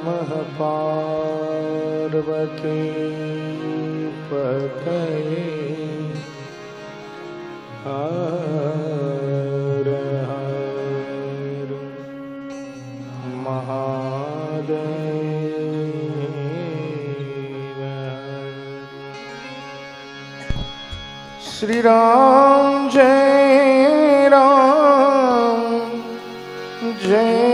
नमः पार्वती पतये हर हर श्री राम जय राम जय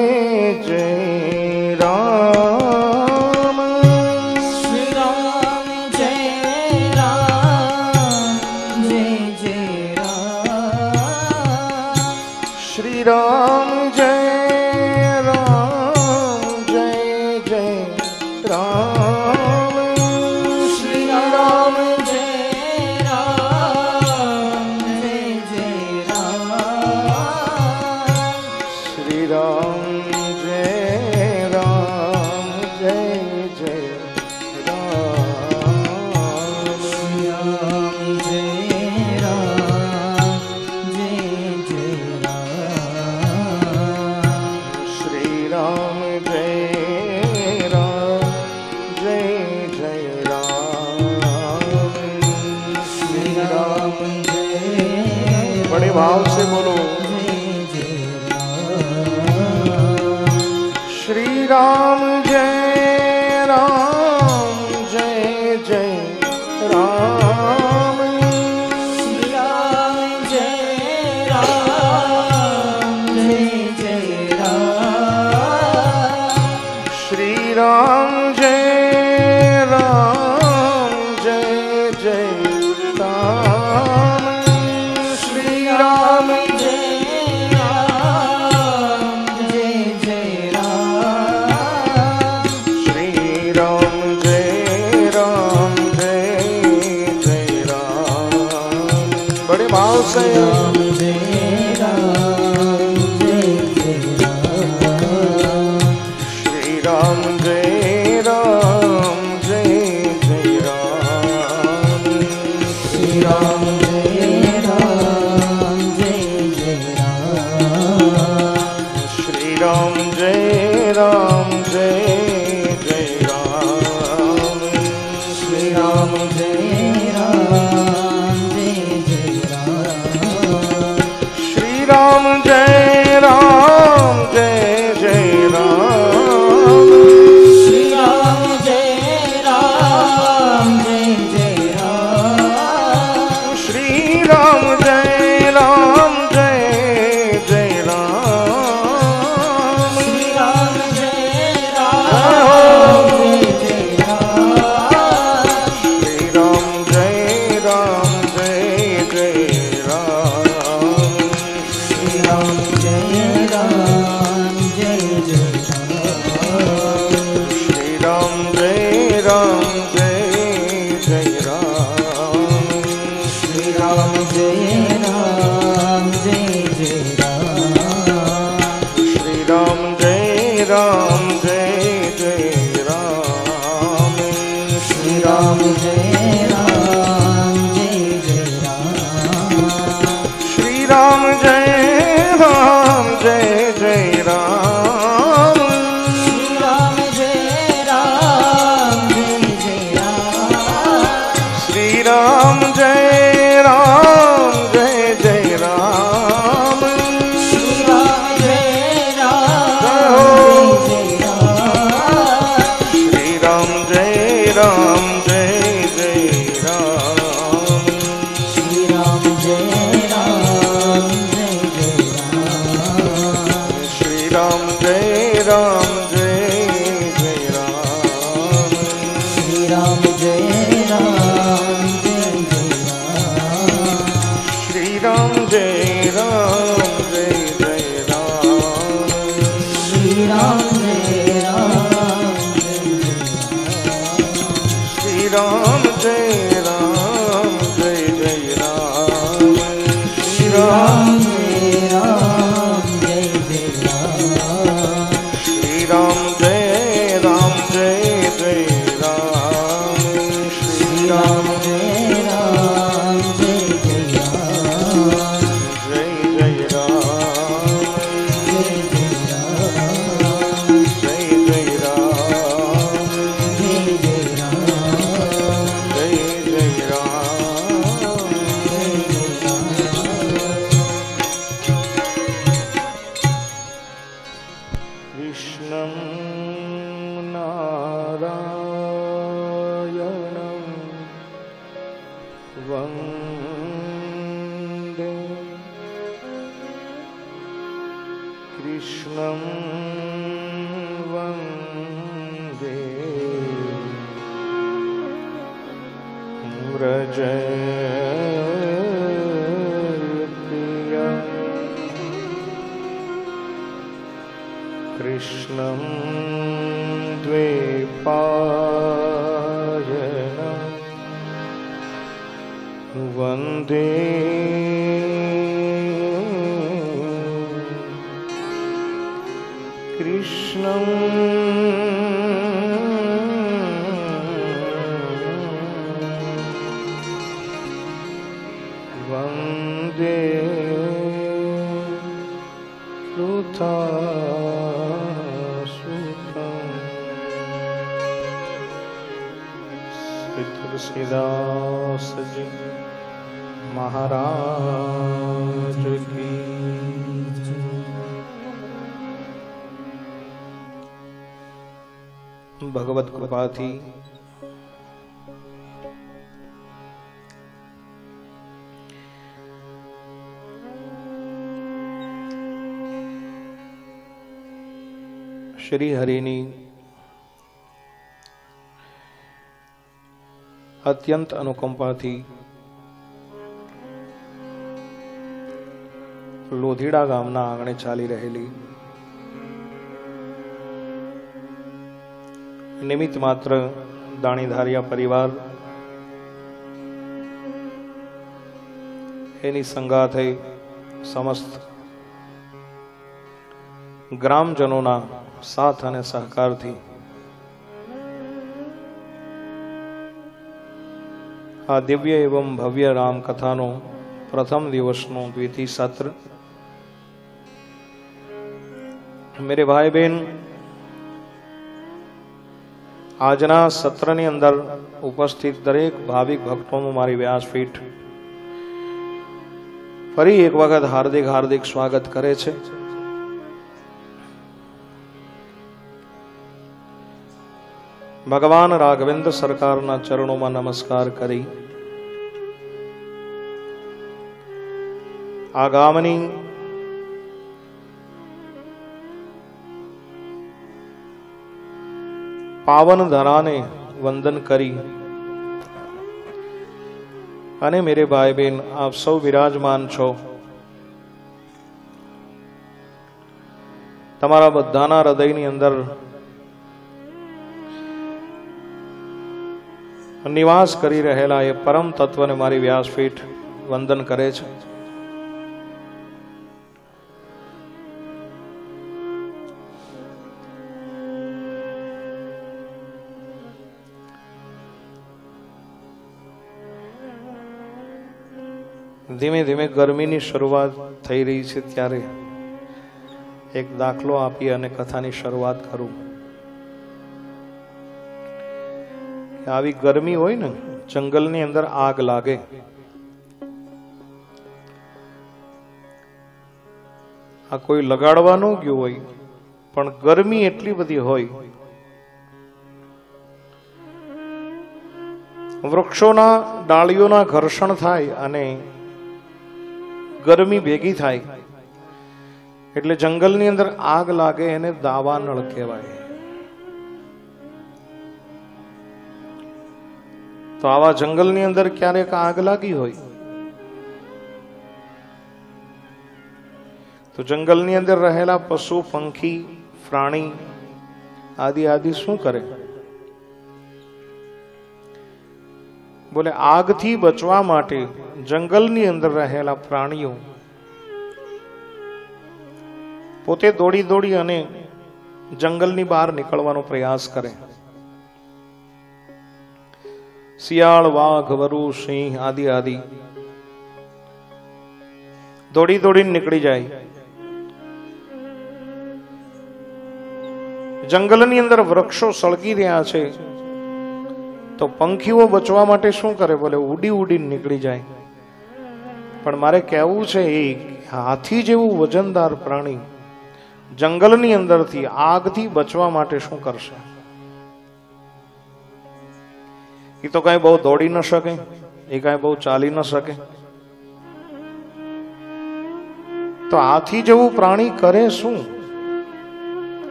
ભગવત શ્રી હરિની અત્યંત અનુકંપાથી લોધીડા ગામના આંગણે ચાલી રહેલી નિમિત્ત માત્ર દાણીધારિયા પરિવાર એની સંગાથે સમસ્ત ગ્રામજનોના સાથ અને સહકારથી આ દિવ્ય એવં ભવ્ય રામ કથાનો પ્રથમ દિવસનો દ્વિતીય સત્ર મેરે ભાઈ બહેન આજના સત્રની અંદર ઉપસ્થિત દરેક ભાવિક ભક્તોનું મારી વ્યાસપીઠ ફરી એક વખત હાર્દિક હાર્દિક સ્વાગત કરે છે. ભગવાન રાઘવેન્દ્ર સરકારના ચરણોમાં નમસ્કાર કરી. આગામની પાવન ધરાને વંદન કરી. અને મેરે ભાઈ બહેન આપ સૌ વિરાજમાન છો. તમારા બધાના હૃદયની અંદર નિવાસ કરી રહેલા એ પરમ તત્વને મારી વ્યાસપીઠ વંદન કરે છે. ધીમે ધીમે ગરમીની શરૂઆત થઈ રહી છે ત્યારે એક દાખલો આપી અને કથાની શરૂઆત કરું. આવી ગરમી હોય ને, જંગલની અંદર આગ લાગે. આ કોઈ લગાડવા ન ગયું હોય, પણ ગરમી એટલી બધી હોય. વૃક્ષોના, ડાળીઓના ઘર્ષણ થાય અને ગરમી ભેગી થાય. એટલે જંગલની અંદર આગ લાગે એને દાવાનળ કહેવાય. તો આવા જંગલની અંદર ક્યારેક આગ લાગી હોય. તો જંગલની અંદર રહેલા પશુ, પંખી, પ્રાણી, આદિ આદિ શું કરે? બોલે, આગથી બચવા માટે જંગલની અંદર રહેલા પ્રાણીઓ પોતે દોડી દોડી અને જંગલની બહાર નીકળવાનો પ્રયાસ કરે. શિયાળ, વાઘ, વરુ, સિંહ આદિ આદિ દોડી દોડીને નીકળી જાય. જંગલની અંદર વૃક્ષો સળગી રહ્યા છે. તો પંખીઓ બચવા માટે શું કરે? બોલે, ઉડી ઉડીને નીકળી જાય. પણ મારે કહેવું છે એ, હાથી જેવું વજનદાર પ્રાણી જંગલની અંદરથી આગથી બચવા માટે શું કરશે? એ તો કઈ બહુ દોડી ન શકે, એ કઈ બહુ ચાલી ન શકે. તો હાથી જેવું પ્રાણી કરે શું?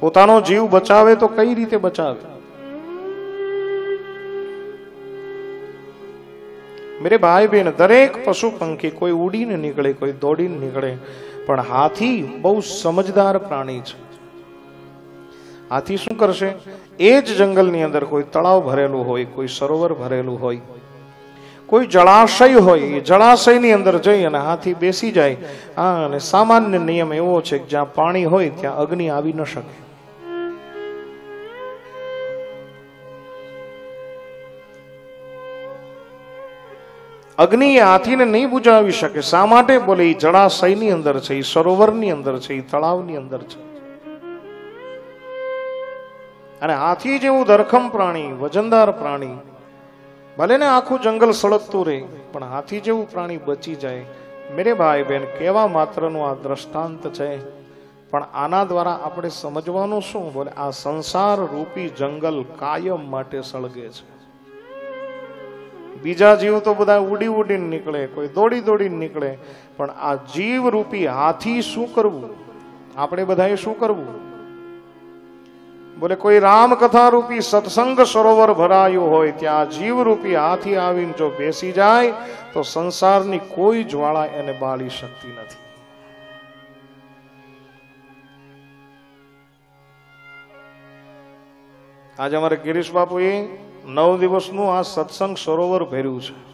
પોતાનો જીવ બચાવે તો કઈ રીતે બચાવે? મેરે ભાઈ બહેન દરેક પશુ પંખી કોઈ ઉડીને નીકળે કોઈ દોડીને નીકળે પણ હાથી બહુ સમજદાર પ્રાણી છે હાથી શું કરશે એ જ જંગલની અંદર કોઈ તળાવ ભરેલું હોય કોઈ સરોવર ભરેલું હોય કોઈ જળાશય હોય એ જળાશયની અંદર જઈ અને હાથી બેસી જાય હા અને સામાન્ય નિયમ એવો છે કે જ્યાં પાણી હોય ત્યાં અગ્નિ આવી ન શકે અગ્નિ હાથીને નહીં બુજાવી શકે. શા માટે? બોલે એ જળાશયની અંદર છે એ સરોવરની અંદર છે એ તળાવની અંદર છે. અને હાથી જેવું ધરખમ પ્રાણી, વજનદાર પ્રાણી, ભલે ને આખું જંગલ સળગતું રહે, પણ હાથી જેવું પ્રાણી બચી જાય. મેરે ભાઈ બહેન, કેવા માત્રનું આ દ્રષ્ટાંત છે? પણ આના દ્વારા આપણે સમજવાનું શું? બોલે, આ સંસાર રૂપી જંગલ કાયમ માટે સળગે છે. બીજા જીવ તો બધા ઉડી ઉડીને નીકળે, કોઈ દોડી દોડીને નીકળે. પણ આ જીવ રૂપી હાથી શું કરવું? આપણે બધાએ શું કરવું? બોલે, કોઈ રામ કથા રૂપી સત્સંગ સરોવર ભરાયું હોય ત્યાં જીવ રૂપી હાથી આવીને જો બેસી જાય, તો સંસારની કોઈ જ્વાળા એને બાળી શકતી નથી. આજે અમારે ગિરીશ બાપુએ નવ દિવસનું આ સત્સંગ સરોવર ભર્યું છે.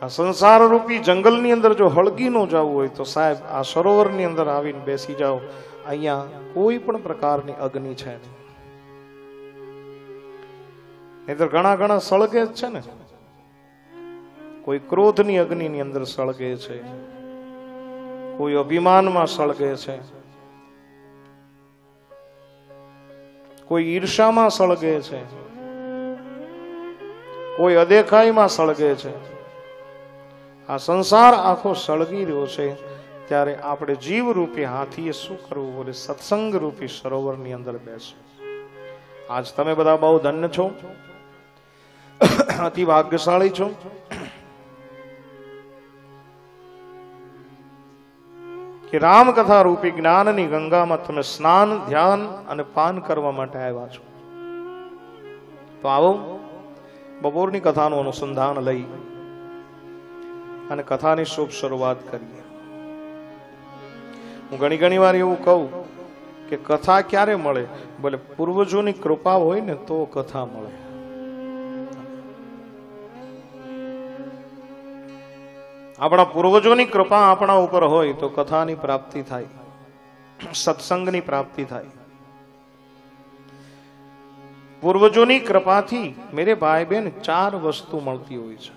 આ સંસાર રૂપી જંગલની અંદર જો હળગી ન જવું હોય તો સાહેબ આ સરોવરની અંદર આવીને બેસી જાઓ. અહીંયા કોઈ પણ પ્રકારની અગ્નિ છે નહીં. તો ઘણા ઘણા સળગે જ છે ને. કોઈ ક્રોધની અગ્નિની અંદર સળગે છે. કોઈ અભિમાનમાં સળગે છે. કોઈ ઈર્ષામાં સળગે છે. કોઈ અદેખાઈમાં સળગે છે. આ સંસાર આખો સળગી રહ્યો છે ત્યારે આપણે જીવ રૂપી હાથીએ શું કરવું બોલે? સત્સંગ રૂપી સરોવરની અંદર બેસવું આજ તમે બધા બહુ ધન્ય છો. અતિ ભાગ્યશાળી છો. કે રામકથા રૂપી જ્ઞાનની ગંગામાં તમે સ્નાન, ધ્યાન અને પાન કરવા માટે આવ્યા છો. તો આવો, બપોરની કથાનું અનુસંધાન લઈ અને કથાની શુભ શરૂઆત કરીએ. હું ઘણી ઘણી વાર એવું કહું કે કથા ક્યારે મળે? ભલે પૂર્વજોની કૃપા હોય ને તો કથા મળે. આપણા પૂર્વજોની કૃપા આપણા ઉપર હોય તો કથાની પ્રાપ્તિ થાય, સત્સંગની પ્રાપ્તિ થાય. પૂર્વજોની કૃપાથી મેરે ભાઈ બહેન ચાર વસ્તુ મળતી હોય છે.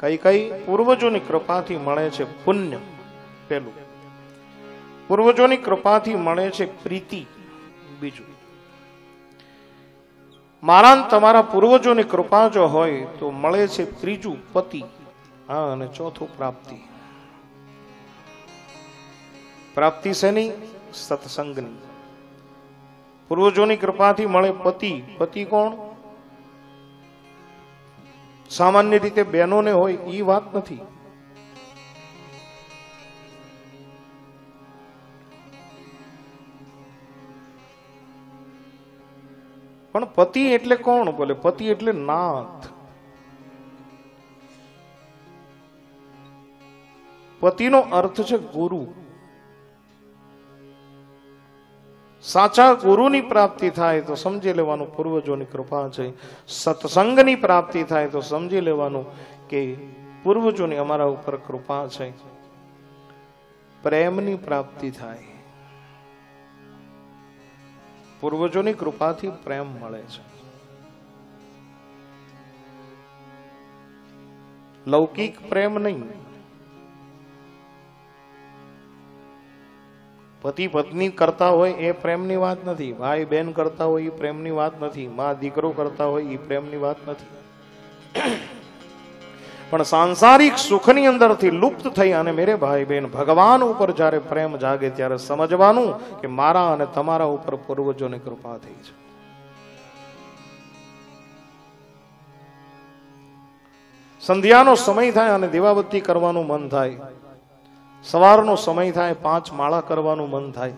કઈ કઈ પૂર્વજોની કૃપાથી મળે છે પુણ્ય, પેલું. પૂર્વજોની કૃપાથી મળે છે પ્રીતિ, બીજું. મારા તમારા પૂર્વજોની કૃપા જો હોય તો મળે છે ત્રીજું પતિ. હા, અને ચોથું પ્રાપ્તિ. પ્રાપ્તિ શેની? સત્સંગની. પૂર્વજોની કૃપાથી મળે પતિ. પતિ કોણ? સામાન્ય રીતે બહેનોને હોય એ વાત નથી. પણ પતિ એટલે કોણ? બોલે, પતિ એટલે નાથ. પતિનો અર્થ છે ગુરુ. સાચા ગુરુની પ્રાપ્તિ થાય તો સમજી લેવાનું પૂર્વજોની કૃપા છે. સત્સંગની પ્રાપ્તિ થાય તો સમજી લેવાનું કે પૂર્વજોની અમારા ઉપર કૃપા છે. પ્રેમની પ્રાપ્તિ થાય. પૂર્વજોની કૃપાથી પ્રેમ મળે છે. લૌકિક પ્રેમ નહીં. પતિ પત્ની કરતા હોય એ પ્રેમની વાત નથી. ભાઈ બેન કરતા હોય એ પ્રેમની વાત નથી. મા દીકરો કરતા હોય એ પ્રેમની વાત નથી. પણ સાંસારિક સુખની અંદરથી લુપ્ત થઈ અને મેરે ભાઈ બહેન ભગવાન ઉપર જ્યારે પ્રેમ જાગે ત્યારે સમજવાનું કે મારા અને તમારા ઉપર પૂર્વજોની કૃપા થઈ છે. સંધ્યાનો સમય થાય અને દીવાબત્તી કરવાનું મન થાય. સવારનો સમય થાય, પાંચ માળા કરવાનું મન થાય.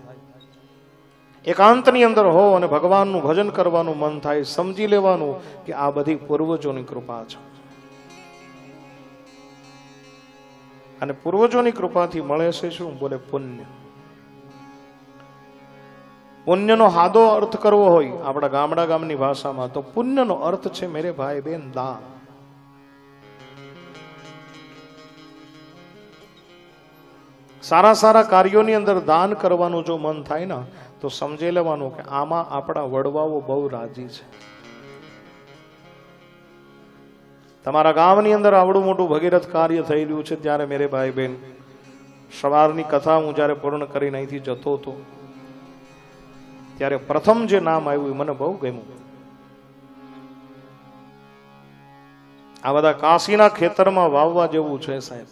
એકાંતની અંદર હો અને ભગવાનનું ભજન કરવાનું મન થાય. સમજી લેવાનું કે આ બધી પૂર્વજોની કૃપા છે. અને પૂર્વજોની કૃપાથી મળે છે શું? બોલે પુણ્ય. પુણ્યનો હાદો અર્થ કરવો હોય આપણા ગામડા ગામની ભાષામાં, તો પુણ્યનો અર્થ છે, મેરે ભાઈ બેન, દાન. સારા સારા કાર્યોની અંદર દાન કરવાનું જો મન થાય ને, તો સમજી લેવાનું કે આમાં આપણા વડવાઓ બહુ રાજી છે. તમારા ગામની અંદર આવડું મોટું ભગીરથ કાર્ય થઈ રહ્યું છે ત્યારે મેરે ભાઈ બહેન સવારની કથા હું જ્યારે પૂર્ણ કરીને અહીંથી જતો હતો, ત્યારે પ્રથમ જે નામ આવ્યું એ મને બહુ ગમ્યું. આ બધા કાશીના ખેતરમાં વાવવા જેવું છે સાહેબ.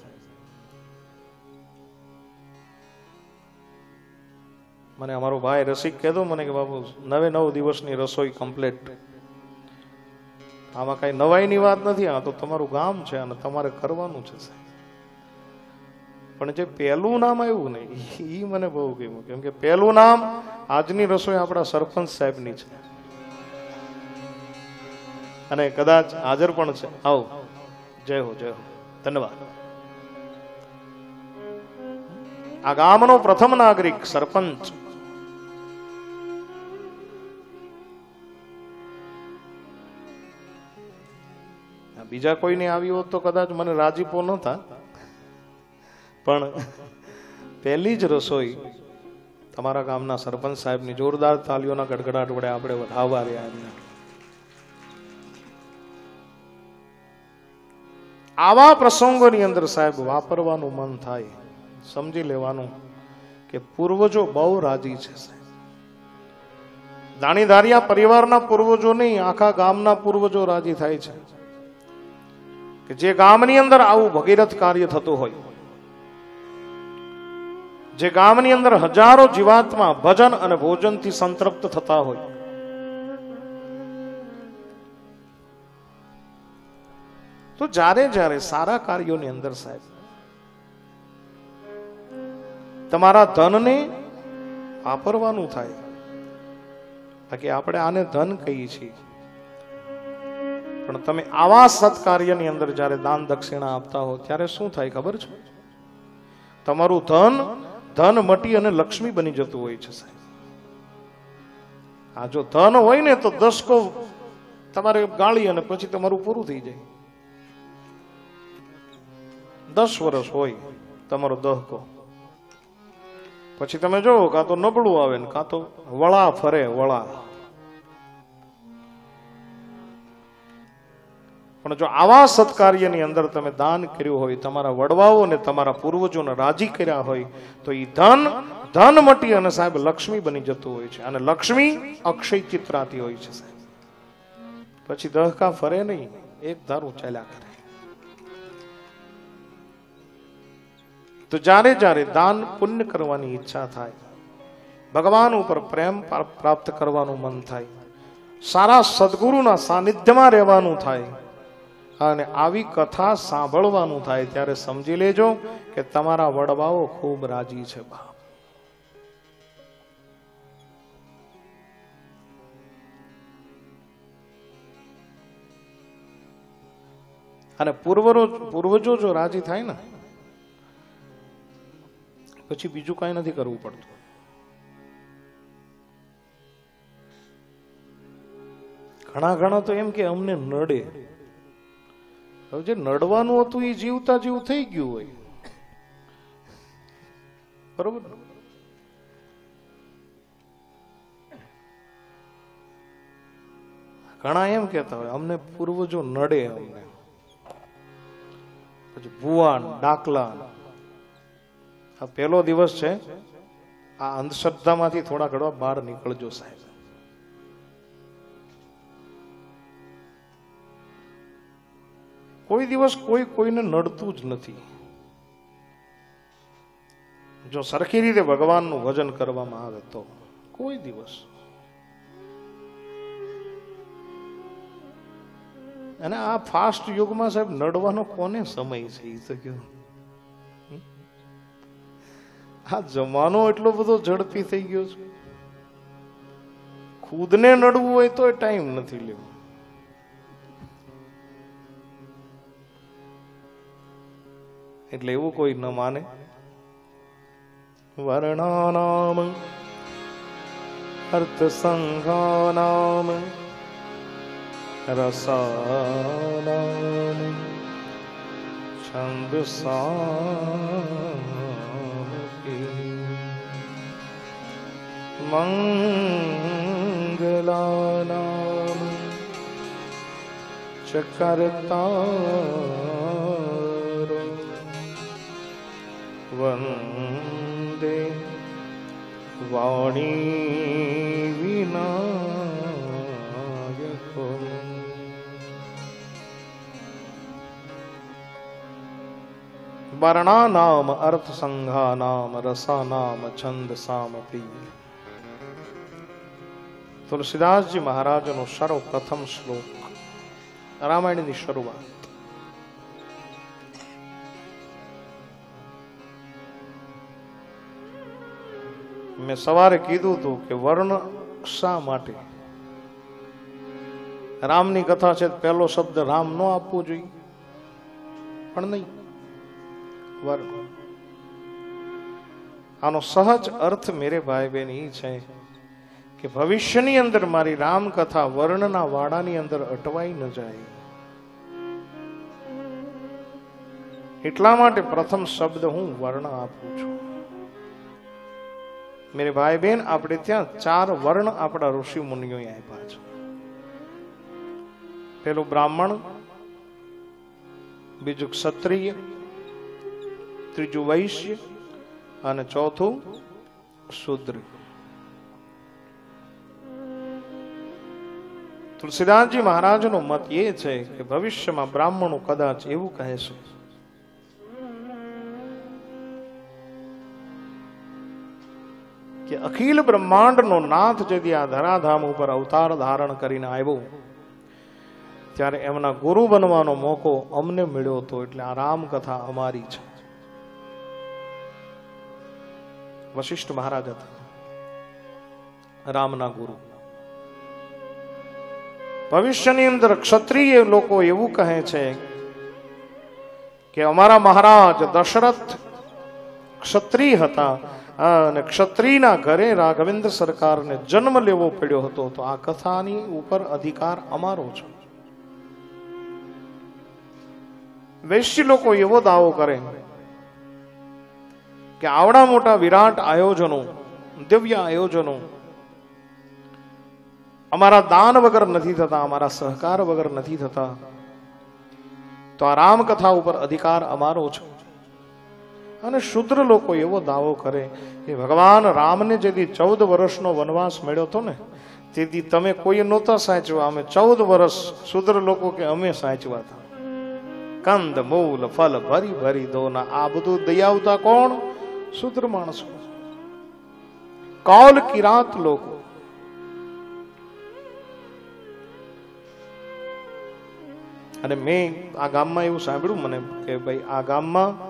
મને અમારો ભાઈ રસિક કહેતો, મને કે બાબુ નવે નવ દિવસની રસોઈ કમ્પ્લીટ. આમાં કઈ નવાઈની વાત નથી, આ તો તમારું ગામ છે અને તમારે કરવાનું છે પણ જે પહેલું નામ આવ્યું ને એ મને બહુ ગમ્યું. કેમ કે પહેલું નામ આજની રસોઈ આપણા સરપંચ સાહેબની છે. અને કદાચ હાજર પણ છે. આવો. જય હો જય હો. ધન્યવાદ. આ ગામનો પ્રથમ નાગરિક સરપંચ બીજા કોઈને આવી હોત તો કદાચ મને રાજીપો નતા પણ પહેલી જ રસોઈ તમારા ગામના સરપંચ સાહેબની જોરદાર તાલીઓના ગડગડાટ વડે આપણે વધાવવા રહ્યા એમને. આવા પ્રસંગોની અંદર સાહેબ વાપરવાનું મન થાય, સમજી લેવાનું કે પૂર્વજો બહુ રાજી છે દાણીધારિયા પરિવારના પૂર્વજો નહીં, આખા ગામના પૂર્વજો રાજી થાય છે. કે જે ગામની અંદર આવું ભગીરથ કાર્ય થતું હોય, જે ગામની અંદર હજારો જીવાત્મા ભજન અને ભોજનથી સંતૃપ્ત થતા હોય, તો જ્યારે જ્યારે સારા કાર્યોની અંદર સાહેબ, તમારા ધનને વાપરવાનું થાય, બાકી આપણે આને ધન કહીએ છીએ. પણ તમે આવા સત્કાર્યની અંદર જ્યારે દાન દક્ષિણા આપતા હો, ત્યારે શું થાય ખબર છે? તમારું ધન ધન મટી અને લક્ષ્મી બની જતું હોય છે સાહેબ. આ જો ધન હોય ને તો દસકો તમારે ગાળી અને પછી તમારું પૂરું થઈ જાય. દસ વર્ષ હોય તમારો દહકો પછી તમે જોવો, કાં તો નબળું આવે ને કાં તો વળા ફરે, વળા. પણ જો આવા સત્કાર્યની અંદર તમે દાન કર્યું હોય, તમારા વડવાઓ ને તમારા પૂર્વજોને રાજી કર્યા હોય, તો એ ધન ધન મટી અને સાહેબ લક્ષ્મી બની જતું હોય છે. અને લક્ષ્મી અક્ષય ચિત્રાતી હોય છે પછી દહકા ફરે નહીં, એક ધારું ચાલ્યા કરે. તો જ્યારે જ્યારે દાન પુણ્ય કરવાની ઈચ્છા થાય, ભગવાન ઉપર પ્રેમ પ્રાપ્ત કરવાનું મન થાય, સારા સદગુરુના સાનિધ્યમાં રહેવાનું થાય અને આવી કથા સાંભળવાનું થાય ત્યારે સમજી લેજો કે તમારા વડવાઓ ખૂબ રાજી છે, બાપ. અને પૂર્વરો પૂર્વજો જો રાજી થાય ને, પછી બીજું કઈ નથી કરવું પડતું. ઘણા ઘણા તો એમ કે અમને નડે. હવે જે નડવાનું હતું એ જીવતા જીવ થઈ ગયું હોય. બરોબર? ઘણા એમ કેતા હોય, અમને પૂર્વજો નડે અમને. પછી ભુવાન ડાકલા આ પહેલો દિવસ છે, આ અંધશ્રદ્ધામાંથી થોડા ઘડવા બહાર નીકળજો સાહેબ. કોઈ દિવસ કોઈ કોઈને નડતું જ નથી. જો સરખી રીતે ભગવાનનું ભજન કરવામાં આવે તો કોઈ દિવસ. અને આ ફાસ્ટ યુગમાં સાહેબ નડવાનો કોને સમય છે એ તો આ જમાનો એટલો બધો ઝડપી થઈ ગયો છે. ખુદને નડવું હોય તો ટાઈમ નથી લેવો. એટલે એવું કોઈ ન માને. વર્ણાનામ અર્થ સંઘાનામ રસાનામ છંદ મંગલાનામ ચકરતાર વંદે વાણી વિનાયકો. વર્ણાનામ અર્થ સંઘાનામ રસાનામ છંદ સામપી તુલસીદાસજી મહારાજનો સર્વપ્રથમ શ્લોક, રામાયણની શરૂઆત. મેં સવારે કીધું હતું કે વર્ણ શા માટે? રામની કથા છે, પહેલો શબ્દ રામ નો આપવો જોઈએ. પણ નહીં. વર્ણ. આનો સહજ અર્થ મેરે ભાઈ બહેન એ છે કે ભવિષ્યની અંદર મારી રામ કથા વર્ણના વાડાની અંદર અટવાઈ ન જાય. એટલા માટે પ્રથમ શબ્દ હું વર્ણ આપું છું. મેરે ભાઈ બહેન આપણે ત્યાં ચાર વર્ણ આપણા ઋષિ મુનિઓ આપ્યા છે પેલું બ્રાહ્મણ બીજું ક્ષત્રિય ત્રીજું વૈશ્ય અને ચોથું શુદ્ર તુલસીદાસજી મહારાજનો મત એ છે કે ભવિષ્યમાં બ્રાહ્મણો કદાચ એવું કહે છે કે અખિલ બ્રહ્માંડનો નાથ જેથી આ ધરાધામ ઉપર અવતાર ધારણ કરીને આવ્યો. ત્યારે એમના ગુરુ બનવાનો મોકો અમને મળ્યો હતો એટલે આ રામકથા અમારી છે. વશિષ્ઠ મહારાજ હતા. રામના ગુરુ. ભવિષ્યની અંદર ક્ષત્રિય લોકો એવું કહે છે કે અમારા મહારાજ દશરથ ક્ષત્રિય હતા. અને ક્ષત્રિયના ઘરે રાઘવેન્દ્ર સરકારને જન્મ લેવો પડ્યો હતો તો આ કથાની ઉપર અધિકાર અમારો છે. વૈશ્ય લોકો એવો દાવો કરે કે આવડા મોટા વિરાટ આયોજનો, દિવ્ય આયોજનો અમારા દાન વગર નથી થતા, અમારા સહકાર વગર નથી થતા. તો આ રામકથા ઉપર અધિકાર અમારો છે. અને શુદ્ર લોકો એવો દાવો કરે કે ભગવાન રામને જેથી ચૌદ વર્ષનો વનવાસ મળ્યો હતો ને, તેથી તમે કોઈ નહોતા સાચવા. અમે ચૌદ વર્ષ શુદ્ર લોકો કે અમે સાચવા હતા. કંદ, મૂલ, ફલ, ભરી ભરી, દોના, આ બધું દયાવતા કોણ? શુદ્ર માણસો. કૌલ કિરાત લોકો. અને મેં આ ગામમાં એવું સાંભળ્યું, મને કે ભાઈ આ ગામમાં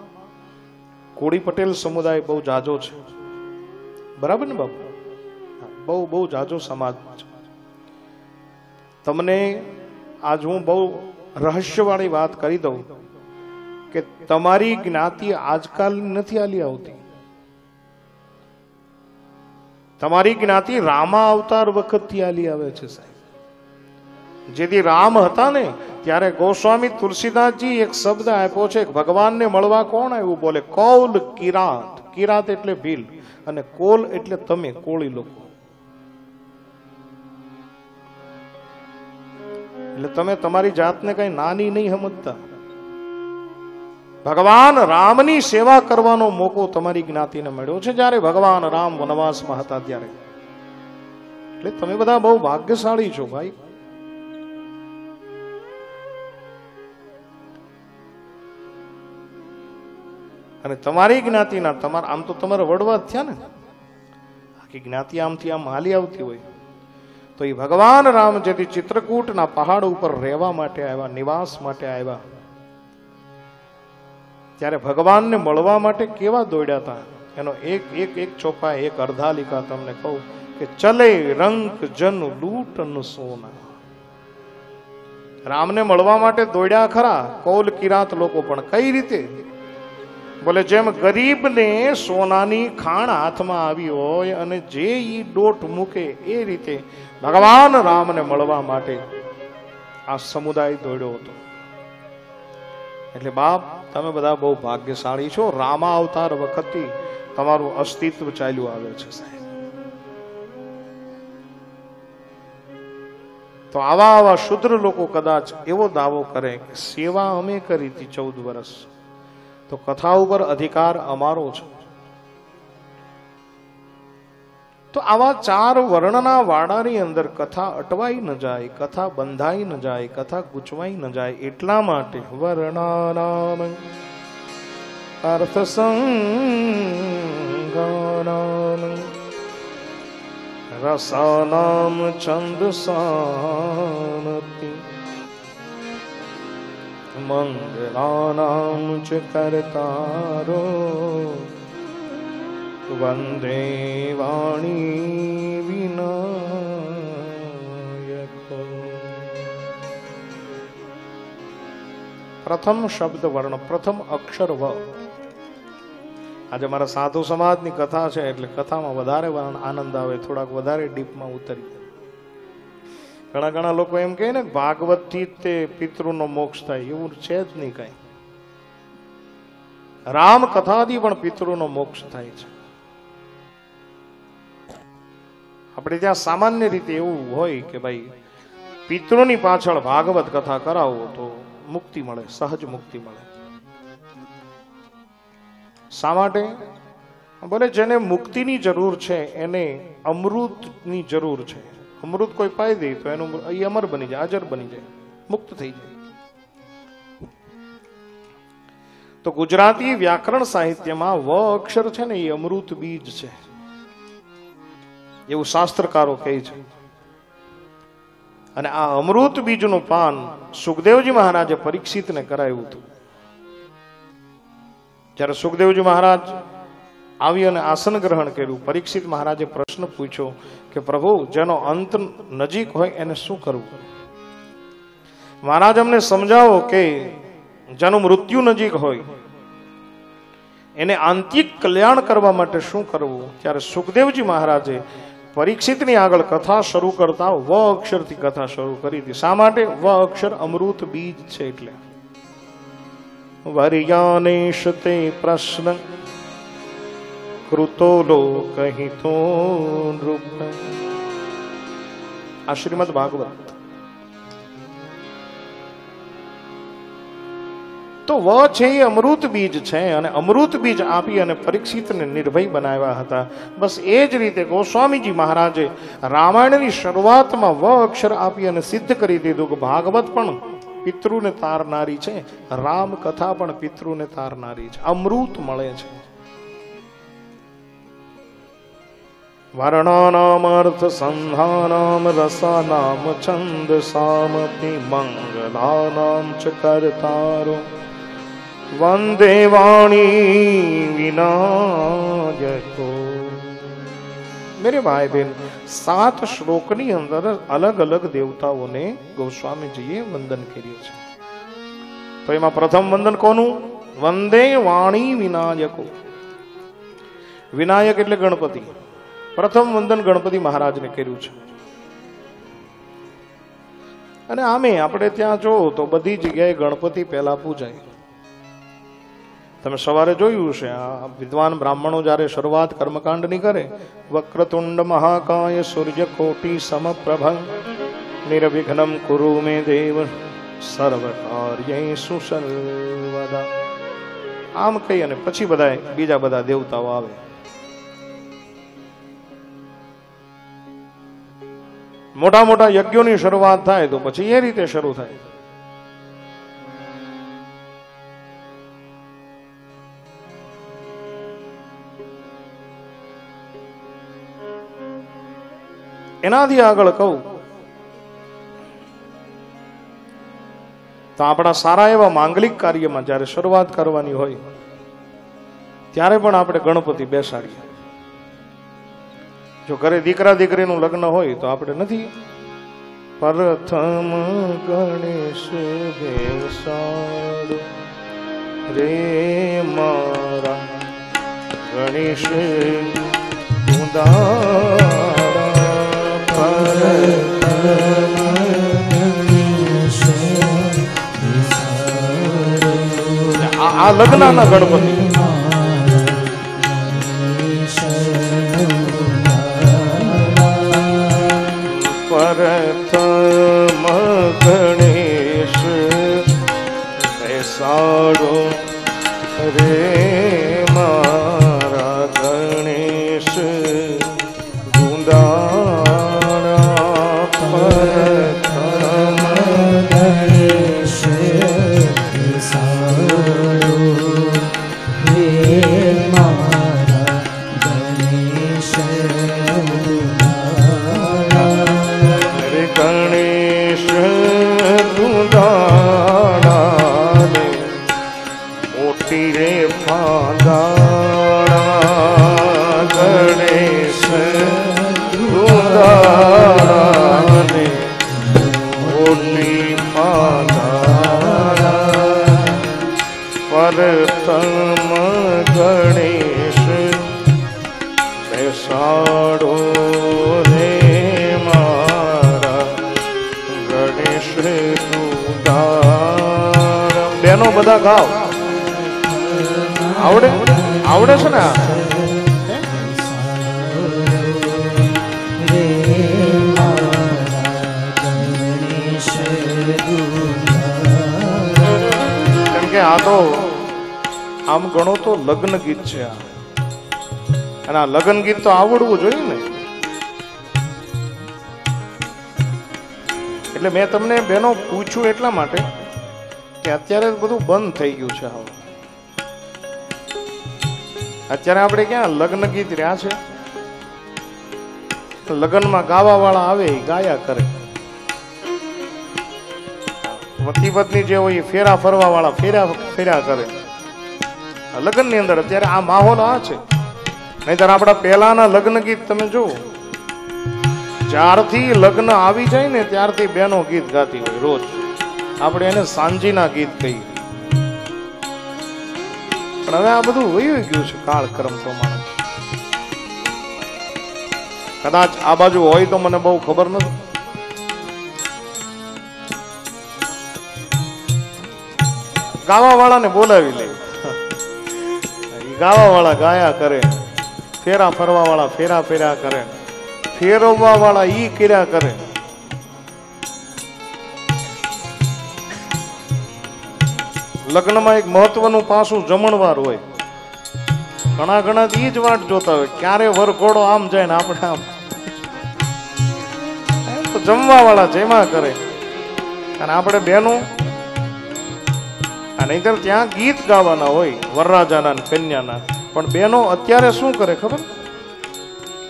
કોળી પટેલ સમુદાય બહુ જાજો છે. બરાબર ને બાપુ? બહુ બહુ જાજો સમાજ છે. તમને આજ હું બહુ રહસ્યવાળી વાત કરી દઉં કે તમારી જ્ઞાતિ આજકાલ નથી આલી આવતી. તમારી જ્ઞાતિ રામા અવતાર વખતથી આલી આવે છે સાહેબ. જેથી રામ હતા ને, ત્યારે ગોસ્વામી તુલસીદાસજી એક શબ્દ આપ્યો છે ભગવાનને મળવા કોણ આવ્યું? બોલે, કૌલ કિરાત. કિરાત એટલે ભીલ અને કોલ એટલે તમે, કોળી લોકો. એટલે તમે તમારી જાતને કઈ નાની નહીં સમજતા. ભગવાન રામની સેવા કરવાનો મોકો તમારી જ્ઞાતિને મળ્યો છે જ્યારે ભગવાન રામ વનવાસમાં હતા ત્યારે. એટલે તમે બધા બહુ ભાગ્યશાળી છો ભાઈ. અને તમારી જ્ઞાતિના, તમારા, આમ તો તમારા વડવા જ થયા ને. આખી જ્ઞાતિ આમથી આમ હાલી આવતી હોય. તો એ ભગવાન રામ જેથી ચિત્રકૂટના પહાડ ઉપર રહેવા માટે આવ્યા, નિવાસ માટે આવ્યા. ત્યારે ભગવાનને મળવા માટે કેવા દોડ્યા હતા એનો એક એક એક ચોપા, એક અર્ધાલિકા તમને કહું કે ચલે રંક જન લૂટન સોના. રામને મળવા માટે દોડ્યા ખરા કૌલ કિરાત લોકો પણ કઈ રીતે? બોલે, જેમ ગરીબને સોનાની ખાણ હાથમાં આવી હોય અને જે ઈ ડોટ મૂકે એ રીતે ભગવાન રામને મળવા માટે આ સમુદાય દોડ્યો હતો. એટલે બાપ, તમે બધા બહુ ભાગ્યશાળી છો. રામા અવતાર વખતથી તમારું અસ્તિત્વ ચાલ્યું આવે છે, સાહેબ. તો આવા આવા શુદ્ર લોકો કદાચ એવો દાવો કરે કે સેવા અમે કરી હતી ચૌદ વર્ષ તો કથા ઉપર અધિકાર અમારો છે. તો આવા ચાર વર્ણના વાડાની અંદર કથા અટવાઈ ન જાય, કથા બંધાઈ ન જાય, કથા ગૂંચવાઈ ન જાય એટલા માટે વર્ણાનામ અર્થ સંગાનામ રસાનામ છંદસાનતિ. મંગળાનામ च कर्तारो। वन्दे वाणी વિનાયકો પ્રથમ શબ્દ વર્ણ પ્રથમ અક્ષર વ આજે મારા સાધુ સમાજની કથા છે, એટલે કથામાં વધારે આનંદ આવે, થોડાક વધારે ડીપમાં ઉતરી ઘણા ઘણા લોકો એમ કહે ને ભાગવતથી તે પિતૃનો મોક્ષ થાય, એવું છે જ નહીં કઈ. રામ કથાથી પણ પિતૃનો મોક્ષ થાય છે. આપણે ત્યાં સામાન્ય રીતે એવું હોય કે ભાઈ, પિતૃની પાછળ ભાગવત કથા કરાવો તો મુક્તિ મળે, સહજ મુક્તિ મળે. શા માટે? બોલે જેને મુક્તિની જરૂર છે, એને અમૃતની જરૂર છે. અમૃત કોઈ પાઈ દે તો એનું એ અમર બની જાય અજર બની જાય, મુક્ત થઈ જાય. તો ગુજરાતી વ્યાકરણ સાહિત્યમાં વ અક્ષર છે ને એ અમૃત બીજ છે. એવું શાસ્ત્રકારો કહે છે. અને આ અમૃત બીજનું પાન સુખદેવજી મહારાજે પરીક્ષિતને કરાયું હતું. જ્યારે સુખદેવજી મહારાજ આવી અને આસન ગ્રહણ કર્યું. પરીક્ષિત મહારાજે પ્રશ્ન પૂછ્યો કે, પ્રભુ, જેનો અંત નજીક હોય એને શું કરવું? મહારાજ અમને સમજાવો કે, જેનું મૃત્યુ નજીક હોય, એને આંતિક કલ્યાણ કરવા માટે શું કરવું? ત્યારે સુખદેવજી મહારાજે પરીક્ષિતની આગળ કથા શરૂ કરતા વ અક્ષરથી કથા શરૂ કરી હતી. શા માટે? વ અક્ષર અમૃત બીજ છે એટલે. વર્યાનેશ તે પ્રશ્ન કૃતો લોકહિતો નૃપ આ શ્રીમદ ભાગવત તો વ છે એ અમૃત બીજ છે અને અમૃત બીજ આપી અને પરીક્ષિતને નિર્ભય બનાવ્યા હતા બસ એ જ રીતે ગોસ્વામીજી મહારાજે રામાયણની શરૂઆતમાં વ અક્ષર આપી અને સિદ્ધ કરી દીધું કે ભાગવત પણ પિતૃને તારનારી છે રામ કથા પણ પિતૃને તારનારી છે અમૃત મળે છે વર્ણાનામ અર્થ સંધાનામ રસાનામ છંદ સામપી મંગલાનામ ચ કરતારો વંદે વાણી વિનાયકો મેરે ભાઈ બહેન સાત શ્લોકની અંદર અલગ અલગ દેવતાઓને ગોસ્વામીજીએ વંદન કર્યું છે તો એમાં પ્રથમ વંદન કોનું વંદે વાણી વિનાયકો વિનાયક એટલે ગણપતિ પ્રથમ વંદન ગણપતિ મહારાજને કર્યું છે. અને આમે આપણે ત્યાં જો તો બધી જગ્યાએ ગણપતિ પહેલા પૂજાય. તમે સવારે જોયું છે આ વિદ્વાન બ્રાહ્મણો જ્યારે શરૂઆત કર્મકાંડની કરે, વક્રતુંડ મહાકાય સૂર્ય કોટી સમપ્રભ નિર્વિઘ્નમ કુરુ મે દેવ સર્વ કાર્યેષુ સર્વદા આમ કહી અને પછી બધા બીજા બધા દેવતાઓ આવે. મોટા મોટા યજ્ઞોની શરૂઆત થાય તો પછી એ રીતે શરૂ થાય. એનાથી આગળ કહું તો આપણા સારા એવા માંગલિક કાર્યમાં જ્યારે શરૂઆત કરવાની હોય, ત્યારે પણ આપણે ગણપતિ બેસાડીએ. જો ઘરે દીકરા દીકરીનું લગ્ન હોય તો આપણે નથી. પ્રથમ ગણેશ બેસાડો રે મારા ગણેશ ઉદારા આ લગ્નના ગણપતિ. પ્રથમ ગણેશ બેસાડો રે બધા ગાઓ આવડે? આવડે છે ને કેમ કે આ તો આમ ગણો તો લગ્ન ગીત છે આ. અને આ લગ્ન ગીત તો આવડવું જોઈએ ને. એટલે મેં તમને બેનો પૂછ્યું એટલા માટે કે અત્યારે બધું બંધ થઈ ગયું છે હવે. અત્યારે આપણે ક્યાં લગ્ન ગીત રહ્યા છે? લગ્નમાં ગાવા વાળા આવે એ ગાયા કરે. પતિ પત્ની જે હોય એ ફેરા ફરવા વાળા ફેરા ફેર્યા કરે. લગ્નની અંદર અત્યારે આ માહોલ આ છે. નહીતર આપણા પહેલાના લગ્ન ગીત તમે જુઓ. જ્યારથી લગ્ન આવી જાય ને ત્યારથી બેનો ગીત ગાતી હોય રોજ. આપણે એને સાંજીના ગીત કહીએ. પણ હવે આ બધું વયું ગયું છે કાળક્રમ પ્રમાણે. કદાચ આ બાજુ હોય તો મને બહુ ખબર નથી. ગાવા વાળાને બોલાવી લે. ગાવા વાળા ગાયા કરે. ફેરા ફરવા વાળા ફેરા ફેરા કરે. ફેરવવા વાળા ઈ કર્યા કરે. લગ્નમાં એક મહત્વનું પાસું જમણવાર હોય. ઘણા ઘણા એ જ વાટ જોતા હોય. ક્યારે વરઘોડો આમ જાય ને આપણે આમ. તો જમવા વાળા જેમાં કરે. અને આપણે બેનું અને નહીતર ત્યાં ગીત ગાવાના હોય, વરરાજાના કન્યાના. પણ બેનો અત્યારે શું કરે ખબર?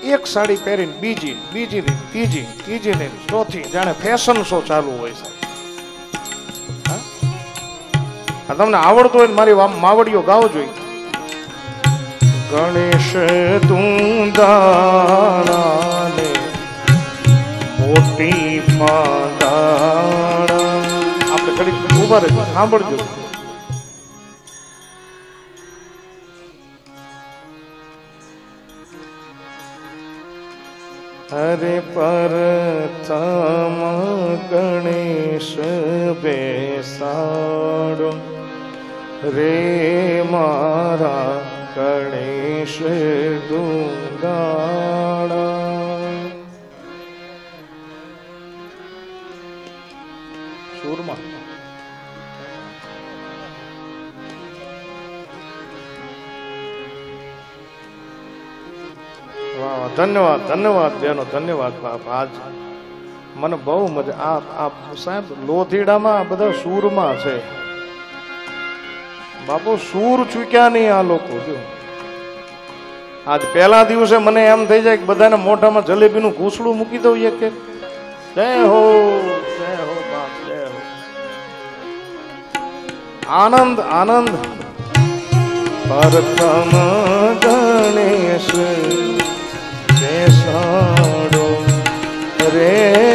એક સાડી પહેરીને બીજી બીજી ને ત્રીજી ત્રીજી ને ચોથી. જાણે ફેશન શો ચાલુ હોય છે તમને આવડતું હોય ને મારી માવડીઓ ગાવ જોઈએ ગણેશ તું દાણા ને મોટી પાંદાણા આપણે ઘડી ઊભા રહેજો સાંભળજો. હરે પરતમ ગણેશ બેસાડો. રે મારા ગણેશ દુંદાડા સુરમાં વાહ ધન્યવાદ ધન્યવાદ બેનો ધન્યવાદ બાપ આજ મને બહુ મજા આ સાહેબ લોથીડામાં આ બધા સૂરમાં છે બાપુ, સૂર ચૂક્યા નહીં આ લોકો, જો. આજ પહેલા દિવસે મને એમ થઈ જાય કે બધાને મોઢામાં જલેબીનું ઘૂસડું મૂકી દઉં એક એક. જય હો જય હો બાપ, જય હો. આનંદ આનંદ. પરતમ ગણેશ રે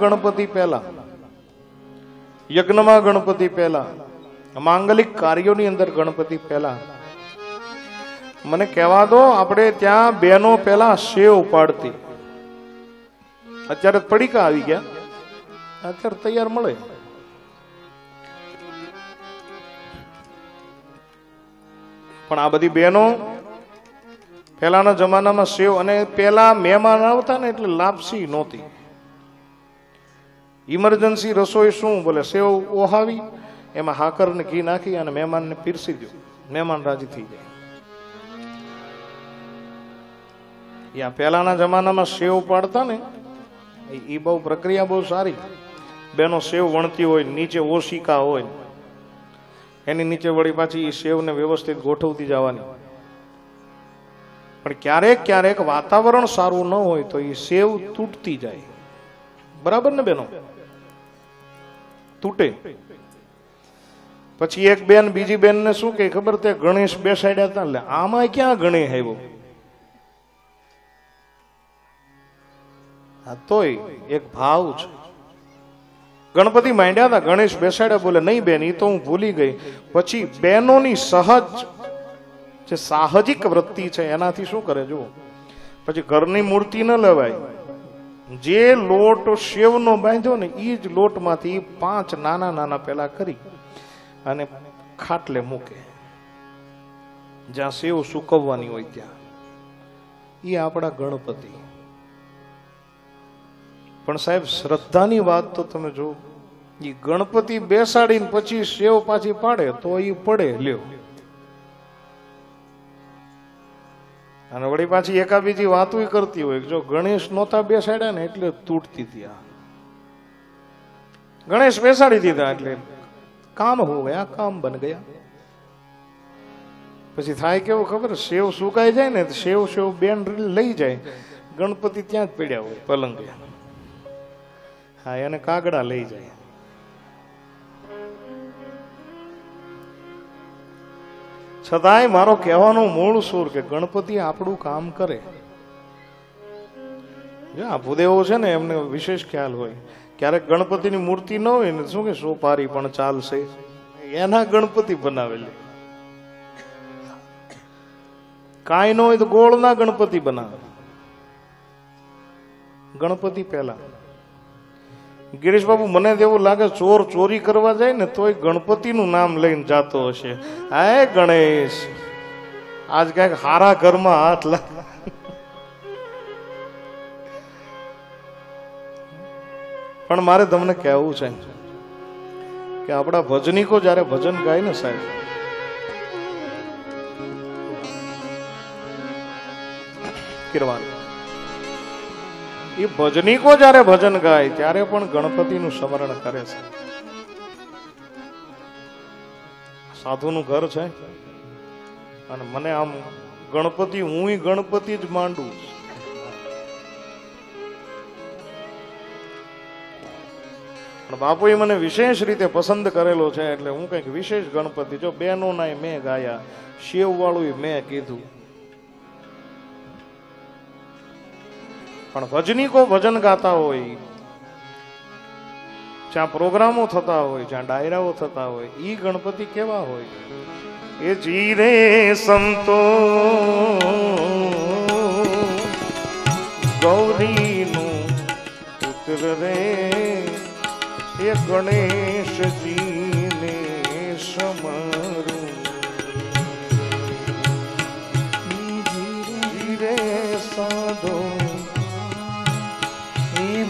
ગણપતિ પહેલા, યજ્ઞમાં ગણપતિ પહેલા, માંગલિક કાર્યોની અંદર ગણપતિ પહેલા. મને કહેવા દો, આપણે ત્યાં બહેનો પહેલા સેવ પાડતી અત્યારે પડીકા આવી ગયા. અત્યારે તૈયાર મળે. પણ આ બધી બહેનો પહેલાના જમાનામાં સેવ અને પહેલા મહેમાન આવતા ને એટલે લાપસી નહોતી. ઇમરજન્સી રસોઈ શું? બોલે, સેવ ઓહાવી, એમાં હાકર ને ઘી નાખી અને મહેમાનને પીરસી દો મહેમાન રાજી થઈ જાય યા પહેલાના જમાનામાં સેવ પાડતા ને, એ બહુ પ્રક્રિયા બહુ સારી. બેનો સેવ વણતી હોય, નીચે ઓશિકા હોય. એની નીચે વળી પાછી એ સેવને વ્યવસ્થિત ગોઠવતી જવાની. પણ ક્યારેક ક્યારેક વાતાવરણ સારું ન હોય તો એ સેવ તૂટતી જાય. બરાબર ને બેનો? તૂટે. પછી એક બેન, બીજી બેન ને શું કે, ખબર તે ગણેશ બેસાડ્યા હતા એટલે આમાં ક્યાં ગણેશ આવ્યો? આ તોય એક ભાવ છે. ગણપતિ માંડ્યા હતા, ગણેશ બેસાડ્યા, બોલે, નહીં બેન એ તો હું ભૂલી ગઈ. પછી બહેનોની સહજ જે સાહજિક વૃત્તિ છે, એનાથી શું કરે, જુઓ. પછી ઘરની મૂર્તિ ન લેવાય. જે લોટ શેવનો બાંધ્યો ને એ જ લોટમાંથી પાંચ નાના નાના પેલા કરી અને ખાટલે મૂકે. જ્યાં સેવ સુકવવાની હોય ત્યાં. એ આપણા ગણપતિ. પણ સાહેબ, શ્રદ્ધાની વાત તો તમે જો એ ગણપતિ બેસાડીને પછી સેવ પાછી પાડે તો એ પડે લ્યો. અને વળી પાછી એકા બીજી વાતો કરતી હોય. જો ગણેશ નહોતા બેસાડ્યા ને એટલે તૂટતી આ. ગણેશ બેસાડી દીધા એટલે કામ હો ગયા કામ બન ગયા. પછી થાય કેવું ખબર? સેવ સુકાઈ જાય ને સેવ સેવ બેન લઈ જાય. ગણપતિ ત્યાં જ પડ્યા હોય, પલંગ હા, એને કાગડા લઈ જાય. છતાંય મારો કહેવાનો મૂળ સુર કે ગણપતિ આપણું કામ કરે. આ ભૂદેવો છે ને, એમને વિશેષ ખ્યાલ હોય. ક્યારેક ગણપતિની મૂર્તિ ન હોય ને શું કે સોપારી પણ ચાલશે. એના ગણપતિ બનાવેલી. કાંઈ ન હોય તો ગોળના ગણપતિ બનાવે. ગણપતિ પહેલા. ગિરીશ બાબુ મને એવું લાગે ચોર ચોરી કરવા જાય ને, તોય ગણપતિનું નામ લઈને જાતો હશે. હે ગણેશ, આજ ક્યાંક હારા ઘરમાં હાથ લાગ પણ મારે તમને કહેવું છે કે આપણા ભજનીકો જ્યારે ભજન ગાય ને સાહેબ, કિરવાન. એ ભજનીકો જ્યારે ભજન ગાય, ત્યારે પણ ગણપતિનું સ્મરણ કરે છે. સાધુનું ઘર છે. અને મને આમ ગણપતિ હું ગણપતિ જ માંડું પણ બાપુએ મને વિશેષ રીતે પસંદ કરેલો છે, એટલે હું કંઈક વિશેષ ગણપતિ, જો બેનો નાય મેં ગાયા શિવ વાળું મેં કીધું. પણ ભજનીકો ભજન ગાતા હોય, જ્યાં પ્રોગ્રામો થતા હોય, જ્યાં ડાયરાઓ થતા હોય, ઈ ગણપતિ કેવા હોય? એ જીરે સંતો. ગૌરીનું પુત્ર રે, એ ગણેશજીને સમરું. જીરે સાધો.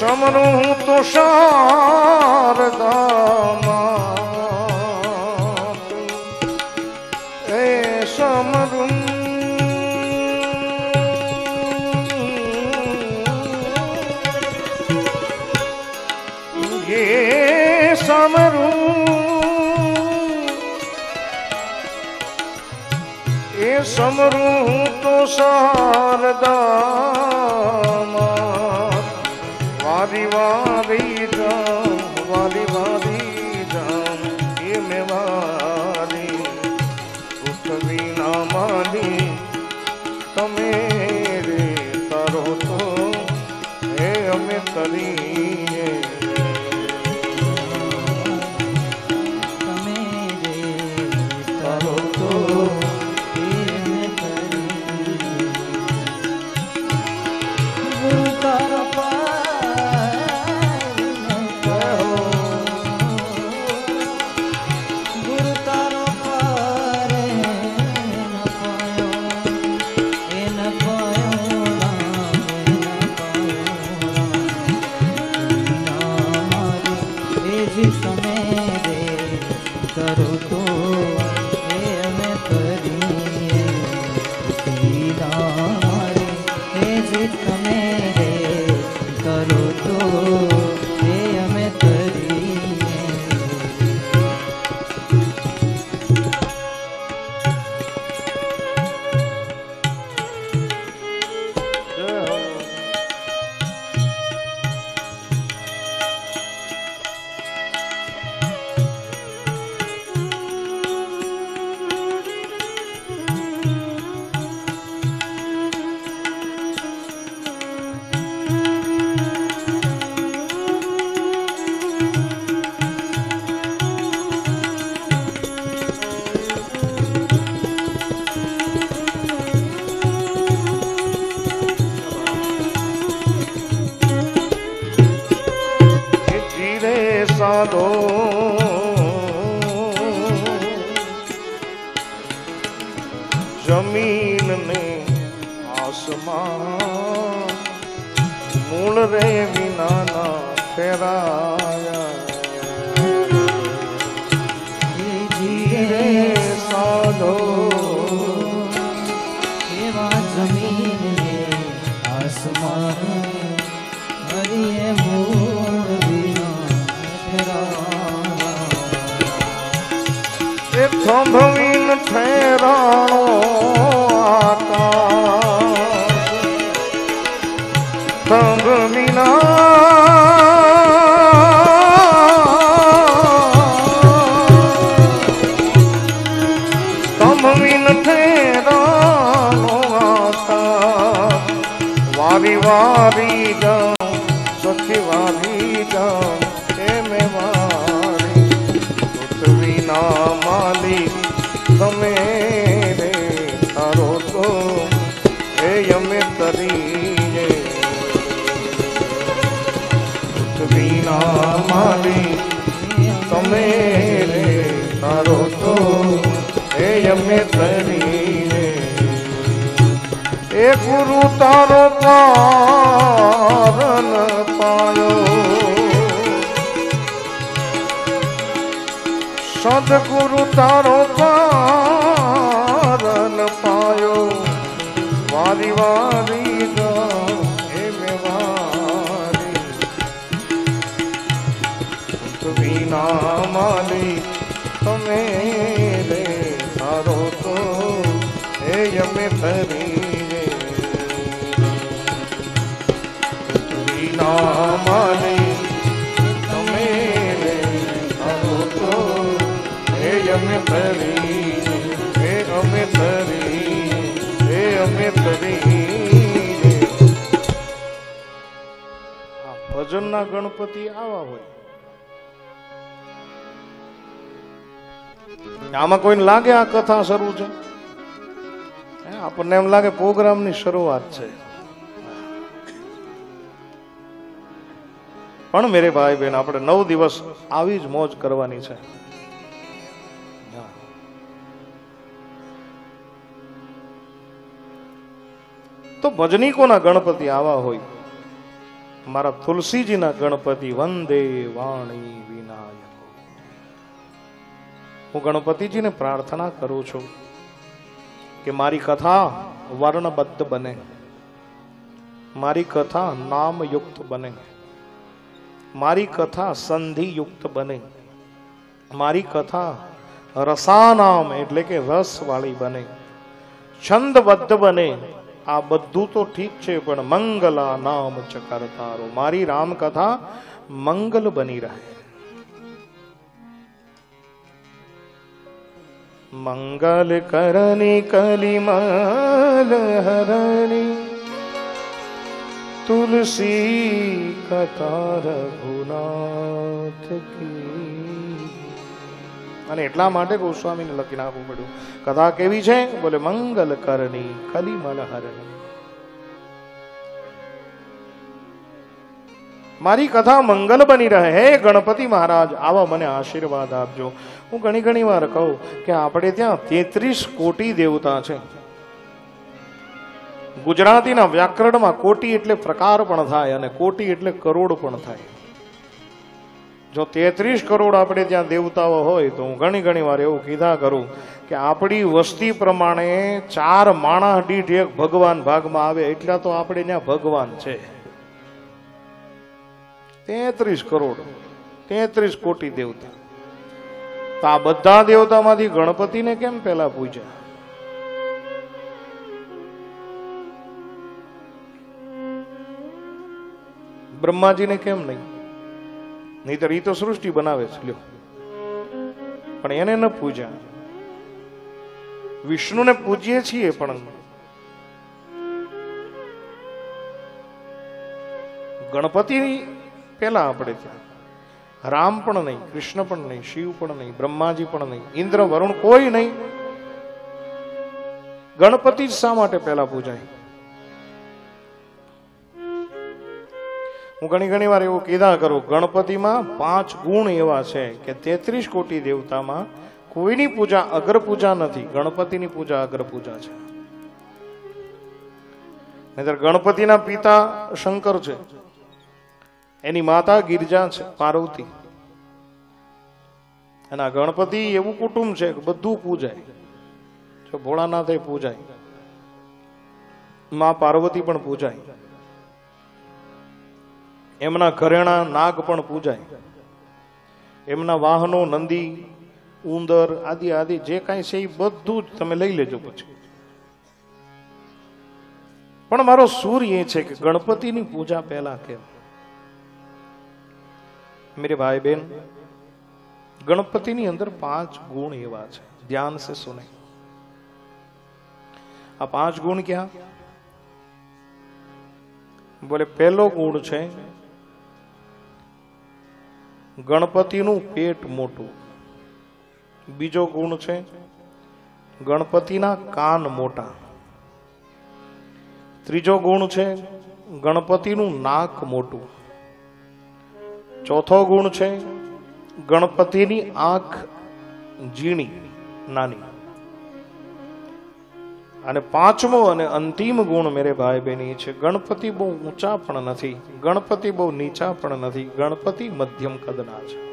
એ સમરું હું તો શારદામાં એ સમરું એ સમરું એ સમરું હું તો શારદામાં એ અમે તરીએ એ ગુરુ તારો પારન પાયો સદગુરુ તારો પારન રે તારો તો હે યમે ફરી હે અમે ફરી હે અમે ફરી ભજનના ગણપતિ આવા હોય। આમાં કોઈને લાગે આ કથા શરૂ છે? આપણને એમ લાગે પ્રોગ્રામની શરૂઆત છે. પણ મેરે ભાઈ બહેન, આપણે નવ દિવસ આવી જ મોજ કરવાની છે. તો ભજનીકોના ગણપતિ આવા હોય. મારા તુલસીજીના ગણપતિ વંદે વાણી વિનાયક. હું ગણપતિજીને પ્રાર્થના કરું છું. કે મારી કથા વર્ણબદ્ધ બને. મારી કથા નામયુક્ત બને. મારી કથા સંધિયુક્ત બને. મારી કથા રસાનામ એટલે કે રસ વાળી બને. છંદબદ્ધ બને. આ બધું તો ઠીક છે, પણ મંગલા નામ ચકરતારો મારી રામકથા મંગલ બની રહે. મંગલ કરણી કલિમલ હરણી તુલસી કથા રઘુનાથ અને એટલા માટે ગોસ્વામીને લખીને આપવું પડ્યું કથા કેવી છે બોલે મંગલ કરણી કલિમલ હરણી મારી કથા મંગલ બની રહે. હે ગણપતિ મહારાજ, આવા મને આશીર્વાદ આપજો. હું ઘણી ઘણી વાર કહું કે આપણે ત્યાં તેત્રીસ કોટી દેવતા છે. ગુજરાતીના વ્યાકરણમાં કોટી એટલે પ્રકાર પણ થાય અને કોટી એટલે કરોડ પણ થાય. જો તેત્રીસ કરોડ આપણે ત્યાં દેવતાઓ હોય તો હું ઘણી ઘણી વાર એવું કીધા કરું કે આપણી વસ્તી પ્રમાણે ચાર માણસ દીઠ એક ભગવાન ભાગમાં આવે એટલા તો આપણે ત્યાં ભગવાન છે. તેત્રીસ કરોડ, તેત્રીસ કોટી દેવતા. તો આ બધા દેવતામાંથી ગણપતિને કેમ પેલા પૂજા બ્રહ્માજીને કેમ નહીં? નહીતર ઈ તો સૃષ્ટિ બનાવે છે, લ્યો. પણ એને ન પૂજા વિષ્ણુને પૂજીએ છીએ પણ ગણપતિ પેલા આપણે ત્યાં રામ પણ નહીં, કૃષ્ણ પણ નહીં, શિવ પણ નહીં, બ્રહ્માજી પણ નહીં, ઇન્દ્ર, વરુણ કોઈ નહીં. ગણપતિ જ શા માટે પહેલા પૂજાય? હું ઘણી ઘણી વાર એવું કીધા કરું, ગણપતિમાં પાંચ ગુણ એવા છે કે તેત્રીસ કોટી દેવતામાં કોઈની પૂજા અગ્ર પૂજા નથી, ગણપતિની પૂજા અગ્ર પૂજા છે. નહીતર ગણપતિના પિતા શંકર છે. એની માતા ગિરજા છે, પાર્વતી. એના ગણપતિ એવું કુટુંબ છે કે બધું પૂજાય. જો ભોળાનાથે પૂજાય. માં પાર્વતી પણ પૂજાય. એમના ઘરેણા નાગ પણ પૂજાય. એમના વાહનો, નંદી, ઉંદર, આદિ આદિ, જે કાંઈ છે એ બધું જ તમે લઈ લેજો પછી. પણ મારો સૂર એ છે કે ગણપતિની પૂજા પહેલા કેમ? मेरे ભાઈ બહેન ગણપતિની અંદર પાંચ ગુણ એવા છે ધ્યાન સે સુને આ પાંચ ગુણ ક્યાં બોલે પહેલો ગુણ છે ગણપતિનું પેટ મોટું બીજો ગુણ છે ગણપતિના કાન મોટા ત્રીજો ગુણ છે ગણપતિનું નાક મોટું ચોથો ગુણ છે ગણપતિની આંખ ઝીણી, નાની. અને પાંચમો અને અંતિમ ગુણ મેરે ભાઈ બહેની છે, ગણપતિ બહુ ઊંચા પણ નથી, ગણપતિ બહુ નીચા પણ નથી, ગણપતિ મધ્યમ કદના છે.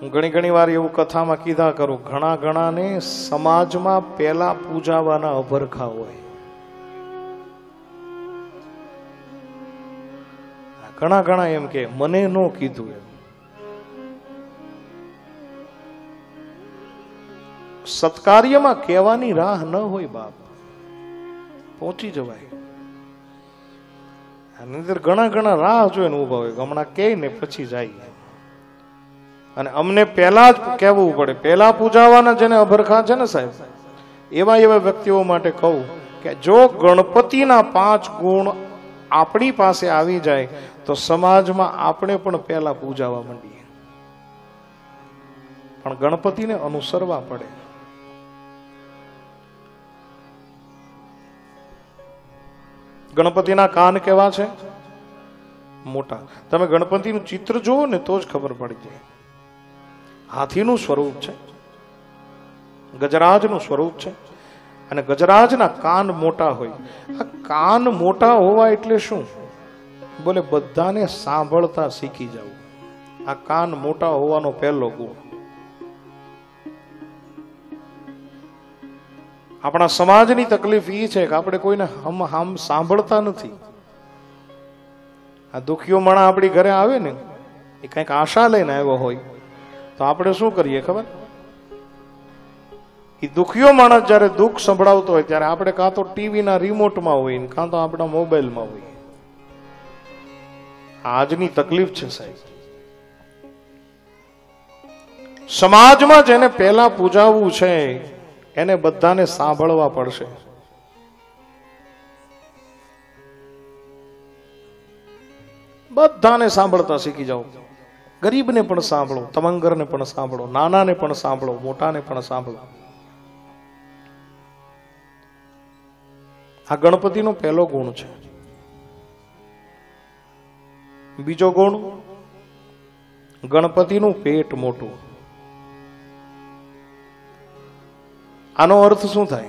હું ઘણી ઘણી વાર એવું કથામાં કીધા કરું, ઘણા ઘણાને સમાજમાં પેલા પૂજાવાના અભરખા હોય. ઘણા ઘણા એમ કે મને નો કીધું એમ. સત્કાર્યમાં કહેવાની રાહ ન હોય બાપ. પહોંચી જવાય. અંદર ઘણા ઘણા રાહ જોઈને ઊભા હોય હમણાં કે ને પછી જાય અને અમને પહેલા જ કહેવું પડે. પહેલા પૂજાવાના જેને અભરખા છે ને સાહેબ, એવા એવા વ્યક્તિઓ માટે કહું કે જો ગણપતિના પાંચ ગુણ આપણી પાસે આવી જાય તો સમાજમાં આપણે પણ પહેલા પૂજાવા માંડીએ. પણ ગણપતિને અનુસરવા પડે. ગણપતિના કાન કેવા છે? મોટા. તમે ગણપતિનું ચિત્ર જુઓ ને તો જ ખબર પડી જાય. હાથીનું સ્વરૂપ છે. ગજરાજનું સ્વરૂપ છે. અને ગજરાજના કાન મોટા હોય. આ કાન મોટા હોવા એટલે શું? બોલે, બધાને સાંભળતા શીખી જવું આ કાન મોટા હોવાનો પહેલો ગુણ. આપણા સમાજની તકલીફ એ છે કે આપણે કોઈને હમ હમ સાંભળતા નથી. આ દુખીઓ માણા આપણી ઘરે આવે ને, એ કંઈક આશા લઈને આવ્યો હોય, તો આપણે શું કરીએ ખબર? એ દુખીઓ માણસ જ્યારે દુઃખ સંભળાવતો હોય, ત્યારે આપણે કાં તો ટીવીના રિમોટમાં હોય કાં તો આપણા મોબાઈલમાં હોય આજની તકલીફ છે સાહેબ. સમાજમાં જેને પહેલા પૂજાવવું છે, એને બધાને સાંભળવા પડશે. બધાને સાંભળતા શીખી જાઓ. ગરીબને પણ સાંભળો, તમંગરને પણ સાંભળો, નાનાને પણ સાંભળો, મોટાને પણ સાંભળો. આ ગણપતિનો પહેલો ગુણ છે. બીજો ગુણ, ગણપતિનું પેટ મોટું. આનો અર્થ શું થાય?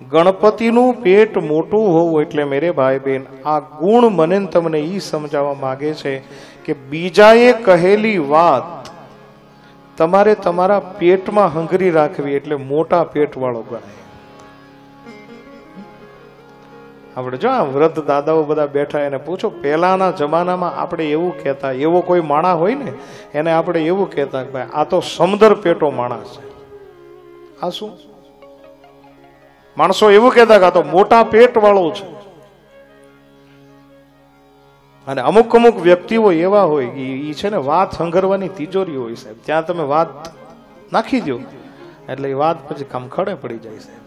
ગણપતિનું પેટ મોટું હોવું એટલે મેરે ભાઈ બેન આ ગુણ મને તમને એ સમજાવવા માંગે છે કે બીજાએ કહેલી વાત તમારે તમારા પેટમાં હંગરી રાખવી એટલે મોટા પેટવાળો ગણાય આપણે જો આ વૃદ્ધ દાદાઓ બધા બેઠા એને પૂછો, પહેલાના જમાનામાં આપણે એવું કહેતા, એવો કોઈ માણા હોય ને, એને આપણે એવું કહેતા કે ભાઈ, આ તો સમદર પેટો માણસ છે. આ શું? માણસો એવું કહેતા કે આ તો મોટા પેટ વાળો છે. અને અમુક અમુક વ્યક્તિઓ એવા હોય એ છે ને વાત સંઘરવાની તિજોરી હોય સાહેબ. ત્યાં તમે વાત નાખી દો એટલે એ વાત પછી કામ ખડે પડી જાય સાહેબ.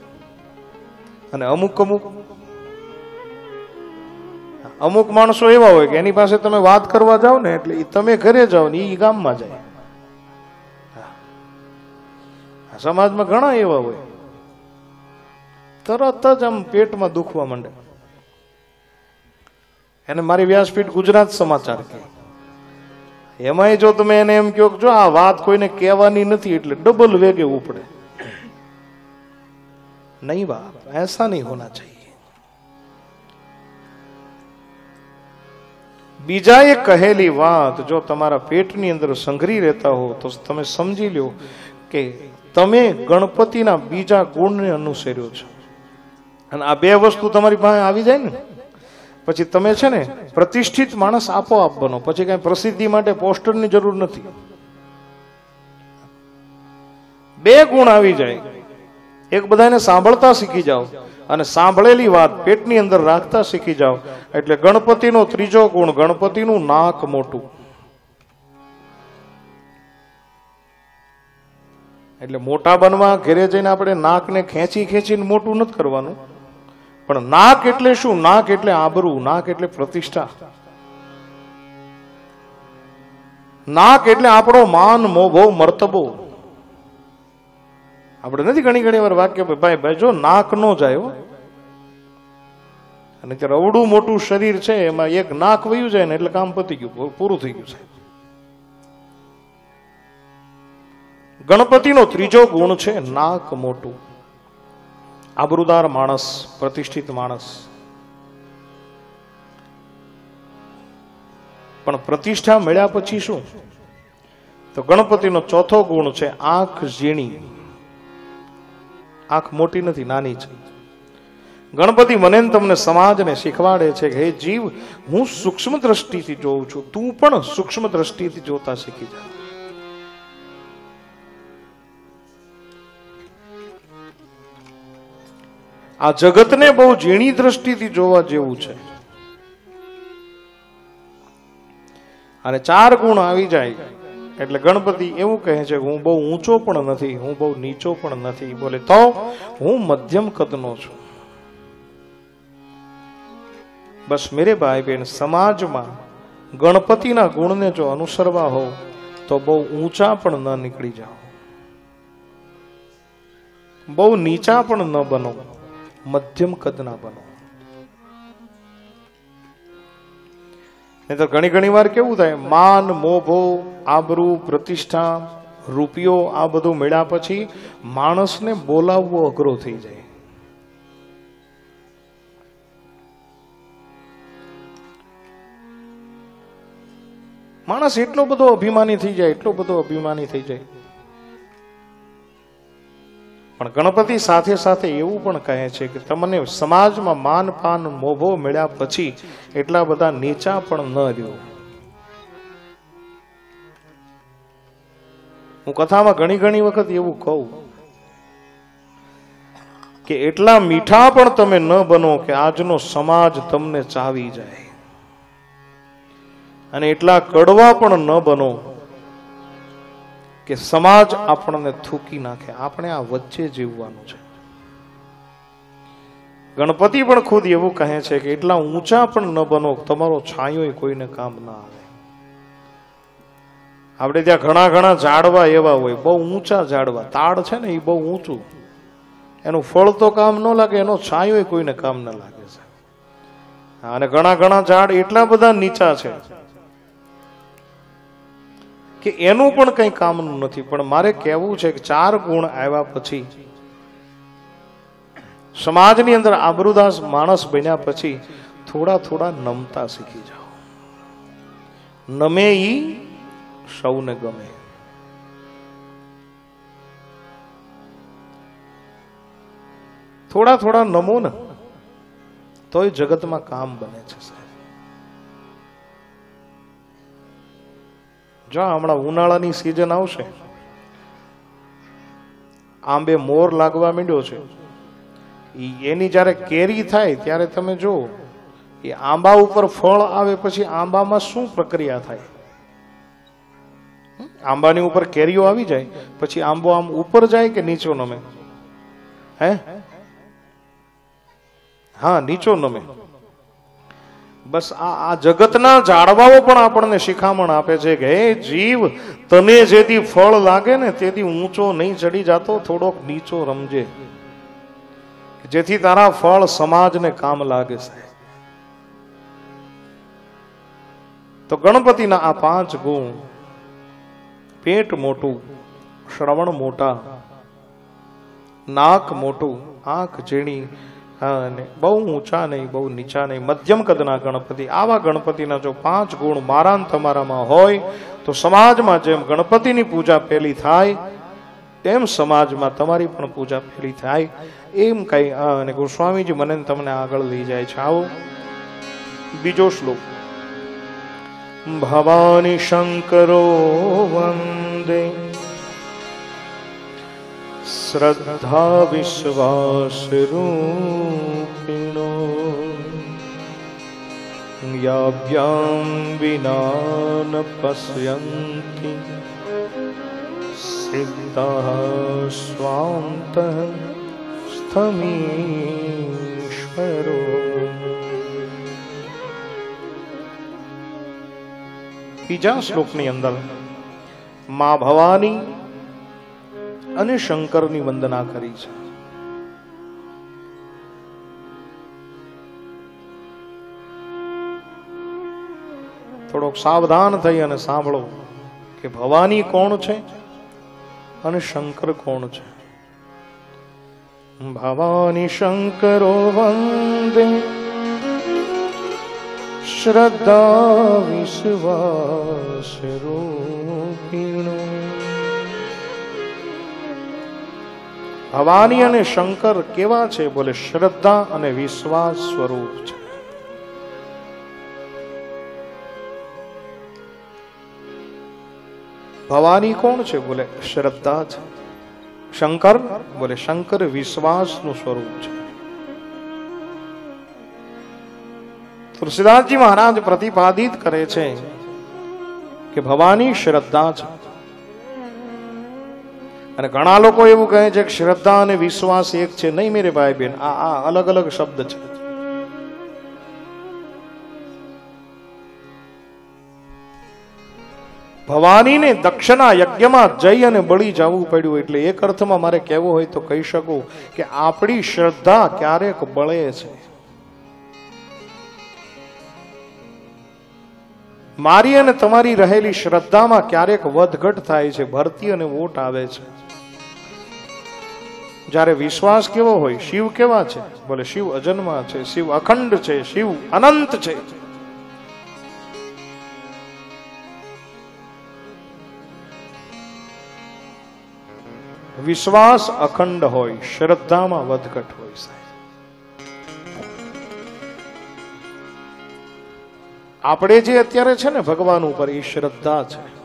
અને અમુક અમુક અમુક માણસો એવા હોય કે એની પાસે તમે વાત કરવા જાઓ ને એટલે ઈ તમે ઘરે જાઓ ને એ ગામમાં જાય આ સમાજમાં ઘણા એવા હોય તરત જ આમ પેટમાં દુખવા માંડે એને મારી વ્યાસપીઠ ગુજરાત સમાચાર કહે એમાંય જો તમે એને એમ કહો કે જો આ વાત કોઈને કહેવાની નથી એટલે ડબલ વેગે ઉપડે નહીં બાપ ऐसा नहीं होना चाहिए બીજાએ કહેલી વાત જો તમારા પેટની અંદર સંઘરી રહેતા હો, તો તમે સમજી લો કે તમે ગણપતિના બીજા ગુણને અનુસર્યો છો. અને આ બે વસ્તુ તમારી પાસે આવી જાય ને? પછી તમે છે ને પ્રતિષ્ઠિત માણસ આપોઆપ બનો. પછી કઈ પ્રસિદ્ધિ માટે પોસ્ટરની જરૂર નથી. બે ગુણ આવી જાય. એક બધાને સાંભળતા શીખી જાઓ. અને સાંભળેલી વાત પેટની અંદર રાખતા શીખી જાઓ. એટલે ગણપતિનો ત્રીજો ગુણ, ગણપતિનું નાક મોટું. એટલે મોટા બનવા ઘરે જઈને આપણે નાકને ખેંચી ખેંચીને મોટું નથી કરવાનું. પણ નાક એટલે શું? નાક એટલે આબરું, નાક એટલે પ્રતિષ્ઠા. નાક એટલે આપણો માન, મોભો, મર્તબો. આપણે નથી ઘણી ઘણી વાર વાક્ય ભાઈ ભાઈ, જો નાક નો જાય અને ત્યારે અવડું મોટું શરીર છે, એમાં એક નાક વયું જાય ને એટલે કામ પતી ગયું પૂરું થઈ ગયું છે ગણપતિનો ત્રીજો ગુણ છે નાક મોટું. આબરૂદાર માણસ, પ્રતિષ્ઠિત માણસ. પણ પ્રતિષ્ઠા મળ્યા પછી શું? તો ગણપતિનો ચોથો ગુણ છે આંખ ઝીણી. આંખ મોટી નથી, નાની છે. ગણપતિ મને તમને સમાજને શીખવાડે છે કે, હે જીવ, હું સૂક્ષ્મ દ્રષ્ટિથી જોઉં છું. તું પણ સૂક્ષ્મ દ્રષ્ટિથી જોતા શીખી જા. આ જગતને બહુ ઝીણી દ્રષ્ટિથી જોવા જેવું છે. અને ચાર ગુણ આવી જાય. એટલે ગણપતિ એવું કહે છે હું બહુ ઊંચો પણ નથી, હું બહુ નીચો પણ નથી. બોલે, તો હું મધ્યમ કદનો છું. બસ મેરે ભાઈ બહેન, સમાજમાં ગણપતિના ગુણને જો અનુસરવા હો, તો બહુ ઊંચા પણ ન નીકળી જાઓ. બહુ નીચા પણ ન બનો, મધ્યમ કદના બનો. નહીં તો ઘણી ઘણી વાર કેવું થાય, માન, મોભો, આબરૂ, પ્રતિષ્ઠા, રૂપિયો, આ બધું મેળ્યા પછી માણસને બોલાવવો અઘરો થઈ જાય. માણસ એટલો બધો અભિમાની થઈ જાય, એટલો બધો અભિમાની થઈ જાય. પણ ગણપતિ સાથે સાથે એવું પણ કહે છે કે તમને સમાજમાં માન, પાન, મોભો મળ્યા પછી એટલા બધા નીચા પણ ન રહ્યો. હું કથામાં ઘણી ઘણી વખત એવું કહું કે એટલા મીઠા પણ તમે ન બનો કે આજનો સમાજ તમને ચાવી જાય. અને એટલા કડવા પણ ન બનો કે સમાજ આપણને થૂકી નાખે. આપણે આ વચ્ચે જીવવાનું છે. ગણપતિ પણ ખુદ એવું કહે છે કે એટલા ઊંચા પણ ન બનો તમારો છાંયો કોઈને કામ ના આવે. આપણે ત્યાં ઘણા ઘણા ઝાડવા એવા હોય, બહુ ઊંચા ઝાડવા. તાડ છે ને એ બહુ ઊંચું. એનું ફળ તો કામ ન લાગે, એનો છાંયો કોઈને કામ ન લાગે છે અને ઘણા ઘણા ઝાડ એટલા બધા નીચા છે. કે એનું પણ કંઈ કામનું નથી. પણ મારે કહેવું છે કે ચાર ગુણ આવ્યા પછી, સમાજની અંદર આબરૂદાસ માણસ બન્યા પછી થોડા થોડા નમતા શીખી જાઓ. નમે ઈ સૌને ગમે. થોડા થોડા નમો ને, તોય જગતમાં કામ બને છે જો, હમણાં ઉનાળાની સિઝન આવશે. આંબે મોર લાગવા માંડ્યો છે. એની જ્યારે કેરી થાય ત્યારે તમે જો એ આંબા ઉપર ફળ આવે પછી આંબામાં શું પ્રક્રિયા થાય? આંબાની ઉપર કેરીઓ આવી જાય, પછી આંબો આમ ઉપર જાય કે નીચો નમે? હે? હા, નીચો નમે. બસ આ આ જગતના ઝાડવાઓ પણ આપણને શિખામણ આપે છે કે, હે જીવ, તને જેથી ફળ લાગે ને તેથી ઊંચો નહીં ચડી જાતો, થોડોક નીચો રમજે. જેથી તારા ફળ સમાજને કામ લાગે છે તો ગણપતિના આ પાંચ ગુણ, પેટ મોટું, શ્રવણ મોટા, નાક મોટું, આંખ ઝીણી અને બહુ ઊંચા નહીં, બહુ નીચા નહીં. મધ્યમ કદના ગણપતિ. આવા ગણપતિના જો પાંચ ગુણ મારાન તમારામાં હોય, તો સમાજમાં જેમ ગણપતિની પૂજા પહેલી થાય, તેમ સમાજમાં તમારી પણ પૂજા પહેલી થાય. એમ કઈ અને ગોસ્વામીજી મને તમને આગળ લઈ જાય છે. આવો. બીજો શ્લોક. ભવાની શંકરો વંદે. શ્રદ્ધા વિશ્વાસ રૂપિણો યાભ્યામ વિના ન પશ્યંતિ સિદ્ધા સ્વાંત સ્થમીશ્વરો બીજા શ્લોકની અંદર મા ભવાની અને શંકરની વંદના કરી છે. થોડોક સાવધાન થઈ અને સાંભળો કે ભવાની કોણ છે અને શંકર કોણ છે. ભવાની શંકરો વંદે શ્રદ્ધા વિશ્વાસ રૂપિણો. ભવાની અને શંકર કેવા છે બોલે શ્રદ્ધા અને વિશ્વાસ સ્વરૂપ છે. ભવાની કોણ છે બોલે શ્રદ્ધા છે. શંકર બોલે શંકર વિશ્વાસનું સ્વરૂપ છે. તુલસીદાસજી મહારાજ પ્રતિપાદિત કરે છે કે ભવાની શ્રદ્ધા છે. અને ઘણા લોકો એવું કહે છે કે શ્રદ્ધા અને વિશ્વાસ એક છે. નહીં મેરે ભાઈ બેન આ આ અલગ અલગ શબ્દ છે. ભવાનીને દક્ષના યજ્ઞમાં જઈ અને બળી જવું પડ્યું એટલે એક અર્થમાં મારે કહેવું હોય તો કહી શકું કે આપણી શ્રદ્ધા ક્યારેક બળે છે. મારી અને તમારી રહેલી શ્રદ્ધામાં ક્યારેક વધઘટ થાય છે, ભરતી અને વોટ આવે છે. જ્યારે વિશ્વાસ કેવો હોય, શિવ કેવા છે? બોલે, શિવ અજન્મા છે, શિવ અખંડ છે, શિવ અનંત છે. વિશ્વાસ અખંડ હોય, શ્રદ્ધામાં વધઘટ હોય, સાહેબ. આપણે જે અત્યારે છે ને ભગવાન ઉપર, એ શ્રદ્ધા છે.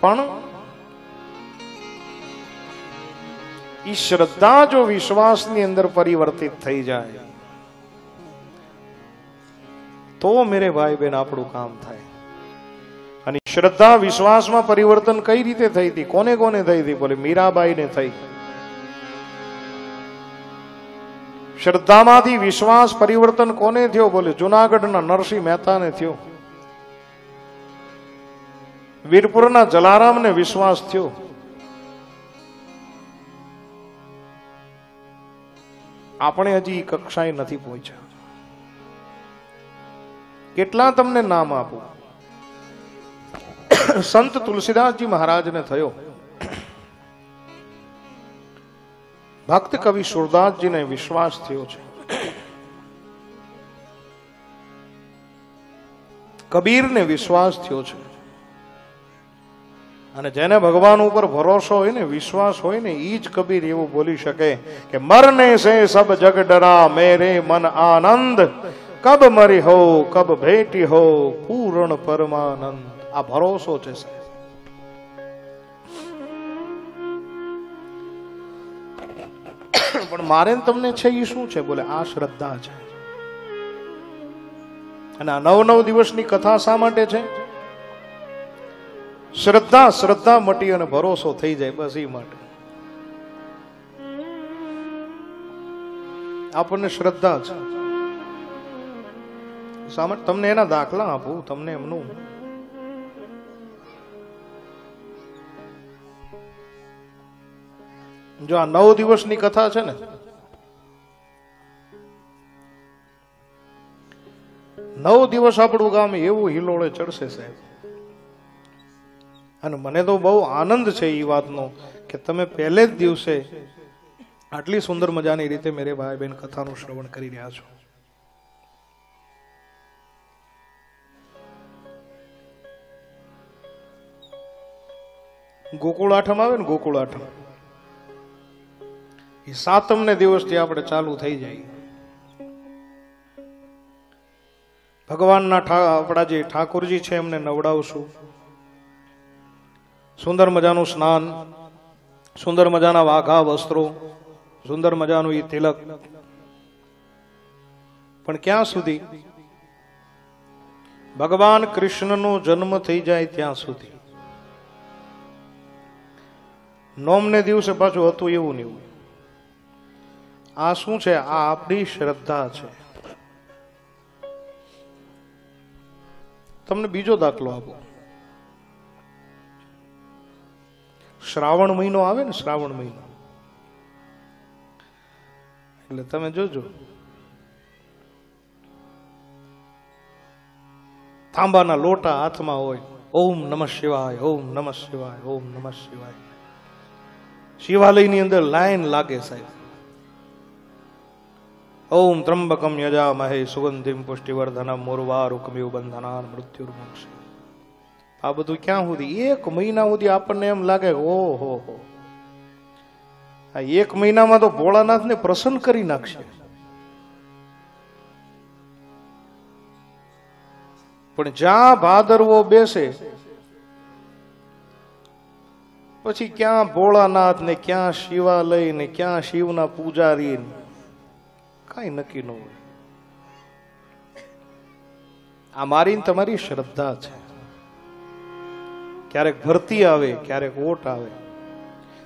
પણ એ શ્રદ્ધા જો વિશ્વાસની અંદર પરિવર્તિત થઈ જાય, તો મેરે ભાઈ બેન આપણું કામ થાય. અને શ્રદ્ધા વિશ્વાસમાં પરિવર્તન કઈ રીતે થઈ હતી? કોને કોને થઈ હતી? બોલે, મીરાબાઈને થઈ. શ્રદ્ધામાંથી વિશ્વાસ પરિવર્તન કોને થયો? બોલે, જુનાગઢના નરસિંહ મહેતાને થયો. વીરપુરના જલારામને વિશ્વાસ થયો. આપણે હજી કક્ષાએ નથી પહોંચ્યા. કેટલા તમને નામ આપું? સંત તુલસીદાસજી મહારાજને થયો. ભક્ત કવિ સુરદાસજીને વિશ્વાસ થયો છે. કબીરને વિશ્વાસ થયો છે. અને જેને ભગવાન ઉપર ભરોસો હોય ને, વિશ્વાસ હોય ને, ઈ જ કબીર એવું બોલી શકે કે, મરને સે સબ જગ ડરા, મેરે મન આનંદ, કબ મરી હો, કબ ભેટી હો, પૂર્ણ પરમાનંદ. આ ભરોસો છે પણ મારે તમને છે એ શું છે? બોલે, આ શ્રદ્ધા છે. અને આ નવ નવ દિવસની કથા શા માટે છે? શ્રદ્ધા શ્રદ્ધા મટી અને ભરોસો થઈ જાય બસ એ માટે. આપણને શ્રદ્ધા છે. સામે તમને એના દાખલા આપું, તમને એમનું. જો આ નવ દિવસની કથા છે ને, નવ દિવસ આપણું ગામ એવું હિલોળે ચડશે સાહેબ. અને મને તો બહુ આનંદ છે એ વાતનો કે તમે પહેલે જ દિવસે આટલી સુંદર મજાની રીતે મેરે ભાઈ બહેન કથાનું શ્રવણ કરી રહ્યા છો. ગોકુળ આઠમ આવે ને ગોકુળ આઠમ. એ સાતમને દિવસથી આપણે ચાલુ થઈ જાય. ભગવાનના આપણા જે ઠાકોરજી છે એમને નવડાવશું. સુંદર મજાનું સ્નાન, સુંદર મજાના વાઘા, વસ્ત્રો, સુંદર મજાનું એ તિલક. પણ ક્યાં સુધી? ભગવાન કૃષ્ણનો જન્મ થઈ જાય ત્યાં સુધી. નોમને દિવસે પાછું હતું એવું ને એવું. આ શું છે? આ આપણી શ્રદ્ધા છે. તમને બીજો દાખલો આપો. શ્રાવણ મહિનો આવે ને શ્રાવણ મહિનો. એટલે તમે જોજો. તાંબાના લોટા હાથમાં હોય. ઓમ નમઃ શિવાય, ઓમ નમઃ શિવાય, ઓમ નમઃ શિવાય. શિવાલયની અંદર લાઈન લાગે સાહેબ. ઓમ ત્રંબકમ યજા મહે સુગંધિમ પુષ્ટિવર્ધનમ રૂકમ્યુ બંધનાન મૃત્યુર્મોક્ષ. આ બધું ક્યાં સુધી? એક મહિના સુધી આપણને એમ લાગે હો હો. આ એક મહિનામાં તો ભોળાનાથને પ્રસન્ન કરી નાખશે. પણ જ્યાં ભાદરવો બેસે, પછી ક્યાં ભોળાનાથ ને ક્યાં શિવાલય ને ક્યાં શિવના પૂજારી કાંઈ નક્કી ન હોય. આ મારી તમારી શ્રદ્ધા છે. ક્યારેક ભરતી આવે, ક્યારેક ઓટ આવે.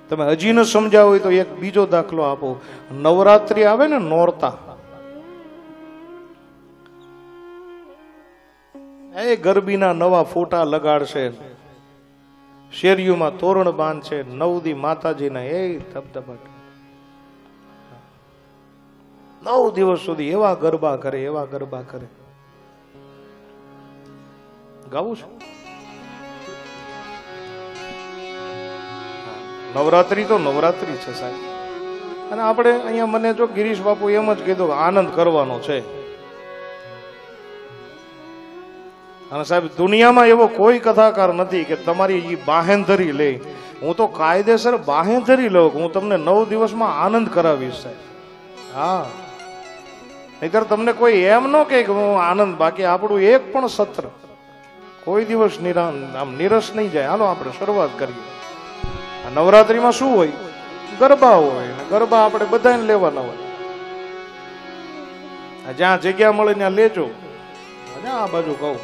તમે હજી ન સમજાવ તો એક બીજો દાખલો આપો. નવરાત્રી આવે ને નોરતા. એ ગરબીના નવા ફોટા લગાડશે. શેરીઓમાં તોરણ બાંધશે. નવ દી માતાજીના એ ધબધબાટ. નવ દિવસ સુધી એવા ગરબા કરે, એવા ગરબા કરે. ગાવું છે. નવરાત્રી તો નવરાત્રી છે સાહેબ. અને આપણે અહીંયા મને જો ગિરીશ બાપુ એમ જ કીધું કે આનંદ કરવાનો છે. અને સાહેબ, દુનિયામાં એવો કોઈ કથાકાર નથી કે તમારી એ બાહેંધરી લે. હું તો કાયદેસર બાહેંધરી લઉં હું તમને નવ દિવસમાં આનંદ કરાવીશ સાહેબ. હા. નહીતર તમને કોઈ એમ ન કે હું આનંદ, બાકી આપણું એક પણ સત્ર કોઈ દિવસ નિરા, આમ નિરસ નહીં જાય. હાલો, આપણે શરૂઆત કરીએ. નવરાત્રીમાં શું હોય? ગરબા હોય ને ગરબા આપણે બધાને લેવાના હોય. જ્યાં જગ્યા મળે ત્યાં લેજો. આ બાજુ કહું.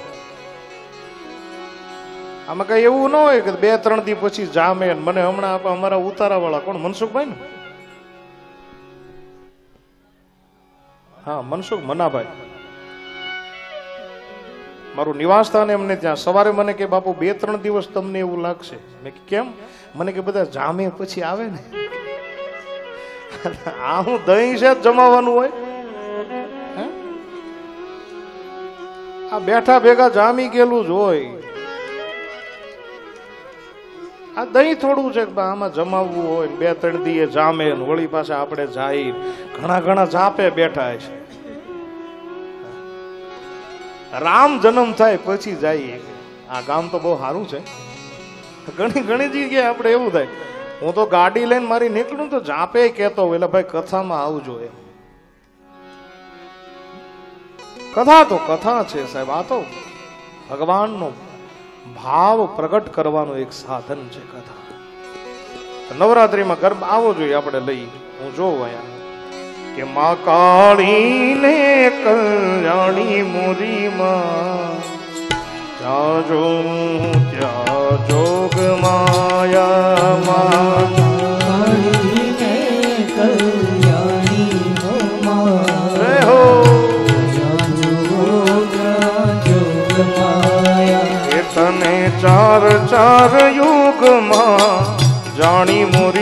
આમાં કઈ એવું ન હોય કે બે, ત્રણ દી પછી જામે મને હમણાં અમારા ઉતારા વાળા કોણ? મનસુખભાઈ ને? હા, મનસુખ મનાભાઈ. મારું નિવાસ સ્થાન એમને ત્યાં. સવારે મને કે, બાપુ, બે, ત્રણ દિવસ તમને એવું લાગશે. મેં કેમ? મને કે બધા જામે પછી આવે ને? આ હું દહીં છે જમાવાનું હોય? આ બેઠા ભેગા જામી ગયેલું જ હોય. આ દહીં થોડું છે આમાં જમાવવું હોય બે ત્રણ દીએ જામે હોળી પાસે આપણે જાય ઘણા ઘણા જાપે બેઠા છે. રામ જન્મ થાય પછી જઈએ આ ગામ તો બહુ સારું છે. ઘણી ઘણી જગ્યાએ આપણે એવું થાય, હું તો ગાડી લઈને મારી નીકળું તો જાપે કહેતો હોય એટલે ભાઈ, કથામાં આવજો એમ. કથા તો કથા છે સાહેબ, આ તો ભગવાનનો ભાવ પ્રગટ કરવાનું એક સાધન છે કથા. નવરાત્રીમાં ગરબા, આવો જોઈએ આપણે લઈ, હું જોઉં અહીંયા. કે મા કાળી ને કલ્યાણી મોરી ત્યાં જો ત્યાં જોગ માયા માં કાળીને કલ્યાણી હો માં. રે હો જ્યાં જુઓ ત્યાં જોગ માયા. એ તને ચાર ચાર યુગમાં જાણી મોરી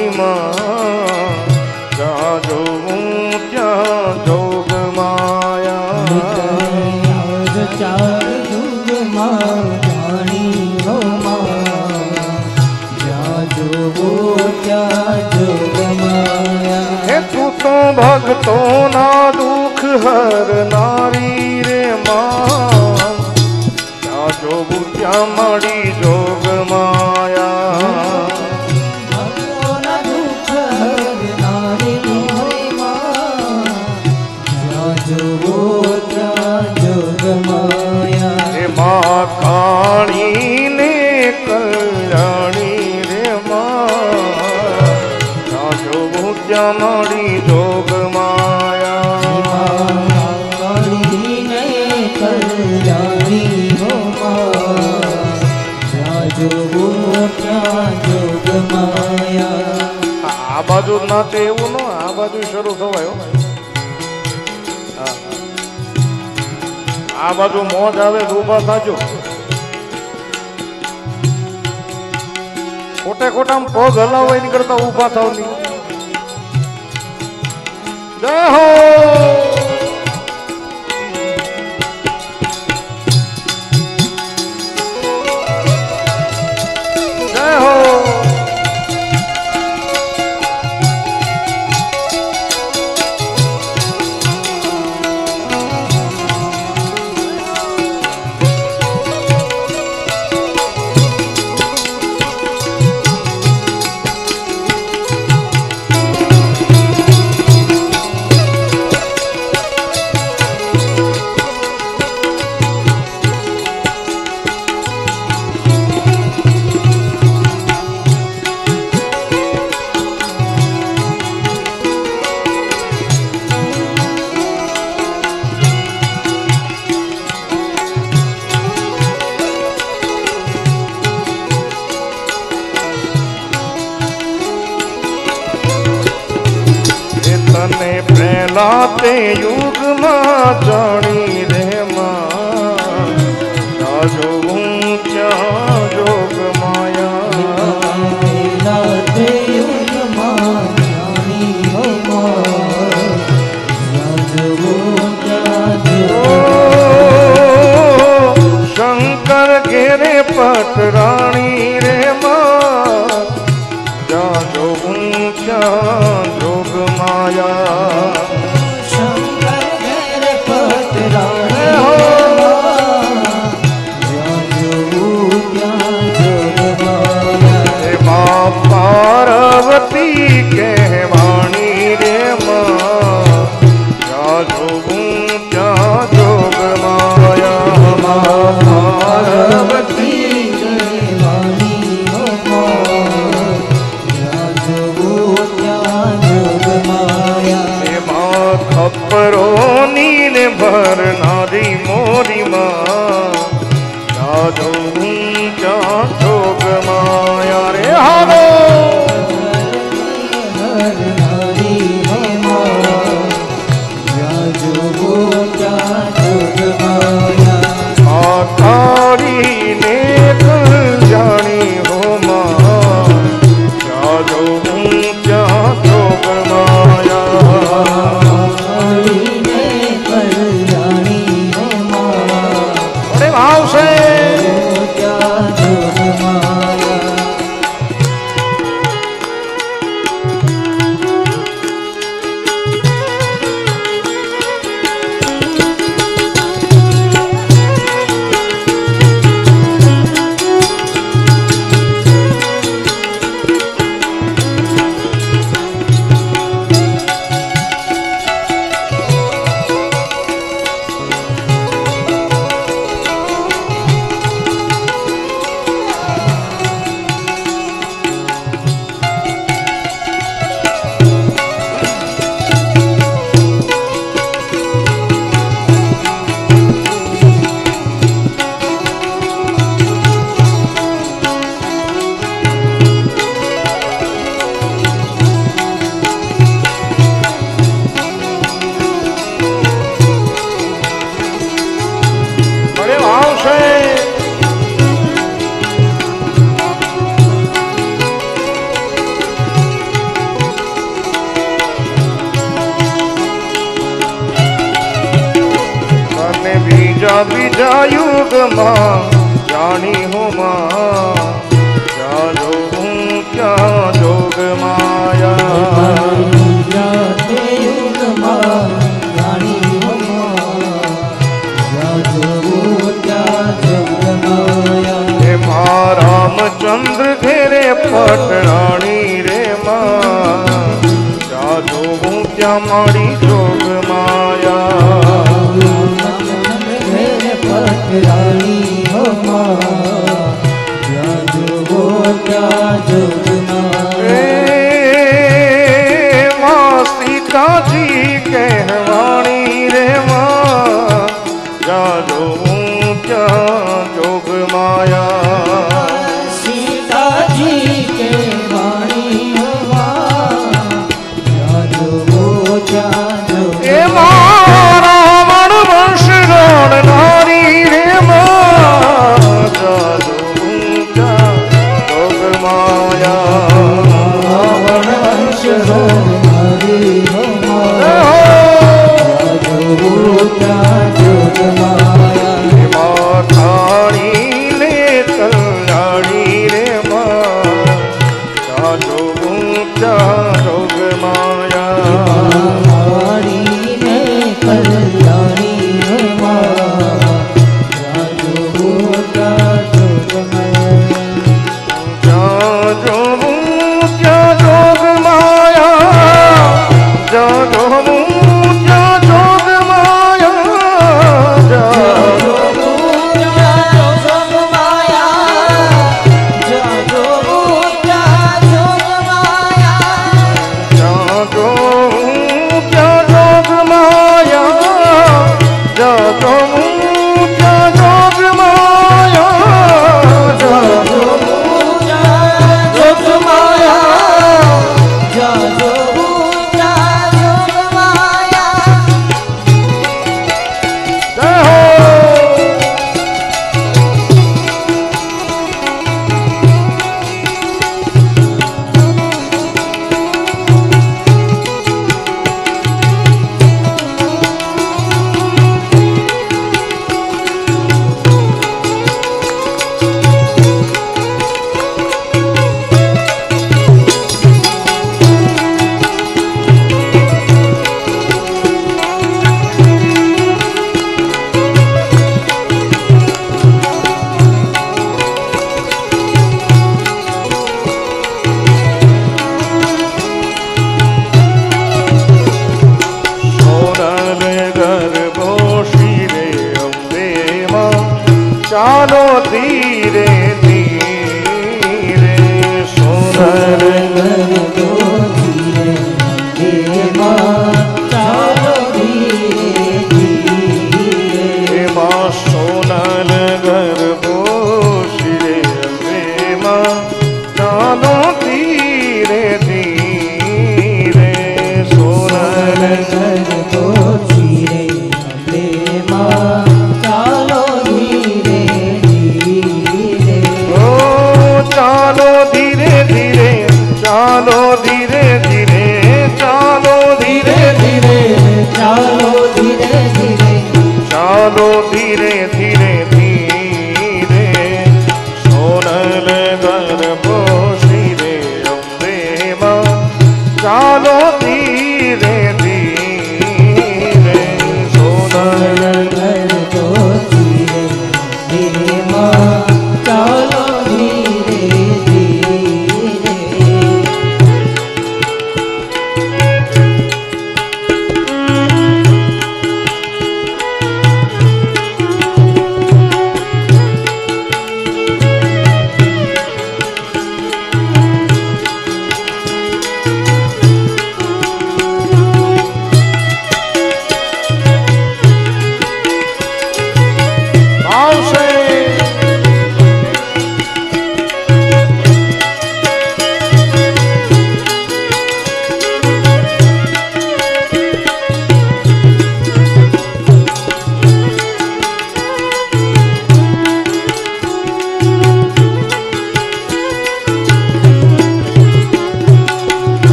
તું તો ભક્તો ના દુઃખ હરનારી રે માં. ત્યાં જોવું ત્યાં મળી જોગ સાથે એવું ન આ બાજુ શરૂ થવાયો આ બાજુ મોજ આવે ઊભા થાજો. ખોટે ખોટા પગ હલાવો એની કરતા ઊભા થાવ જય હો!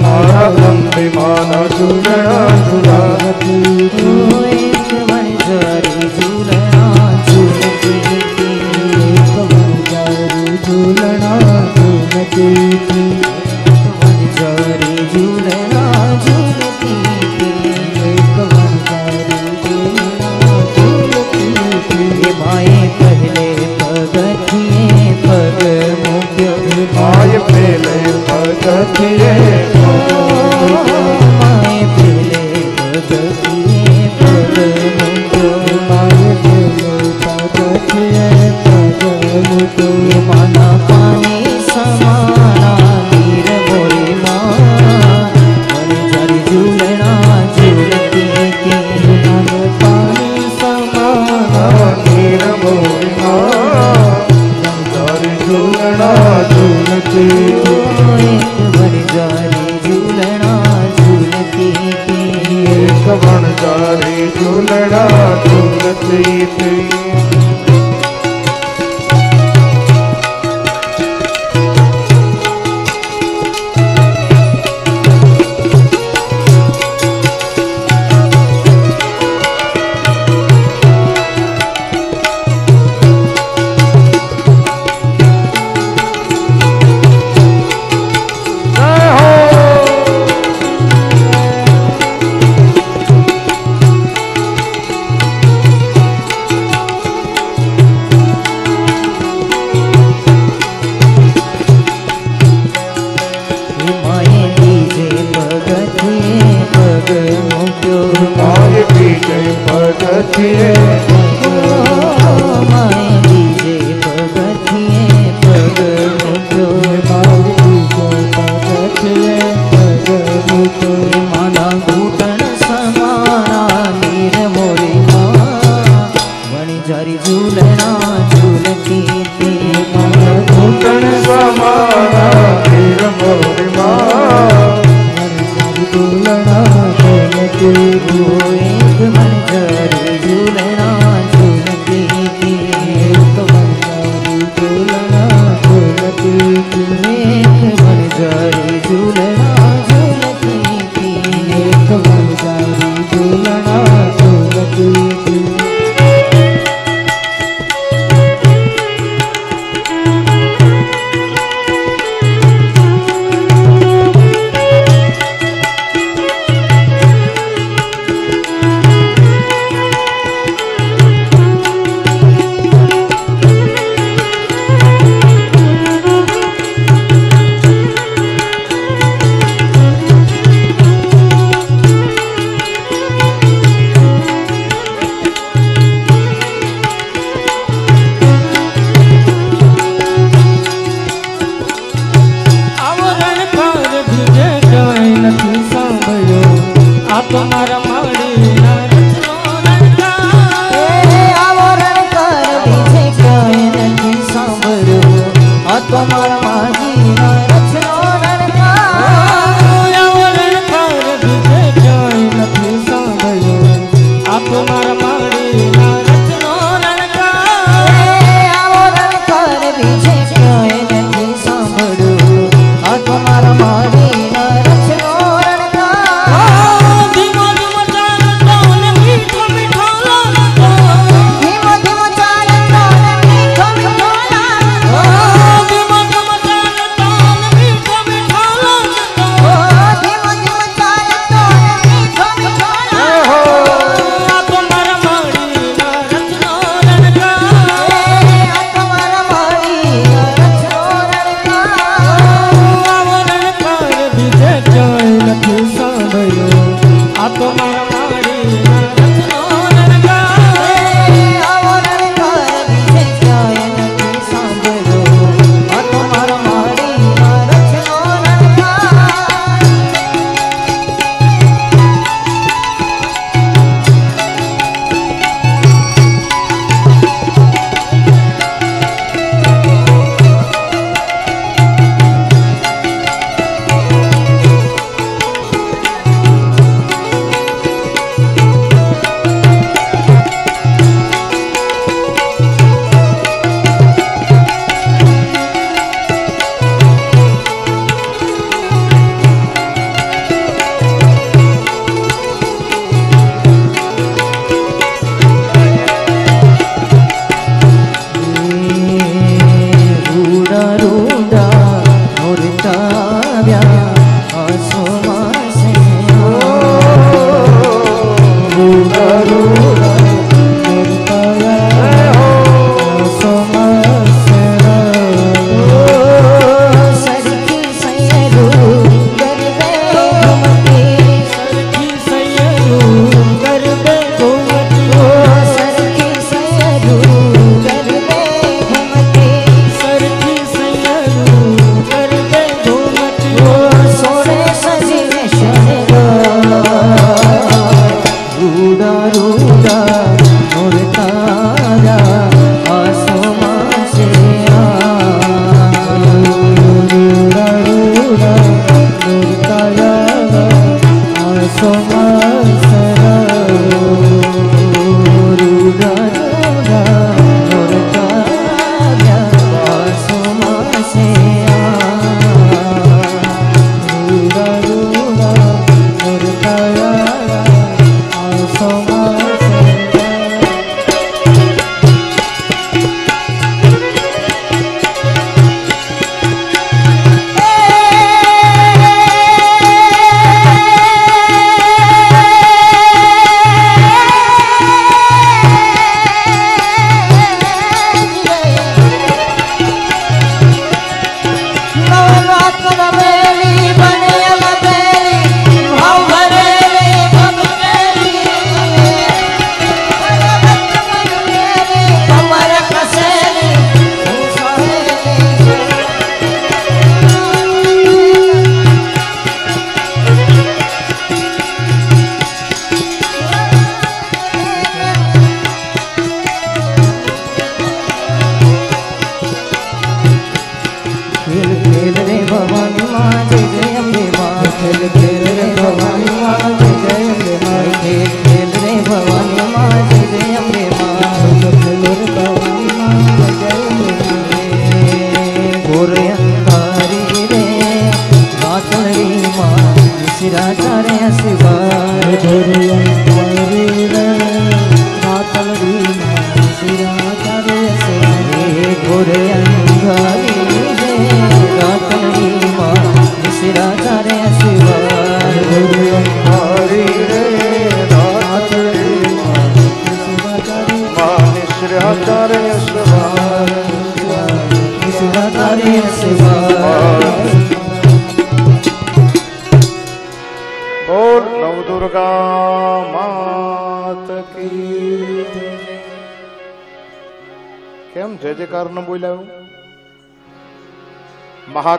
મારા બ્રહ્મે મારા ચૂરણા ચૂરાતી તું. એક મંજરી ચૂરણા ચૂરતી એક મંજરી ચૂરણા ચૂરતી ભાઈ દિલે ભગતિએ માય દિલે ભગતિએ પદ ઝૂલણા ઝૂલતી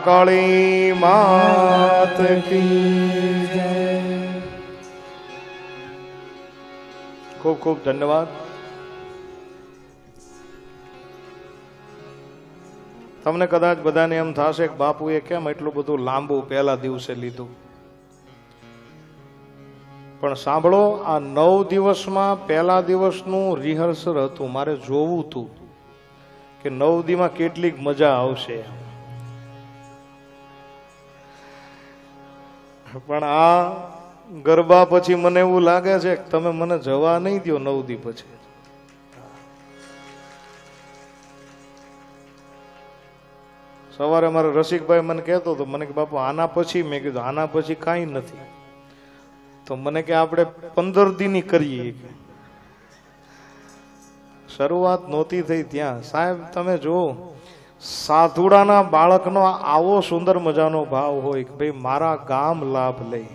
મહાકાળી માત કી ખૂબ ખૂબ ધન્યવાદ તમને કદાચ બધાને એમ થશે કે બાપુએ કેમ એટલું બધું લાંબુ પહેલા દિવસે લીધું? પણ સાંભળો, આ નવ દિવસમાં પહેલા દિવસનું રિહર્સલ હતું. મારે જોવું હતું કે નવ દીમાં કેટલીક મજા આવશે. પણ આ ગરબા પછી મને એવું લાગે છે કે તમે મને જવા નહીં દો નવ દી પછી. સવારે મારે રસિકભાઈ મને કહેતો હતો, મને કે બાપુ આના પછી, મેં કીધું આના પછી કાંઈ નથી. તો મને કે આપણે પંદર દીની કરીએ શરૂઆત નહોતી થઈ ત્યાં. સાહેબ, તમે જો સાધુડાના બાળકનો આવો સુંદર મજાનો ભાવ હોય કે ભાઈ મારા ગામ લાભ લઈ?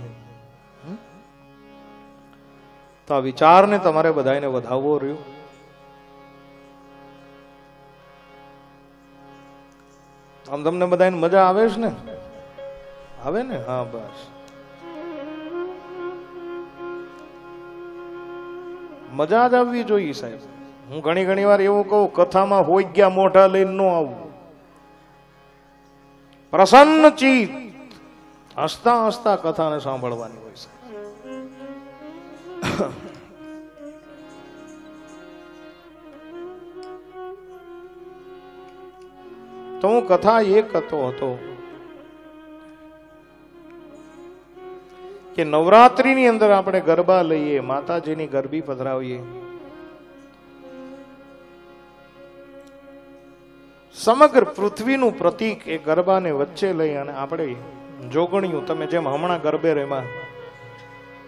તો આ વિચારને તમારે બધાને વધાવવો રહ્યું. આમ તમને બધાને મજા આવે છે ને? આવે ને? હા, બસ. મજા જ આવવી જોઈએ સાહેબ. હું ઘણી ઘણી વાર એવું કહું, કથામાં હોય ગયા મોઢા લઈને ન આવવું પ્રસન્ન ચિત હસતા હસતા કથાને સાંભળવાની હોય છે. તો હું કથા એ કહેતો હતો કે નવરાત્રિની અંદર આપણે ગરબા લઈએ, માતાજીની ગરબી પધરાવીએ. સમગ્ર પૃથ્વીનું પ્રતીક એ ગરબાને વચ્ચે લઈ અને આપણે જોગણ્યું, તમે જેમ હમણાં ગરબે રેમાં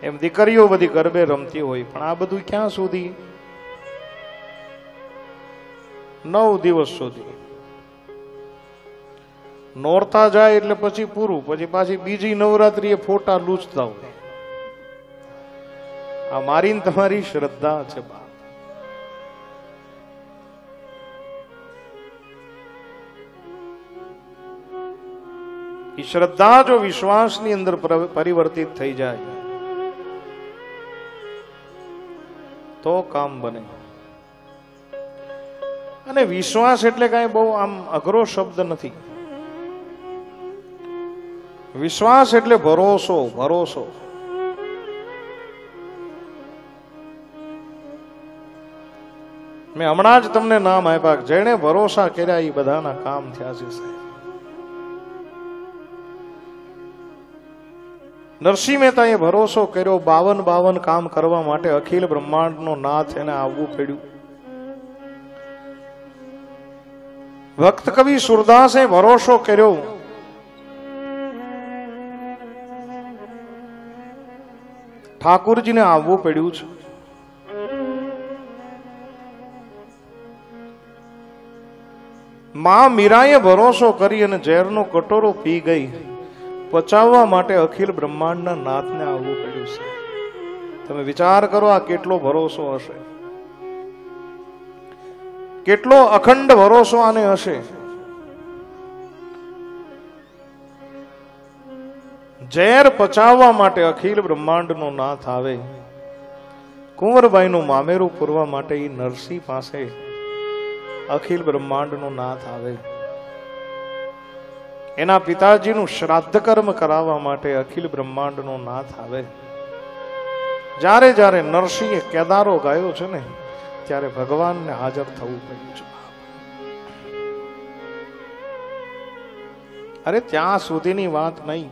એમ દીકરીઓ બધી ગરબે રમતી હોય, પણ આ બધું ક્યાં સુધી? નવ દિવસ સુધી. નોરતા જાય એટલે પછી પૂરું, પછી પાછી બીજી નવરાત્રી ફોટા લૂંચતા હોય. આ મારી તમારી શ્રદ્ધા છે બા. શ્રદ્ધા જો વિશ્વાસની અંદર પરિવર્તિત થઈ જાય, તો કામ બને. અને વિશ્વાસ એટલે કાંઈ બહુ આમ અઘરો શબ્દ નથી. વિશ્વાસ એટલે ભરોસો ભરોસો. મેં હમણાં જ તમને નામ આપ્યા જેણે ભરોસા કર્યા એ બધાના કામ થયા છે સાહેબ. નરસિંહ મહેતાએ ભરોસો કર્યો, બાવન બાવન કામ કરવા માટે અખિલ બ્રહ્માંડનો નાથ એને આવવું પડ્યું. ભક્ત કવિ સુરદાસે ભરોસો કર્યો. ઠાકુરજીને આવવું પડ્યું છે. માં મીરાએ ભરોસો કરી અને ઝેરનો કટોરો પી ગઈ. પચાવવા માટે અખિલ બ્રહ્માંડના નાથને આવવું પડ્યું છે. તમે વિચાર કરો આ કેટલો ભરોસો હશે. કેટલો અખંડ ભરોસો આને હશે. ઝેર પચાવવા માટે અખિલ બ્રહ્માંડનો નાથ આવે. કુંવરબાઈનું મામેરું પૂરવા માટે એ નરસિંહ પાસે અખિલ બ્રહ્માંડનો નાથ આવે. એના પિતાજીનું શ્રાદ્ધ કર્મ કરાવવા માટે અખિલ બ્રહ્માંડનો નાથ આવે. જ્યારે જ્યારે નરસિંહે કેદારો ગાયો છે ને, ત્યારે ભગવાનને હાજર થવું પડ્યું છે. અરે ત્યાં સુધીની વાત નહીં.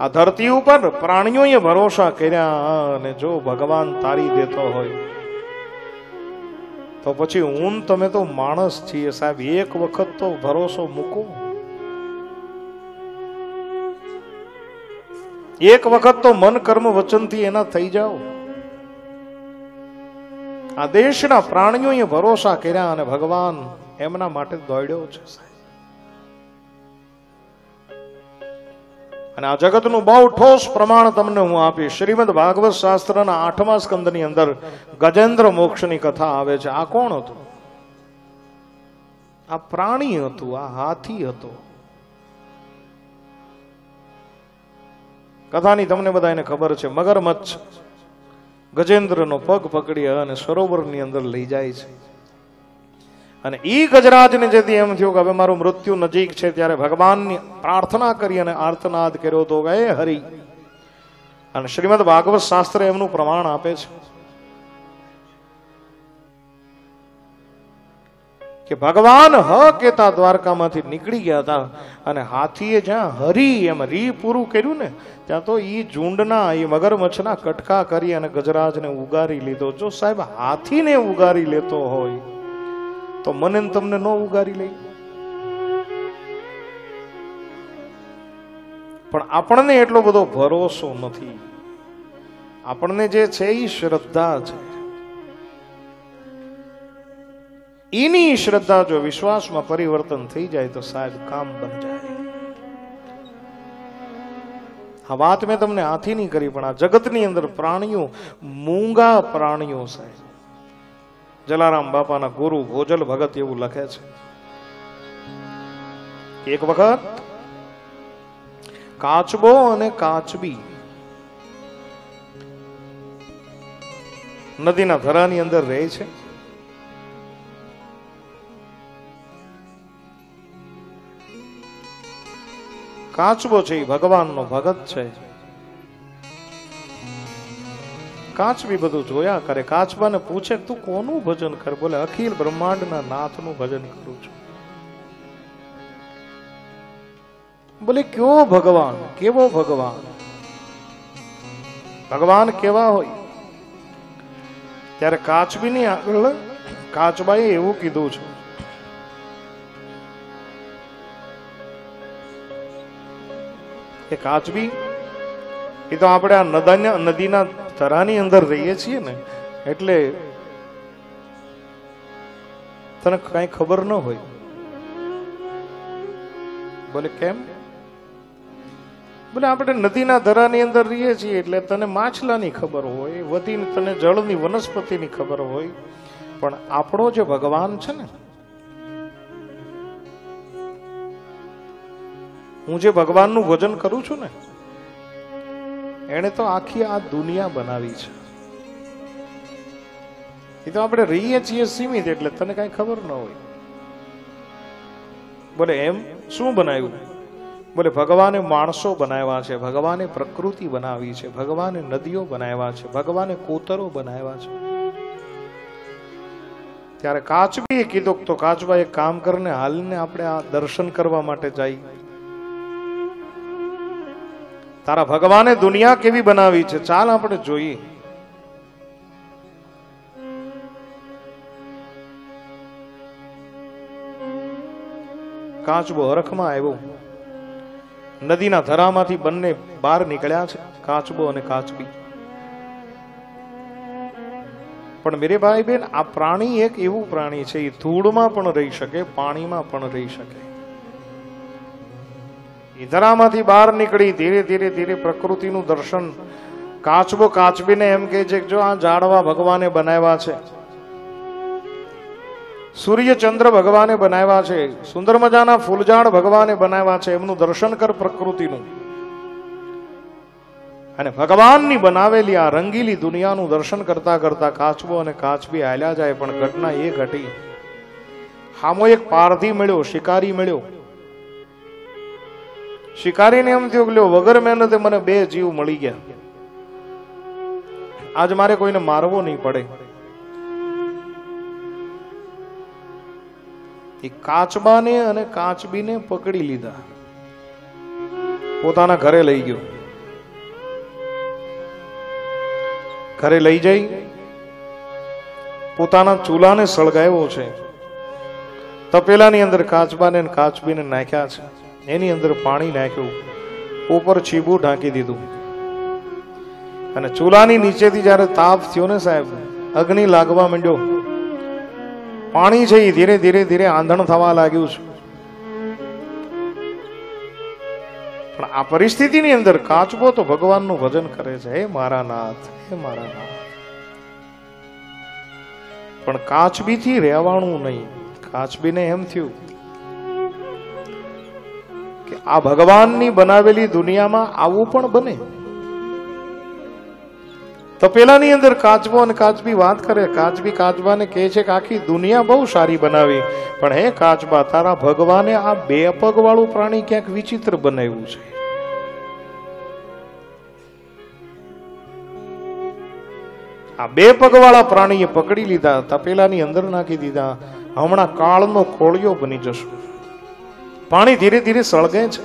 આ ધરતી ઉપર પ્રાણીઓએ ભરોસા કર્યા અને જો ભગવાન તારી દેતો હોય તો પછી હું તમે તો માણસ છીએ સાહેબ, એક વખત તો ભરોસો મૂકો. એક વખત તો મન કર્મ વચનથી એના થઈ જાઓ. આ દેશના પ્રાણીઓએ ભરોસા કર્યા અને ભગવાન એમના માટે દોડ્યો છે સાહેબ. અને આ જગતનું બહુ ઠોસ પ્રમાણ તમને હું આપીશ. શ્રીમદ ભાગવત શાસ્ત્રના આઠમા સ્કંદની અંદર ગજેન્દ્ર મોક્ષની કથા આવે છે. આ કોણ હતું? આ પ્રાણી હતું, આ હાથી હતો. કથાની તમને બધાને ખબર છે, મગરમચ્છ ગજેન્દ્રનો પગ પકડી અને સરોવરની અંદર લઈ જાય છે. અને એ ગજરાજને જેથી એમ થયું કે હવે મારું મૃત્યુ નજીક છે, ત્યારે ભગવાનની પ્રાર્થના કરી અને આર્તનાદ કર્યો તો કે "હે હરિ. અને શ્રીમદ ભાગવત શાસ્ત્ર એમનું પ્રમાણ આપે છે કે ભગવાન હ કેતા દ્વારકામાંથી નીકળી ગયા હતા અને હાથીએ જ્યાં હરી એમ રી પૂરું કર્યું ને, ત્યાં તો એ ઝુંડના એ મગરમચ્છના કટકા કરી અને ગજરાજને ઉગારી લીધો. જો સાહેબ, હાથીને ઉગારી લેતો હોય તો મને તમને ન ઉગારી લઈ. પણ આપણને એટલો બધો ભરોસો નથી. આપણને જે છે એ શ્રદ્ધા છે. એની શ્રદ્ધા જો વિશ્વાસમાં પરિવર્તન થઈ જાય તો સાહેબ કામ બન જાય. આ વાત મેં તમને આથી નહીં કરી, પણ આ જગતની અંદર પ્રાણીઓ, મૂંગા પ્રાણીઓ સાહેબ. જલારામ બાપાના ગુરુ ભોજલ ભગત એવું લખે છે. એક વખત કાચબો અને કાચબી નદીના ધરાની અંદર રહે છે. કાચબો છે એ ભગવાનનો ભગત છે. કાચબી બધું જોયા કરે, કાચબાને પૂછે, તું કોનું ભજન કર? બોલે, અખિલ બ્રહ્માંડના નાથનું ભજન કરું છું. બોલે, કયો ભગવાન? કેવો ભગવાન? ભગવાન કેવા હોય? ત્યારે કાચબીની આગળ કાચબાએ એવું કીધું છે. એ કાચબી, એ તો આપણે આ નદાના નદીના તરાની અંદર રહીએ છીએ ને, એટલે તને કઈ ખબર ન હોય. બોલે કેમ? બોલે આપણે નદીના ધરાની અંદર રહીએ છીએ એટલે તને માછલાની ખબર હોય, વધીને તને જળની વનસ્પતિની ખબર હોય. પણ આપણો જે ભગવાન છે ને, હું જે ભગવાનનું ભજન કરું છું ને એણે તો આખી આ દુનિયા બનાવી છે. એ તો આપણે રહીએ છીએ સીમિત એટલે તને કઈ ખબર ન હોય. બોલે, એમ? શું બનાવ્યું? બોલે, ભગવાને માણસો બનાવ્યા છે, ભગવાને પ્રકૃતિ બનાવી છે, ભગવાને નદીઓ બનાવ્યા છે, ભગવાને કોતરો બનાવ્યા છે. ત્યારે કાચબીએ કીધું તો કાચબા એક કામ કરીને, હાલને આપણે આ દર્શન કરવા માટે જઈ તારા ભગવાને દુનિયા કેવી બનાવી છે? ચાલ આપણે જોઈએ. કાચબો હરખમાં આવ્યો. નદીના ધરામાંથી બંને બહાર નીકળ્યા છે, કાચબો અને કાચબી. પણ મેરે ભાઈ બેન, આ પ્રાણી એક એવું પ્રાણી છે, એ ધૂળમાં પણ રહી શકે, પાણીમાં પણ રહી શકે. એ બહાર નીકળી ધીરે ધીરે ધીરે પ્રકૃતિનું દર્શન કાચબો કાચબીને એમ કહે છે કે જો આ ઝાડવા ભગવાને બનાવ્યા છે. સૂર્ય ચંદ્ર ભગવાને બનાવ્યા છે, સુંદર મજાના ફૂલઝાડ ભગવાને બનાવ્યા છે, એમનું દર્શન કર પ્રકૃતિનું. અને ભગવાનની બનાવેલી આ રંગીલી દુનિયાનું દર્શન કરતા કરતા કાચબો અને કાચબી હાલ્યા જાય, પણ ઘટના એ ઘટી. હામો એક પારધી મળ્યો, શિકારી મળ્યો. શિકારીને એમ થયું કે વગર મહેનતે મને બે જીવ મળી ગયા. આજ મારે કોઈને મારવો નહીં પડે. એ કાચબાને અને કાચબીને પકડી લીધા. પોતાના ઘરે લઈ ગયો. ઘરે લઈ જઈ. પોતાના ચૂલાને સળગાવ્યો છે. તપેલાની અંદર કાચબાને કાચબીને નાખ્યા છે. એની અંદર પાણી નાખ્યું, ઉપર છીબું ઢાંકી દીધું. અને ચૂલાની નીચેથી જ્યારે તાપ થયો ને સાહેબ, અગ્નિ લાગવા માંડ્યો. પાણી છે ધીરે ધીરે ધીરે આંધણ થવા લાગ્યું છે. પણ આ પરિસ્થિતિની અંદર કાચબો તો ભગવાનનું ભજન કરે છે, હે મારા નાથ, હે મારા નાથ. પણ કાચબીથી રહેવાનું નહીં. કાચબીને એમ થયું કે આ ભગવાનની બનાવેલી દુનિયામાં આવું પણ બને. તો પેલાની અંદર કાચબો અને કાચબી વાત કરે. કાચબી કાચબાને કહે છે કે આખી દુનિયા બહુ સારી બનાવી. પણ હે કાચબા, તારા ભગવાને આ બે પગ વાળું પ્રાણી ક્યાંક વિચિત્ર બનાવ્યું છે. આ બે પગવાળા પ્રાણીએ પકડી લીધા, તપેલાની અંદર નાખી દીધા. હમણાં કાળનો કોળિયો બની જશું. પાણી ધીરે ધીરે સળગે છે.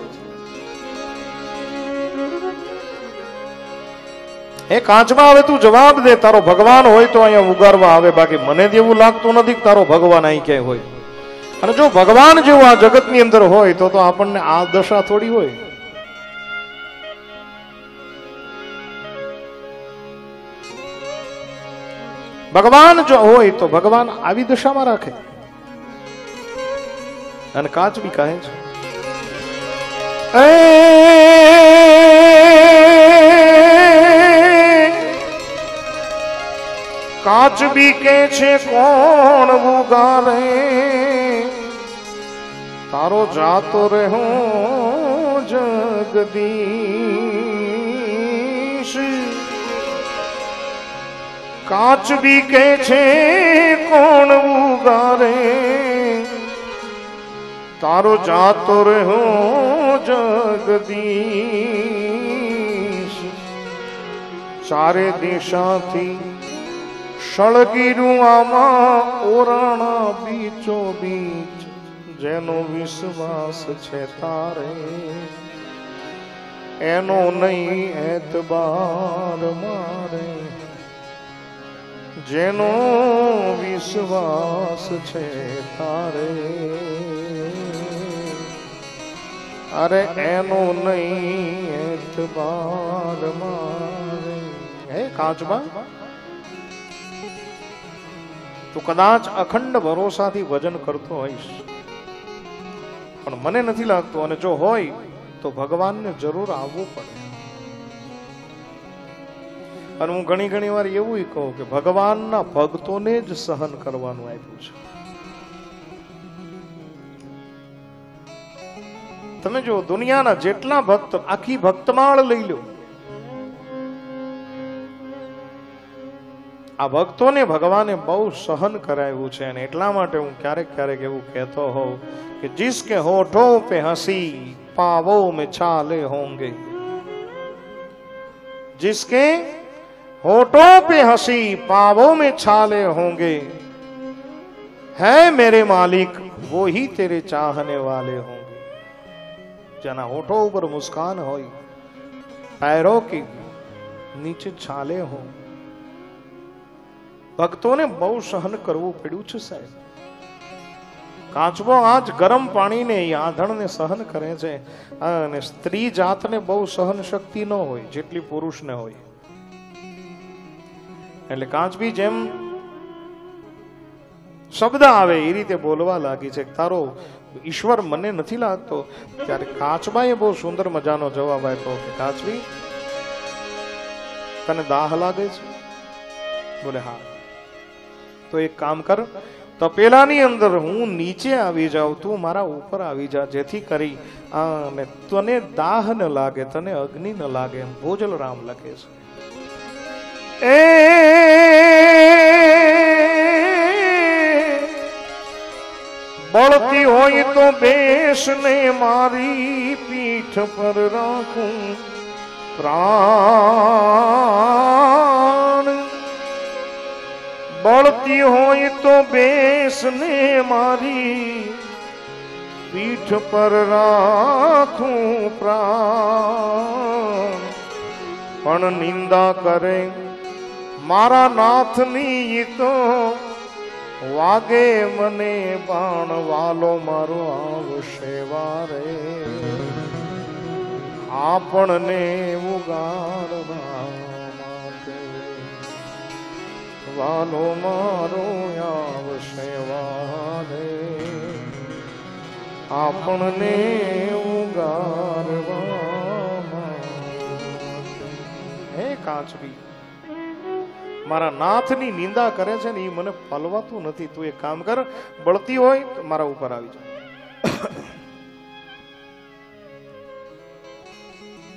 એ કાચમાં હવે તું જવાબ દે, તારો ભગવાન હોય તો અહીંયા ઉગારવા આવે, બાકી મને જ એવું લાગતું નથી તારો ભગવાન અહીં ક્યાંય હોય. અને જો ભગવાન જેવું આ જગતની અંદર હોય, તો તો આપણને આ દશા થોડી હોય. ભગવાન જો હોય તો ભગવાન આવી દશામાં રાખે. અને કાચ બી કહે છે. કાચ બી કે છે, કોણ ઉગારે તારો જાતો રહો જગદીશ. કાચ બી કે છે, કોણ ઉગારે તારો જાતો રહ્યો જગદીશ. ચારે દિશાથી સળગીરું આમાં ઓરાણા બીચો બીચ, જેનો વિશ્વાસ છે તારે. એનો નહીં એતબાર મારે. જેનો વિશ્વાસ છે તારે. અરે એનો નહીં એતબાર હે, કાચબા? તું કદાચ અખંડ ભરોસાથી વજન કરતો હોઈશ. પણ મને નથી લાગતું અને જો હોય તો ભગવાનને જરૂર આવવું પડે. અને હું ઘણી ઘણી વાર એવું કહું કે ભગવાનના ભક્તોને જ સહન કરવાનું આપ્યું છે. તમે જો દુનિયાના જેટલા ભક્ત આખી ભક્તમાળ લઈ લો આ ભક્તોને ભગવાને બહુ સહન કરાવ્યું છે અને એટલા માટે હું ક્યારેક ક્યારેક એવું કહેતો હોઉં કે जिसके होठों पे हंसी पावों में छाले होंगे जिसके होठों पे हंसी पावों में छाले होंगे है मेरे मालिक वो ही तेरे चाहने वाले होंगे જેના હોઠો ઉપર મુસ્કાન હોય पैरों की નીચે છાલે હો ભક્તોને બહુ સહન કરવું પડ્યું છે સાહેબ કાચબો આજ ગરમ પાણીને એ આંધણને સહન કરે છે અને સ્ત્રી જાતને બહુ સહન શક્તિ ન હોય જેટલી પુરુષને હોય એટલે કાચબી જેમ શબ્દ આવે એ રીતે બોલવા લાગી છે તારો ઈશ્વર મને નથી લાગતો. ત્યારે કાચબાએ બહુ સુંદર મજાનો જવાબ આપ્યો કે, કાચબી, તને દાહ લાગે છે? બોલે, હા. તો એક કામ કર, તપેલાની અંદર હું નીચે આવી જાઉં, તું મારા ઉપર આવી જા, જેથી કરી અને તને દાહ ન લાગે, તને અગ્નિ ન લાગે, એમ ભોજલ રામ લખે છે. એ બળતી હોય તો બેસને મારી પીઠ પર રાખું. પ્રાણ. બળતી હોય તો બેસને મારી પીઠ પર રાખું પ્રાણ. પણ નિંદા કરે મારા નાથની તો વાગે મને બાણ વાલો મારો આવશે વારે. આપણને ઉગાડવા માટે વાલો મારો આવશે વારે. આપણને ઉગાડવા હે કાચબી. મારા નાથની નિંદા કરે છે ને એ મને ફલવાતું નથી. તું એક કામ કર, બળતી હોય તો મારા ઉપર આવી જા.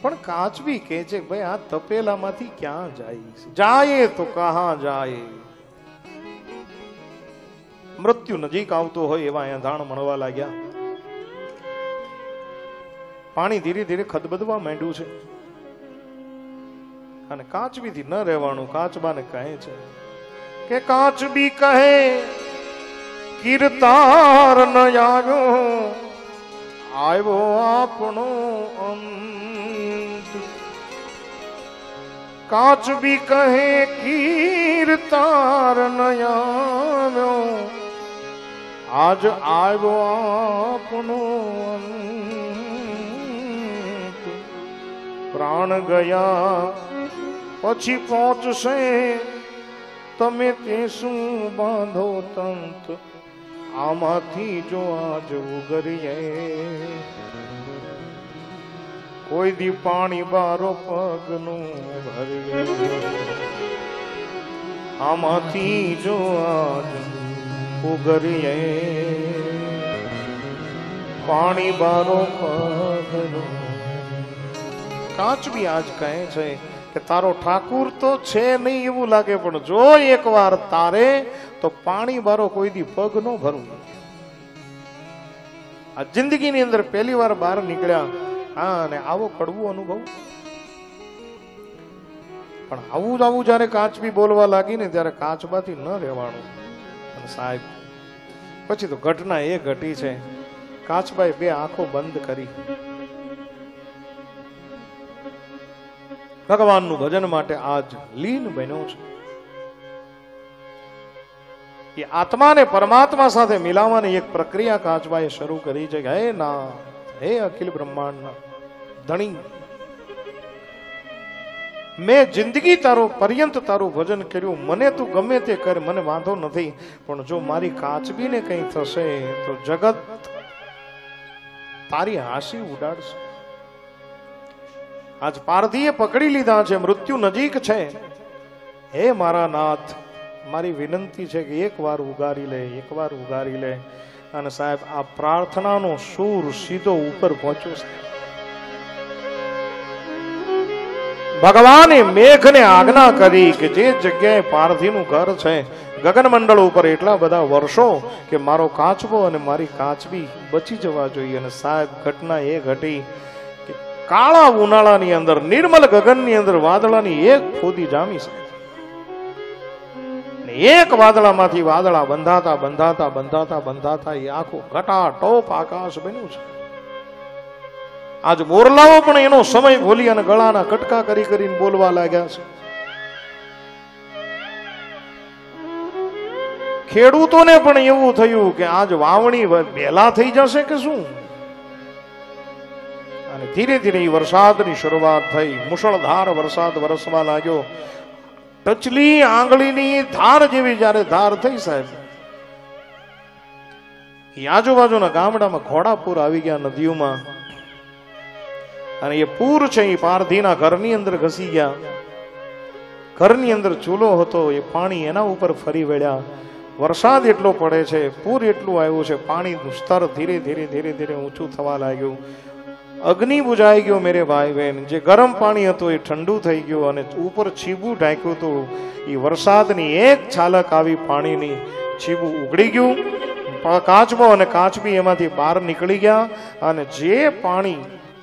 પણ કાચવી કે છે ભાઈ, આ તપેલામાંથી ક્યાં જાય જાય તો કહા જાય? મૃત્યુ નજીક આવતો હોય એવા અહીંયા ધાણ મળવા લાગ્યા. પાણી ધીરે ધીરે ખદબદવા માંડ્યું છે. અને કાચબીથી ન રહેવાનું કાચબાને કહે છે કે કાચબી કહે, કીર્તાર ન આવ્યો આવ્યો આપણો અંત. કાચબી કહે, કીર્તાર ન આવ્યો આજ આવ્યો આપણો અંત. પ્રાણ ગયા પછી પહોંચશે. તમે તે શું બાંધો તંત? આમાંથી જો આજ ઉગરીએ. કોઈ દી પાણી બારો પગનું ભરીએ. આમાંથી જો આજ ઉગરીએ. પાણી બારો પગનું. કાચબી આજ કહે છે કે તારો ઠાકુર તો છે નહીં એવું લાગે, પણ જો એકવાર તારે, તો પાણી બારો કોઈ દી પગ નો ભરવું આ જિંદગીની અંદર પહેલી વાર બહાર નીકળ્યા, હા, અને આવો કડવું અનુભવ. પણ આવું જ આવું જયારે કાચબી બોલવા લાગી ને ત્યારે કાચબાથી ન રહેવાનું. સાહેબ, પછી તો ઘટના એ ઘટી છે. કાચબાએ બે આંખો બંધ કરી. ભગવાનનું ભજન માટે આજ લીન બન્યો છે. એ આત્માને પરમાત્મા સાથે મિલાવવાની એક પ્રક્રિયા કાચબાએ શરૂ કરી છે કે, હે ના હે અખિલ બ્રહ્માંડના ધણી, મેં જિંદગી તારો, પર્યંત તારું ભજન કર્યું. મને તું ગમે તે કર, મને વાંધો નથી, પણ જો મારી કાચબીને કંઈ થશે, તો જગત તારી હાંસી ઉડાડશે. આજ પારધીએ પકડી લીધા છે, મૃત્યુ નજીક છે. હે મારા નાથ, મારી વિનંતી છે કે એકવાર ઉગારી લે, એકવાર ઉગારી લે. અને સાહેબ, આ પ્રાર્થનાનો સૂર સીધો ઉપર પહોંચ્યો છે. ભગવાને મેઘને આજ્ઞા કરી કે જે જગ્યાએ પારધીનું ઘર છે ગગનમંડળ ઉપર એટલા બધા વર્ષો કે મારો કાચબો અને મારી કાચબી બચી જવા જોઈએ. અને સાહેબ, ઘટના એ ઘટી કાળા ઉનાળાની અંદર, નિર્મલ ગગનની અંદર વાદળાની એક ખોદી જામી છે એક વાદળામાંથી વાદળા બંધાતા બંધાતા બંધાતા બંધાતા એ આખું ઘટા ટોપ આકાશ બન્યું છે. આજ મોરલાઓ પણ એનો સમય ભૂલી અને ગળાના કટકા કરી કરીને બોલવા લાગ્યા છે. ખેડૂતોને પણ એવું થયું કે આજ વાવણી વહેલા થઈ જશે કે શું? અને ધીરે ધીરે ઈ વરસાદની શરૂઆત થઈ. મુશળધાર વરસાદ વરસવા લાગ્યો. ટચલી આંગળીની ધાર જેવી જ્યારે ધાર થઈ સાહેબ. આજુબાજુના ગામડામાં ઘોડાપુર આવી ગયા નદીઓમાં. અને એ પૂર છે એ પારધીના ઘરની અંદર ઘસી ગયા. ઘરની અંદર ચૂલો હતો, એ પાણી એના ઉપર ફરી વળ્યા. વરસાદ એટલો પડે છે, પૂર એટલું આવ્યું છે, પાણીનું સ્તર ધીરે ધીરે ધીરે ધીરે ઊંચું થવા લાગ્યું. અગ્નિ બુજાઈ ગયો મેરે ભાઈ બહેન. જે ગરમ પાણી હતું એ ઠંડુ થઈ ગયું અને ઉપર છીબું ઢાંક્યું હતું. એ વરસાદની એક છાલક આવી પાણીની છીબું ઉગડી ગયું. કાચબો અને કાચબી એમાંથી બહાર નીકળી ગયા અને જે પાણી,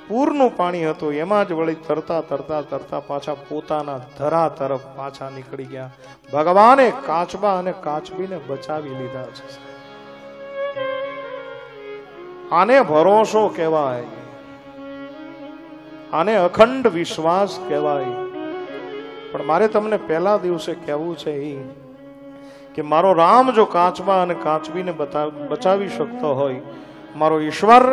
પૂરનું પાણી હતું એમાં જ વળી તરતા તરતા તરતા પાછા પોતાના ધરા તરફ પાછા નીકળી ગયા. ભગવાને કાચબા અને કાચબીને બચાવી લીધા છે. આને ભરોસો કહેવાય. આને અખંડ વિશ્વાસ કહેવાય. પણ મારે તમને પહેલા દિવસે કહેવું છે એ કે મારો રામ જો કાચબા અને કાચબીને બચાવી શકતો હોય, મારો ઈશ્વર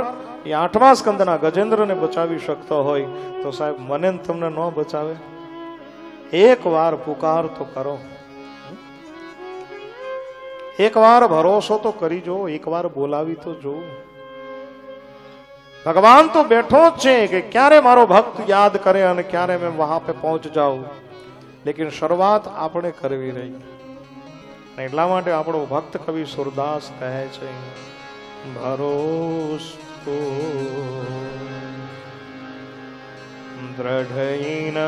એ આઠમા સ્કંદના ગજેન્દ્રને બચાવી શકતો હોય, તો સાહેબ મને તમને ન બચાવે? એક વાર પુકાર તો કરો. એકવાર ભરોસો તો કરી જો એકવાર બોલાવી તો જો. ભગવાન તો બેઠો જ છે કે ક્યારે મારો ભક્ત યાદ કરે અને ક્યારે મેં વહાં પે પહોંચ જાઉં લેકિન શરૂઆત આપણે કરવી રહી અને એટલા માટે આપણો ભક્ત કવિ સુરદાસ કહે છે ભરોસો દ્રઢઈન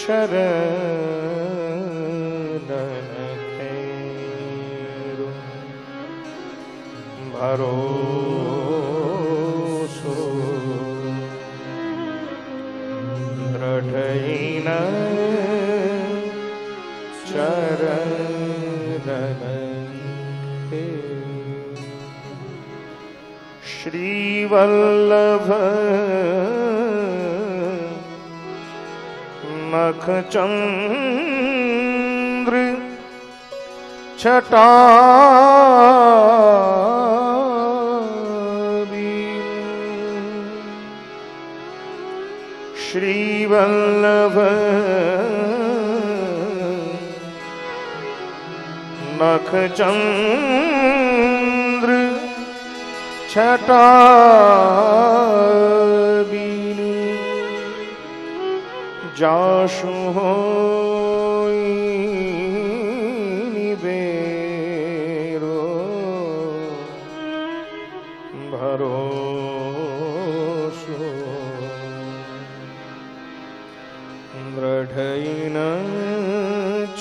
ચરણ ो दृढैन चरण श्रीवल्लभ मखचन्द्र શ્રીવલ્લભ નખચંદ્ર છટાબીની જાશુ હોય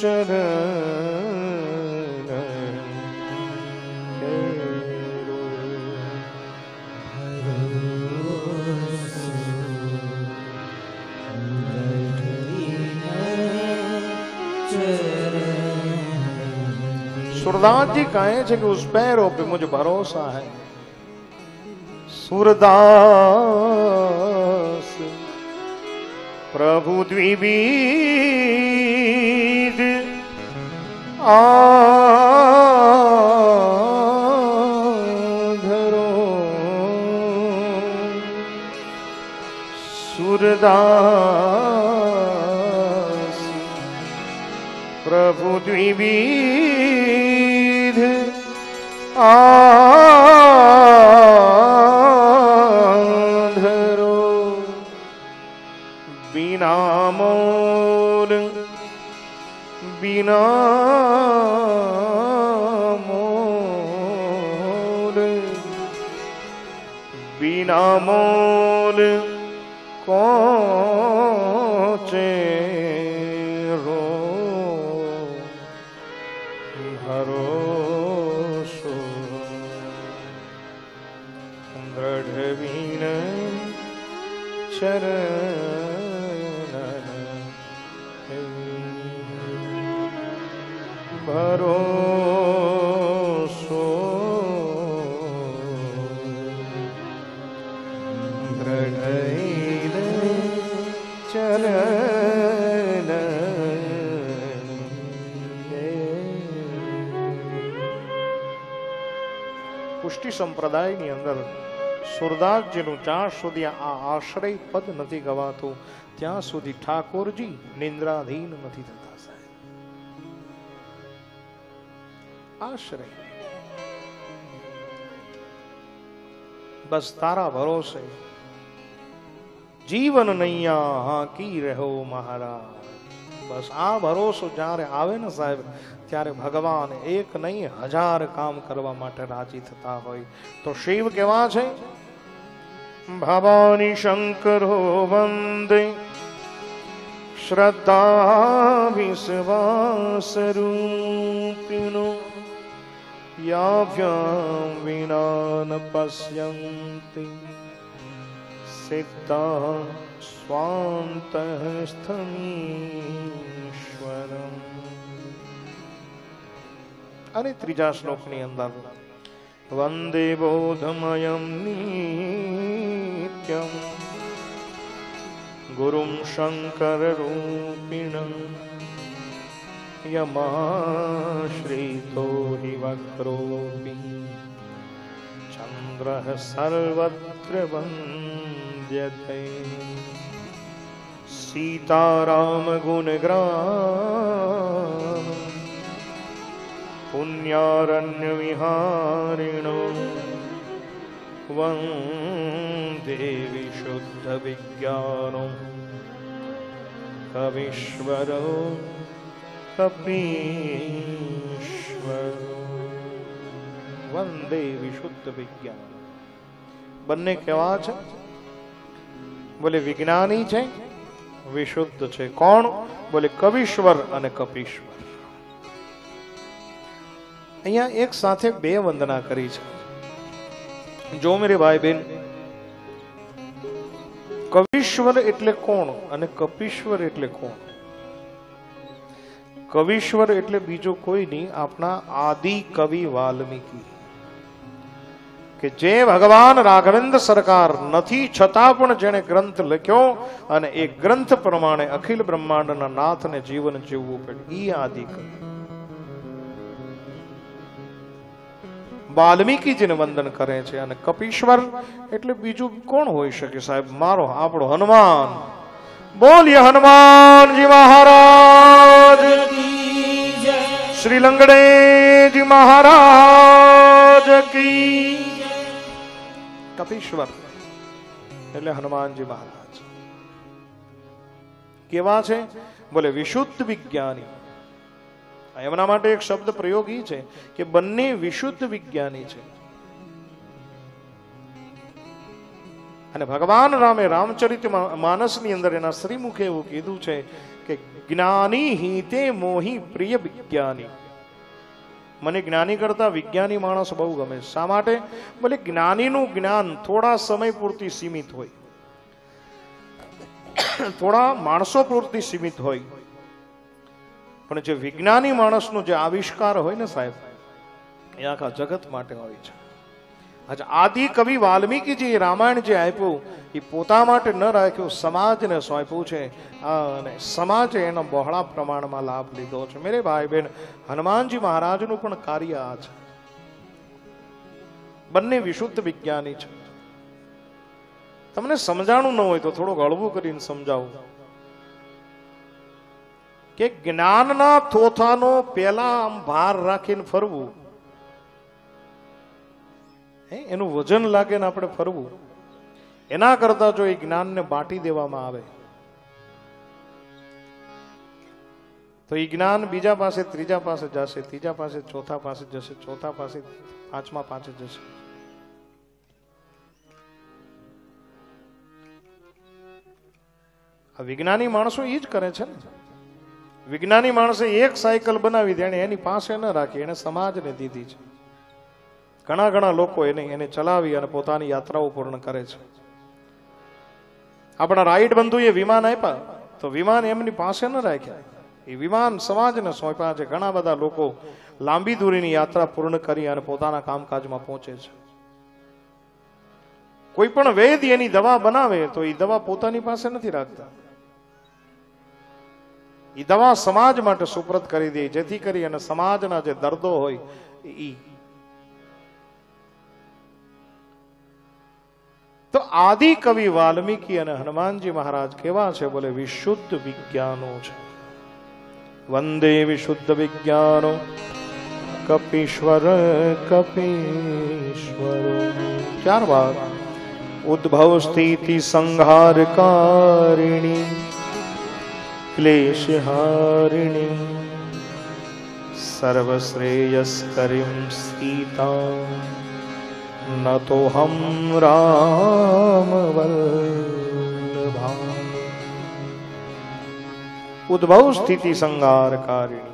शरण सुरदास जी कहे थे कि उस पैरों पे मुझे भरोसा है। सुरदास, प्रभु द्विवी આધરો સુરદાસ પ્રભુ દ્વિવિધ આધરો વિનામોર বিনা বিনামল কচে রো ধরো দৃঢ় বিন চরণ સંપ્રદાયની અંદર સુરદાસજીનું જ્યાં સુધી આ આશ્રય પદ નથી ગવાતું, ત્યાં સુધી ઠાકોરજી નિંદ્રાધીન નથી થતા સાહેબ. આશ્રય. બસ તારા ભરોસે. જીવન નૈયા હાકી રહો મહારાજ. બસ આ ભરોસો જ્યારે આવે ને સાહેબ ત્યારે ભગવાન એક નહીં હજાર કામ કરવા માટે રાજી થતા હોય તો શિવ કેવા છે ભવાની શંકરો વંદે શ્રદ્ધા વિશ્વાસ રૂપિણો યાભ્યામ વિના ન પશ્યંતિ સિદ્ધા સ્વાંત સ્થમીશ્વરમ અને ત્રીજા શ્લોકની અંદર, વંદે બોધમયમ નિત્યમ. ગુરુમ શંકર રૂપિણમ યમાશ્રિતો હિ વક્રોપી. ચંદ્ર સર્વત્ર વંદ્યતે. સીતારામ ગુણગ્રામ પુણ્યારણ્ય વિહારિણો વંદે વિશુદ્ધ વિજ્ઞાનો કવિશ્વરો કપીશ્વરો વંદે વિશુદ્ધ વિજ્ઞાન બંને કેવા છે બોલે વિજ્ઞાની છે વિશુદ્ધ છે. કોણ? બોલે કવિશ્વર અને કપીશ્વર. અહીંયા એક સાથે બે વંદના કરી છે. જો મેરે ભાઈ બેન કવિશ્વર એટલે કોણ અને કપીશ્વર એટલે કોણ? કવિશ્વર એટલે બીજો કોઈ નહીં, આપણા આદિ કવિ વાલ્મીકી. કે જે ભગવાન રાઘવેન્દ્ર સરકાર નથી, છતાં પણ જેણે ગ્રંથ લખ્યો અને એ ગ્રંથ પ્રમાણે અખિલ બ્રહ્માંડના નાથને જીવન જીવવું પડે. ઈ આદિ વાલ્મીકીજીને વંદન કરે છે અને કપીશ્વર, એટલે બીજું કોણ હોઈ શકે સાહેબ? મારો, આપણો હનુમાન. બોલીએ હનુમાનજી મહારાજ. શ્રી લંગડેજી મહારાજ કી કપીશ્વર એટલે હનુમાનજી મહારાજ. કેવા છે? બોલે, વિશુદ્ધ વિજ્ઞાની. એમના માટે એક શબ્દ પ્રયોગ એ છે કે બંને વિશુદ્ધ વિજ્ઞાની છે. અને ભગવાન રામે રામચરિત માનસની અંદર એના શ્રીમુખે એવું કીધું છે કે જ્ઞાની હિતે મોહી પ્રિય વિજ્ઞાની. મને જ્ઞાની કરતા વિજ્ઞાની માણસ બહુ ગમે શા માટે? ભલે જ્ઞાનીનું જ્ઞાન થોડા સમય પૂરતી સીમિત હોય. થોડા માણસો પૂરતી સીમિત હોય. પણ જે વિજ્ઞાની માણસનો જે આવિષ્કાર હોય ને સાહેબ, એ આખા જગત માટે હોય છે. આજે આદિ કવિ વાલ્મીકીજી રામાયણ જે આપ્યું એ પોતા માટે ન રાખ્યું, સમાજને સોંપ્યું છે. અને સમાજે એનો બહોળા પ્રમાણમાં લાભ લીધો છે. મેરે ભાઈ બહેન હનુમાનજી મહારાજનું પણ કાર્ય આ છે. બંને વિશુદ્ધ વિજ્ઞાની છે. તમને સમજાણું ન હોય તો થોડુંક હળવું કરીને સમજાવું. કે જ્ઞાનના થોથાનો પહેલા આમ ભાર રાખીને ફરવું એનું વજન લાગે ને આપણે ફરવું. એના કરતા જો એ જ્ઞાનને બાટી દેવામાં આવે. તો એ જ્ઞાન બીજા પાસે, ત્રીજા પાસે જશે, ત્રીજા પાસે, ચોથા પાસે જશે, ચોથા પાસે, પાંચમા પાસે જશે. આ વિજ્ઞાની માણસો એ જ કરે છે ને. વિજ્ઞાની માણસે એક સાયકલ બનાવી દે એની પાસે ન રાખી, એને સમાજને દીધી છે. ઘણા ઘણા લોકો એને એને ચલાવી અને પોતાની યાત્રાઓ પૂર્ણ કરે છે. આપણા રાઈડ બંધુએ વિમાન આપ્યા, તો વિમાન એમની પાસે ન રાખ્યા. એ વિમાન સમાજને સોંપ્યા છે. ઘણા બધા લોકો લાંબી દૂરીની યાત્રા પૂર્ણ કરી અને પોતાના કામકાજમાં પહોંચે છે. કોઈ પણ વેદ એની દવા બનાવે, તો એ દવા પોતાની પાસે નથી રાખતા. એ દવા સમાજ માટે સુપ્રત કરી દે, જેથી કરી અને સમાજના જે દર્દો હોય, ઈ તો આદિ કવિ વાલ્મીકી અને હનુમાનજી મહારાજ કેવા છે? બોલે, વિશુદ્ધ વિજ્ઞાનો છે. વંદે વિશુદ્ધ વિજ્ઞાનો. કપીશ્વર કપીશ્વર. ત્યારબાદ ઉદ્ભવ સ્થિતિ સંહારકારિણી. ક્લેશહારિણી. સર્વશ્રેયસ્કરીમ સીતા ન તો હમ રામ વલ્લભા ઉદ્ભવ સ્થિતિ સંહારકારિણી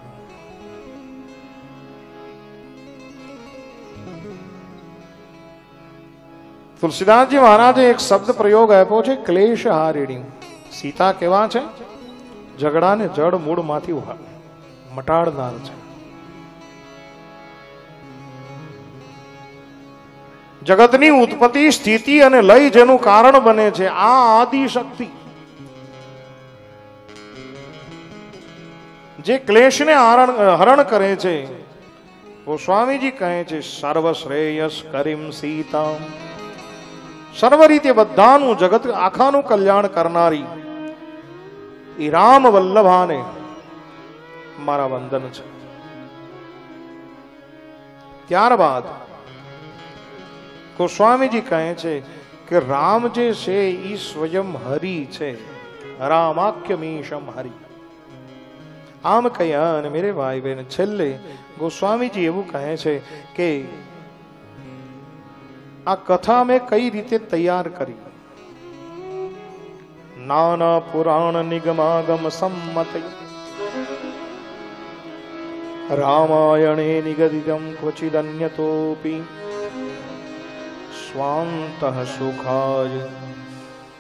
તુલસીદાસજી મહારાજે એક શબ્દ પ્રયોગ આપ્યો છે ક્લેશ હારિણી સીતા કેવા છે ઝઘડાને જડ મૂળમાંથી મટાડનાર છે જગતની ઉત્પત્તિ, સ્થિતિ અને લય જેનું કારણ બને છે. આ આદિશક્તિ. જે ક્લેશને હરણ કરે છે સ્વામીજી કહે છે સર્વશ્રેયસ કરીમ સીતા સર્વ રીતે બધાનું જગત, આખાનું કલ્યાણ કરનારી એ રામ વલ્લભાને મારા વંદન છે. ત્યારબાદ ગોસ્વામીજી કહે છે કે રામ જે છે ઈ સ્વયં હરિ છે. રામાખ્યમીશમ હરિ. આમ કહ્યા અને મેરે ભાઈ બહેન છેલ્લે ગોસ્વામીજી એવું કહે છે કે આ કથા મેં કઈ રીતે તૈયાર કરી? નાના પુરાણ નિગમાગમ સંમત. રામાયણે નિગદિતમ ક્વચિદન્યતોપી. સ્વાંત સુખાય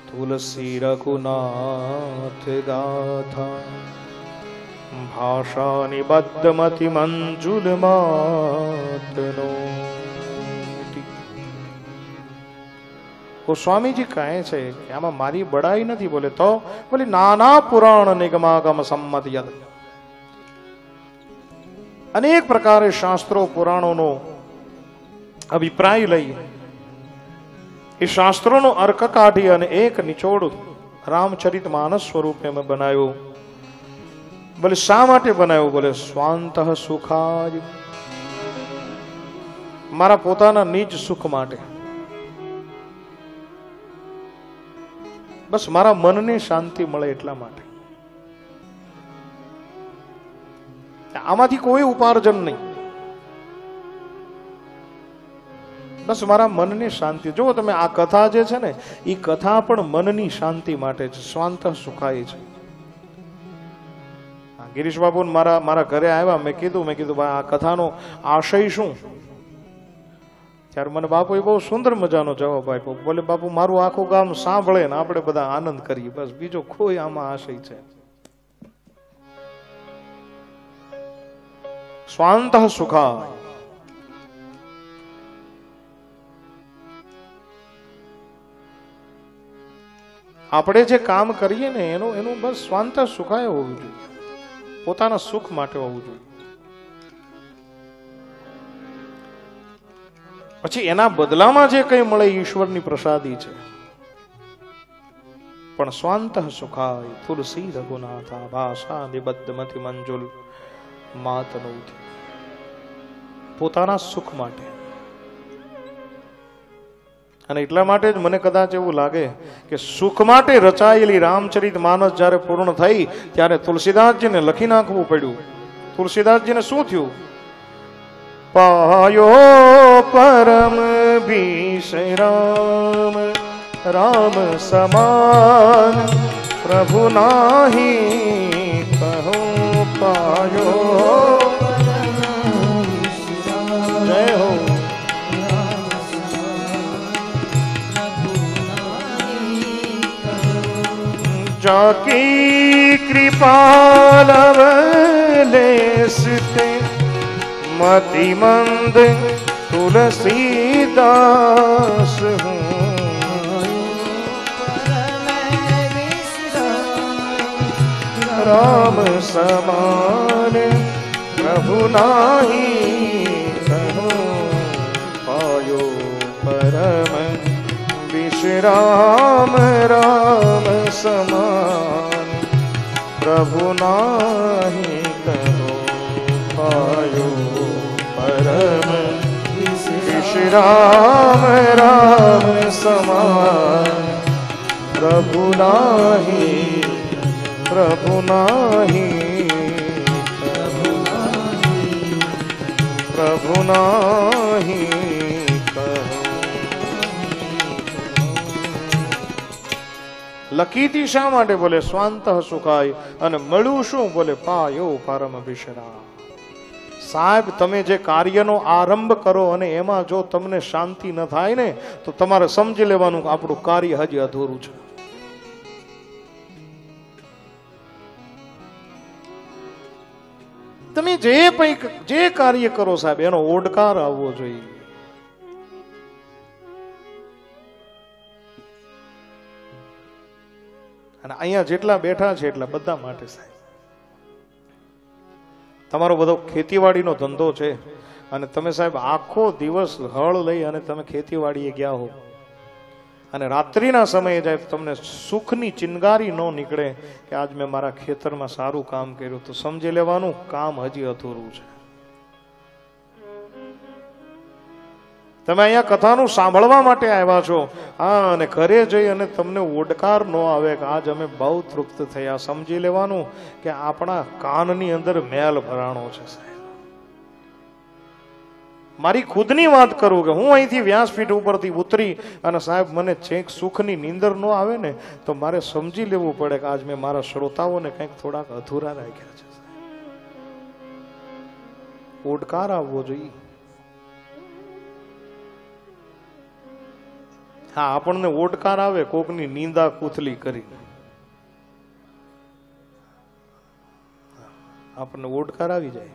તુલસી રઘુનાથ ગાથા ભાષા નિબદ્ધમતિ મંજુલ માતનો સ્વામીજી કહે છે કે આમાં મારી બડાઈ નથી બોલે તો બોલે, નાના પુરાણ નિગમાગમ સંમત યદ. અનેક પ્રકારે શાસ્ત્રો પુરાણોનો અભિપ્રાય લઈ એ શાસ્ત્રોનો અર્ક કાઢી અને એક નિચોડ રામચરિત માનસ સ્વરૂપે અમે બનાવ્યું. બોલે, શા માટે બનાવ્યું? બોલે, સ્વાંત સુખાય. મારા પોતાના નિજ સુખ માટે. બસ મારા મનને શાંતિ મળે એટલા માટે. આમાંથી કોઈ ઉપાર્જન નહીં. બસ મારા મનને શાંતિ. જુઓ તમે, આ કથા જે છે ને એ કથા પણ મનની શાંતિ માટે છે. સ્વાંત સુખાય છે. ગિરીશ બાબુ મારા મારા ઘરે આવ્યા. મેં કીધું મેં કીધું, ભાઈ, આ કથાનો આશય શું? ત્યારે મને બાપુએ બહુ સુંદર મજાનો જવાબ આપ્યો. બોલે, બાપુ, મારું આખું ગામ સાંભળે ને આપણે બધા આનંદ કરીએ. બસ, બીજો કોઈ આમાં આશય છે. સ્વાંત સુખાય. આપણે જે કામ કરીએ ને, એનું એનું બસ સ્વાંત સુખાય હોવું જોઈએ. પોતાના સુખ માટે હોવું જોઈએ. પછી એના બદલામાં જે કંઈ મળે ઈશ્વરની પ્રસાદી છે. પણ સ્વાંત સુખાય. તુલસી રઘુનાથા ભાષા નિબદ્ધમતી મંજુલ માતનું પોતાના સુખ માટે. અને એટલા માટે જ મને કદાચ એવું લાગે કે સુખ માટે રચાયેલી રામચરિત માનસ જ્યારે પૂર્ણ થઈ, ત્યારે તુલસીદાસજીને લખી નાખવું પડ્યું. તુલસીદાસજીને શું થયું? પાયો પરમ રામ રામ સમાન, પ્રભુ નાહી કહું, પાયો जाकी कृपालवलेसते मति मंद तुलसीदास हूँ राम समान प्रभु नाही कहो पायो परम विश्राम राम समान। प्रभु नाही कहो पायो परम। विश्राम राम समान। प्रभु नाही प्रभु नाही। प्रभु नाही। લકીતી શા માટે બોલે? સ્વાંત સુખાય અને મળ્યું શું? બોલે, પાયો પરમ વિશરા સાહેબ, તમે જે કાર્યનો આરંભ કરો અને એમાં જો તમને શાંતિ ન થાય ને, તો તમારે સમજી લેવાનું આપણું કાર્ય હજી અધૂરું છે. તમે જે જે કાર્ય કરો સાહેબ, એનો ઓડકાર આવવો જોઈએ. અને અહીંયા જેટલા બેઠા છે એટલા બધા માટે સાહેબ. તમારો બધો ખેતીવાડીનો ધંધો છે અને તમે સાહેબ આખો દિવસ હળ લઈ અને તમે ખેતીવાડીએ ગયા હો. અને રાત્રિના સમયે સાહેબ તમને સુખની ચિનગારી ન નીકળે કે આજ મેં મારા ખેતરમાં સારું કામ કર્યું. તો સમજી લેવાનું, કામ હજી અધૂરું છે. તમે અહીંયા કથાનું સાંભળવા માટે આવ્યા છો. હા, અને ઘરે જઈ અને તમને ઓડકાર ન આવે કે આજ અમે બહુ તૃપ્ત થયા. સમજી લેવાનું કે આપણા કાનની અંદર મેલ ભરાણો છે સાહેબ. મારી ખુદની વાત કરું કે હું અહીંથી વ્યાસપીઠ ઉપરથી ઉતરી અને સાહેબ મને છેક સુખની નીંદર ન આવે ને તો મારે સમજી લેવું પડે કે આજ મેં મારા શ્રોતાઓને કંઈક થોડાક અધૂરા રાખ્યા છે ઓડકાર આવવો જોઈએ. હા, આપણને ઓટકાર આવે, કોકની નિંદા કૂથલી કરી. આપણને ઓટકાર આવી જાય.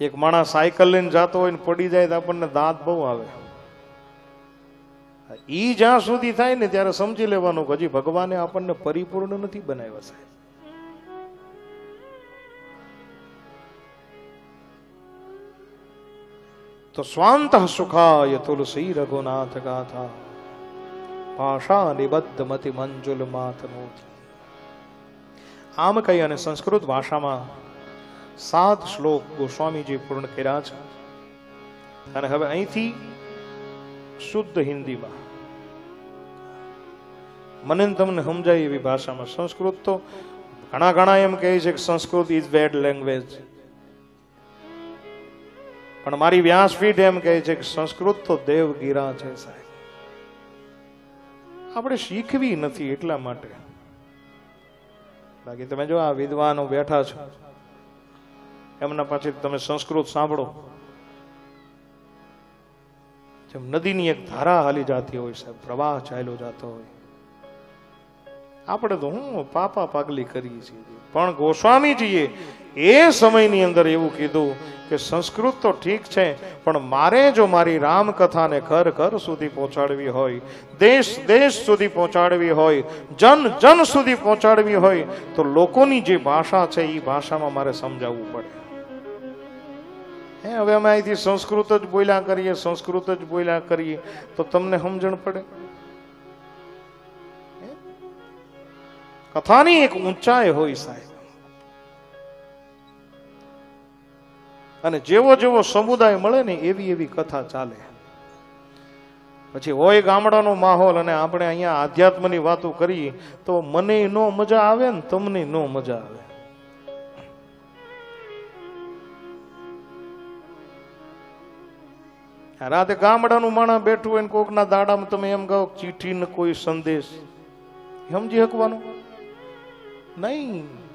એક માણસ સાયકલ લઈને જતો હોય ને પડી જાય તો આપણને દાંત બહુ આવે. ઈ જ્યાં સુધી થાય ને ત્યારે સમજી લેવાનું કે હજી ભગવાને આપણને પરિપૂર્ણ નથી બનાવ્યા સાહેબ. તો સ્વાંત સુખાય તુલસી રઘુનાથ ગાથા ભાષા નિબદ્ધ મતિ મંજુલ માતનો આમ કહી અને સંસ્કૃત ભાષામાં સાત શ્લોક ગોસ્વામીજી પૂર્ણ કર્યા છે. અને હવે અહીંથી શુદ્ધ હિન્દીમાં. મને તમને સમજાય એવી ભાષામાં સંસ્કૃત તો ઘણા ઘણા એમ કહે છે કે સંસ્કૃત ઇઝ બેડ લેંગ્વેજ પણ મારી વ્યાસપીઠ એમ કહે છે કે સંસ્કૃત તો દેવગીરા છે સાહેબ. આપણે શીખવી નથી એટલા માટે. બાકી તમે જો આ વિદ્વાનો બેઠા છો, એમના પાછી તમે સંસ્કૃત સાંભળો. જેમ નદીની એક ધારા હાલી જાતી હોય સાહેબ, પ્રવાહ ચાલ્યો જતો હોય. આપણે તો હું પાપા પાગલી કરીએ છીએ. પણ ગોસ્વામીજીએ એ સમયની અંદર એવું કીધું કે સંસ્કૃત તો ઠીક છે, પણ મારે જો મારી રામકથાને ઘર ઘર સુધી પહોંચાડવી હોય, દેશ દેશ સુધી પહોંચાડવી હોય, જન જન સુધી પહોંચાડવી હોય, તો લોકોની જે ભાષા છે એ ભાષામાં મારે સમજાવવું પડે. હે, હવે અમે અહીંથી સંસ્કૃત જ બોલ્યા કરીએ, સંસ્કૃત જ બોલ્યા કરીએ, તો તમને સમજણ પડે? કથાની એક ઊંચાઈ હોય સાહેબ. અને જેવો જેવો સમુદાય મળે ને એવી એવી કથા ચાલે. પછી હોય ગામડાનો માહોલ અને આપણે અહીંયા આધ્યાત્મની વાતો કરીએ, તો મને ન મજા આવે ને તમને ન મજા આવે. રાતે ગામડાનું માણસ બેઠું હોય ને કોકના દાડામાં તમે એમ કહો ચીઠી ને કોઈ સંદેશ. સમજી શકવાનું? નહીં.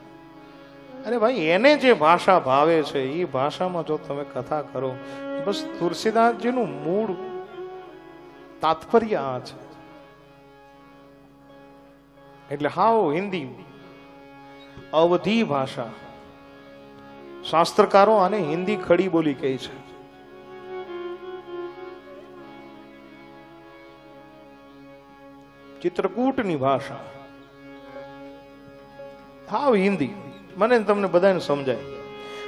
અરે ભાઈ, એને જે ભાષા ભાવે છે એ ભાષામાં જો તમે કથા કરો, બસ તુલસીદાસજીનું મૂળ તાત્પર્ય આ છે. એટલે હાવ હિન્દી, અવધી ભાષા. શાસ્ત્રકારો આને હિન્દી ખડી બોલી કહે છે. ચિત્રકૂટની ભાષા. હાવ હિન્દી. મને તમને બધાને સમજાય.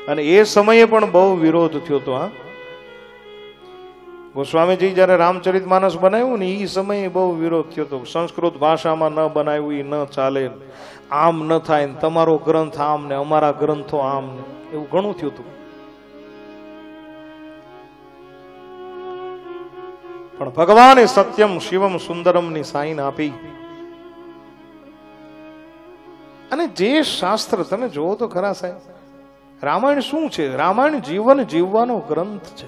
અને એ સમયે પણ બહુ વિરોધ થયો હતો હા. ગોસ્વામીજી જ્યારે રામચરિત માનસ બનાવ્યું ને એ સમયે બહુ વિરોધ થયો હતો સંસ્કૃત ભાષામાં ન બનાવ્યું એ ન ચાલે. આમ ન થાય ને, તમારો ગ્રંથ આમ ને, અમારા ગ્રંથો આમ ને, એવું ઘણું થયું હતું. પણ ભગવાને સત્યમ શિવમ સુંદરમની સાઈન આપી. અને જે શાસ્ત્ર તમે જોવો તો ખરા સાહેબ, રામાયણ શું છે? રામાયણ જીવન જીવવાનો ગ્રંથ છે.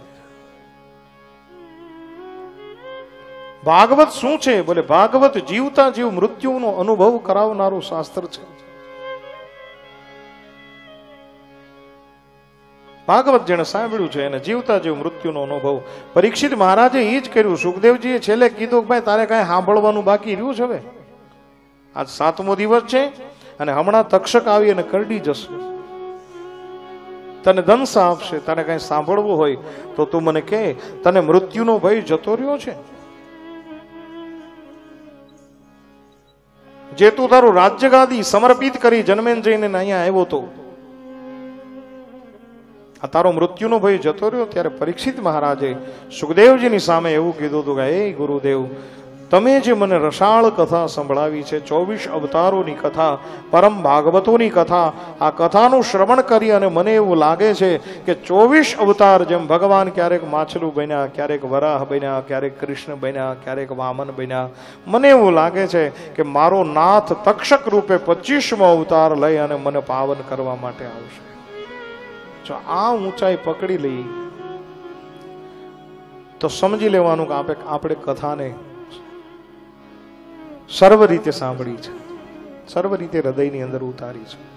ભાગવત શું છે? બોલે, ભાગવત જીવતા જીવ મૃત્યુનો અનુભવ કરાવનારું શાસ્ત્ર છે. ભાગવત જેને સાંભળ્યું છે એને જીવતા જીવ મૃત્યુનો અનુભવ. પરીક્ષિત મહારાજે એ જ કર્યું. સુખદેવજીએ છેલ્લે કીધું કે ભાઈ, તારે કાંઈ સાંભળવાનું બાકી રહ્યું છે હવે? આજ સાતમો દિવસ છે. અને હમણાં તક્ષક આવી અને કરડી જશે. તને દંશ આપશે તને કઈ સાંભળવું હોય તો તું મને કહે, તને મૃત્યુનો ભય જતો રહ્યો છે? જે તું તારું રાજ્યગાદી સમર્પિત કરી જન્મેન જઈને અહીંયા આવ્યો તો, આ તારો મૃત્યુનો ભય જતો રહ્યો ત્યારે પરીક્ષિત મહારાજે સુખદેવજીની સામે એવું કીધું હતું કે એ ગુરુદેવ તમે જે મને રસાળ કથા સંભળાવી છે, ચોવીસ અવતારોની કથા, પરમ ભાગવતોની કથા, આ કથાનું શ્રવણ કરી અને મને એવું લાગે છે કે ચોવીસ અવતાર જેમ ભગવાન ક્યારેક માછલું બન્યા, ક્યારેક વરાહ બન્યા, ક્યારેક કૃષ્ણ બન્યા, ક્યારેક વામન બન્યા. મને એવું લાગે છે કે મારો નાથ તક્ષક રૂપે પચીસમો અવતાર લઈ અને મને પાવન કરવા માટે આવશે. જો આ ઊંચાઈ પકડી લઈ, તો સમજી લેવાનું કે આપણે આપણે કથાને સર્વ રીતે સાંભળી છે. સર્વ રીતે હૃદયની અંદર ઉતારી છે.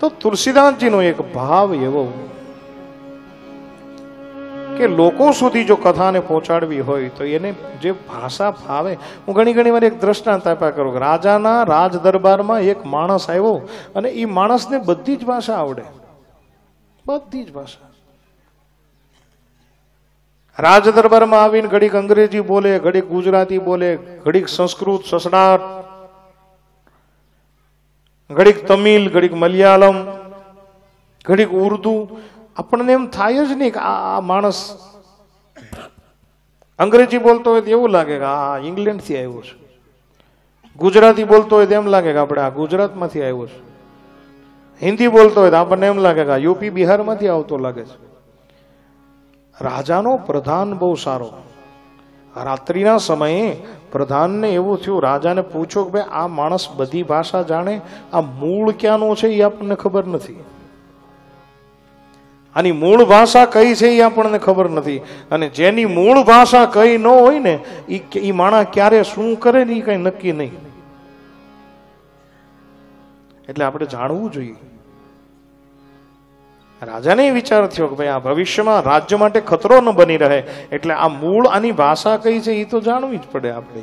તો તુલસીદાસજીનો એક ભાવ એવો કે લોકો સુધી જો કથાને પહોંચાડવી હોય તો એને જે ભાષા ફાવે, હું ઘણી ઘણી વાર એક દ્રષ્ટાંત આપ્યા કરું રાજાના રાજ દરબારમાં એક માણસ આવ્યો અને એ માણસને બધી જ ભાષા આવડે. બધી જ ભાષા. રાજ દરબારમાં આવીને ઘડીક અંગ્રેજી બોલે, ઘડીક ગુજરાતી બોલે, ઘડીક સંસ્કૃત સસડાટ ઘડીક તમિલ, ઘડીક મલયાલમ, ઘડીક ઉર્દુ. આપણને એમ થાય જ નહીં કે આ માણસ અંગ્રેજી બોલતો હોય તો એવું લાગે કે આ ઇંગ્લેન્ડથી આવ્યો છે. ગુજરાતી બોલતો હોય તો એમ લાગે કે આપણે આ ગુજરાતમાંથી આવ્યો છે. હિન્દી બોલતો હોય તો આપણને એમ લાગે કે આ યુપી બિહારમાંથી આવતો લાગે છે. રાજાનો પ્રધાન બહુ સારો. રાત્રિના સમયે પ્રધાનને એવું થયું, રાજાને પૂછો કે ભાઈ, આ માણસ બધી ભાષા જાણે, આ મૂળ ક્યાંનો છે એ આપણને ખબર નથી. આની મૂળ ભાષા કઈ છે એ આપણને ખબર નથી. અને જેની મૂળ ભાષા કઈ ન હોય ને એ માણસ ક્યારે શું કરે ને એ કઈ નક્કી નહીં. એટલે આપણે જાણવું જોઈએ. રાજાને વિચાર થયો કે ભાઈ આ ભવિષ્યમાં રાજ્ય માટે ખતરો ન બની રહે, એટલે આ મૂળ આની ભાષા કઈ છે એ તો જાણવી જ પડે આપણે.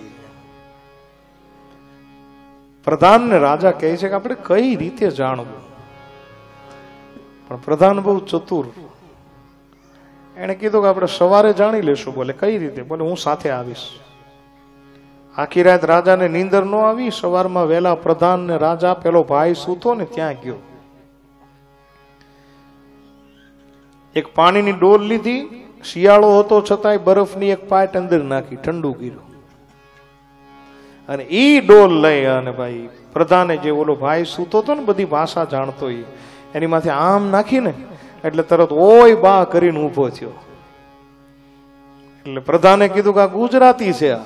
પ્રધાનને રાજા કહે છે કે આપણે કઈ રીતે જાણવું? પણ પ્રધાન બહુ ચતુર. એણે કીધું કે આપણે સવારે જાણી લેશું, બોલે કઈ રીતે? બોલે હું સાથે આવીશ. આખી રાત રાજાને નીંદર ન આવી, સવારમાં વહેલા પ્રધાન ને રાજા પેલો ભાઈ સૂતો ને ત્યાં ગયો. એક પાણીની ડોલ લીધી, શિયાળો હતો છતાંય બરફની એક પાટ અંદર નાખી, ઠંડુ કર્યું. અને એ ડોલ લઈ અને ભાઈ, પ્રધાને જે ઓલો ભાઈ સૂતો હતો ને, બધી ભાષા જાણતો એ એની માથે આમ નાખીને, એટલે તરત ઓય બા કરીને ઊભો થયો. એટલે પ્રધાને કીધું કે આ ગુજરાતી છે આ.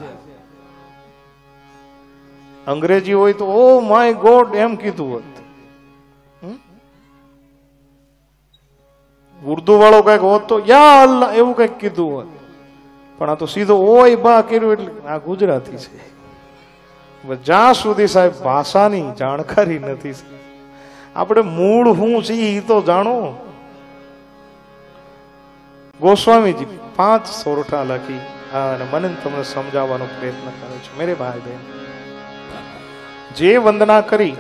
અંગ્રેજી હોય તો ઓ માય ગોડ એમ કીધું હોત ઉર્દુ વાળો કંઈક હોત તો, યા અલ્લાહ, એવું કંઈક કીધું હોત. પણ આ તો સીધો ઓય બા કર્યું એટલે આ ગુજરાતી છે. જ્યાં સુધી સાહેબ ભાષાની જાણકારી નથી આપણે મૂળ હું છે એ તો જાણો. ગોસ્વામીજી, પાંચ સોરઠા લખી અને મને તમને સમજાવવાનો પ્રયત્ન કરે છે. મેરે ભાઈ બહેન. જે વંદના કરી,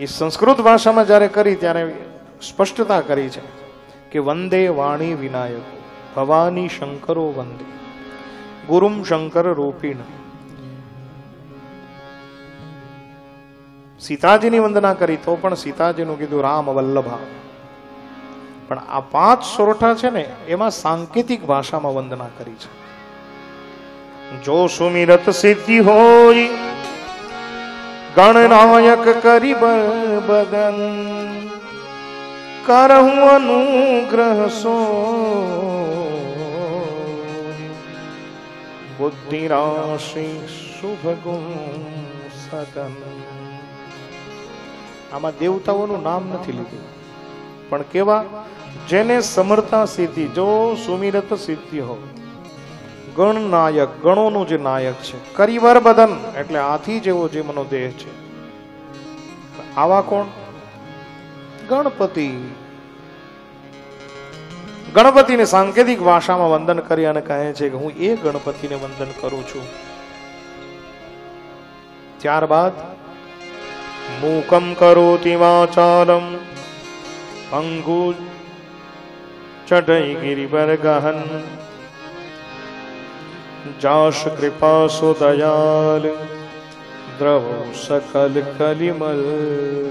એ સંસ્કૃત ભાષામાં જ્યારે કરી, ત્યારે સ્પષ્ટતા કરી છે કે વંદે વાણી વિનાયક, ભવાની શંકરો વંદે, ગુરુમ શંકર રૂપીણ. સીતાજીની વંદના કરી તો પણ સીતાજીનું કીધું, રામ વલ્લભા. પણ આ પાંચ સોરઠા છે ને, એમાં સાંકેતિક ભાષામાં વંદના કરી છે. જો સુમિરત સિદ્ધિ હોય, ગણનાયક કરી બદન. કરહું અનુગ્રહ સો. બુદ્ધિ રાશિ શુભ સદન આમાં દેવતાઓનું નામ નથી લીધું. પણ કેવા? જેને સમર્થા સિદ્ધિ, જો સુમિરત સિદ્ધિ હો. ગણ નાયક ગણોનું જે નાયક છે. કરિવર બદન, એટલે હાથી જેવો જે મનો દેહ છે. આવા કોણ? ગણપતિ. ગણપતિને સાંકેતિક ભાષામાં વંદન કરી અને કહે છે કે હું એ ગણપતિને વંદન કરું છું. ત્યારબાદ, મૂકમ કરોતિ વાચાલમ અંગુ ચઢઈ ગિરિવર ગહન. જાશ કૃપા સુદયાલ દ્રવ સકલ કલિમલ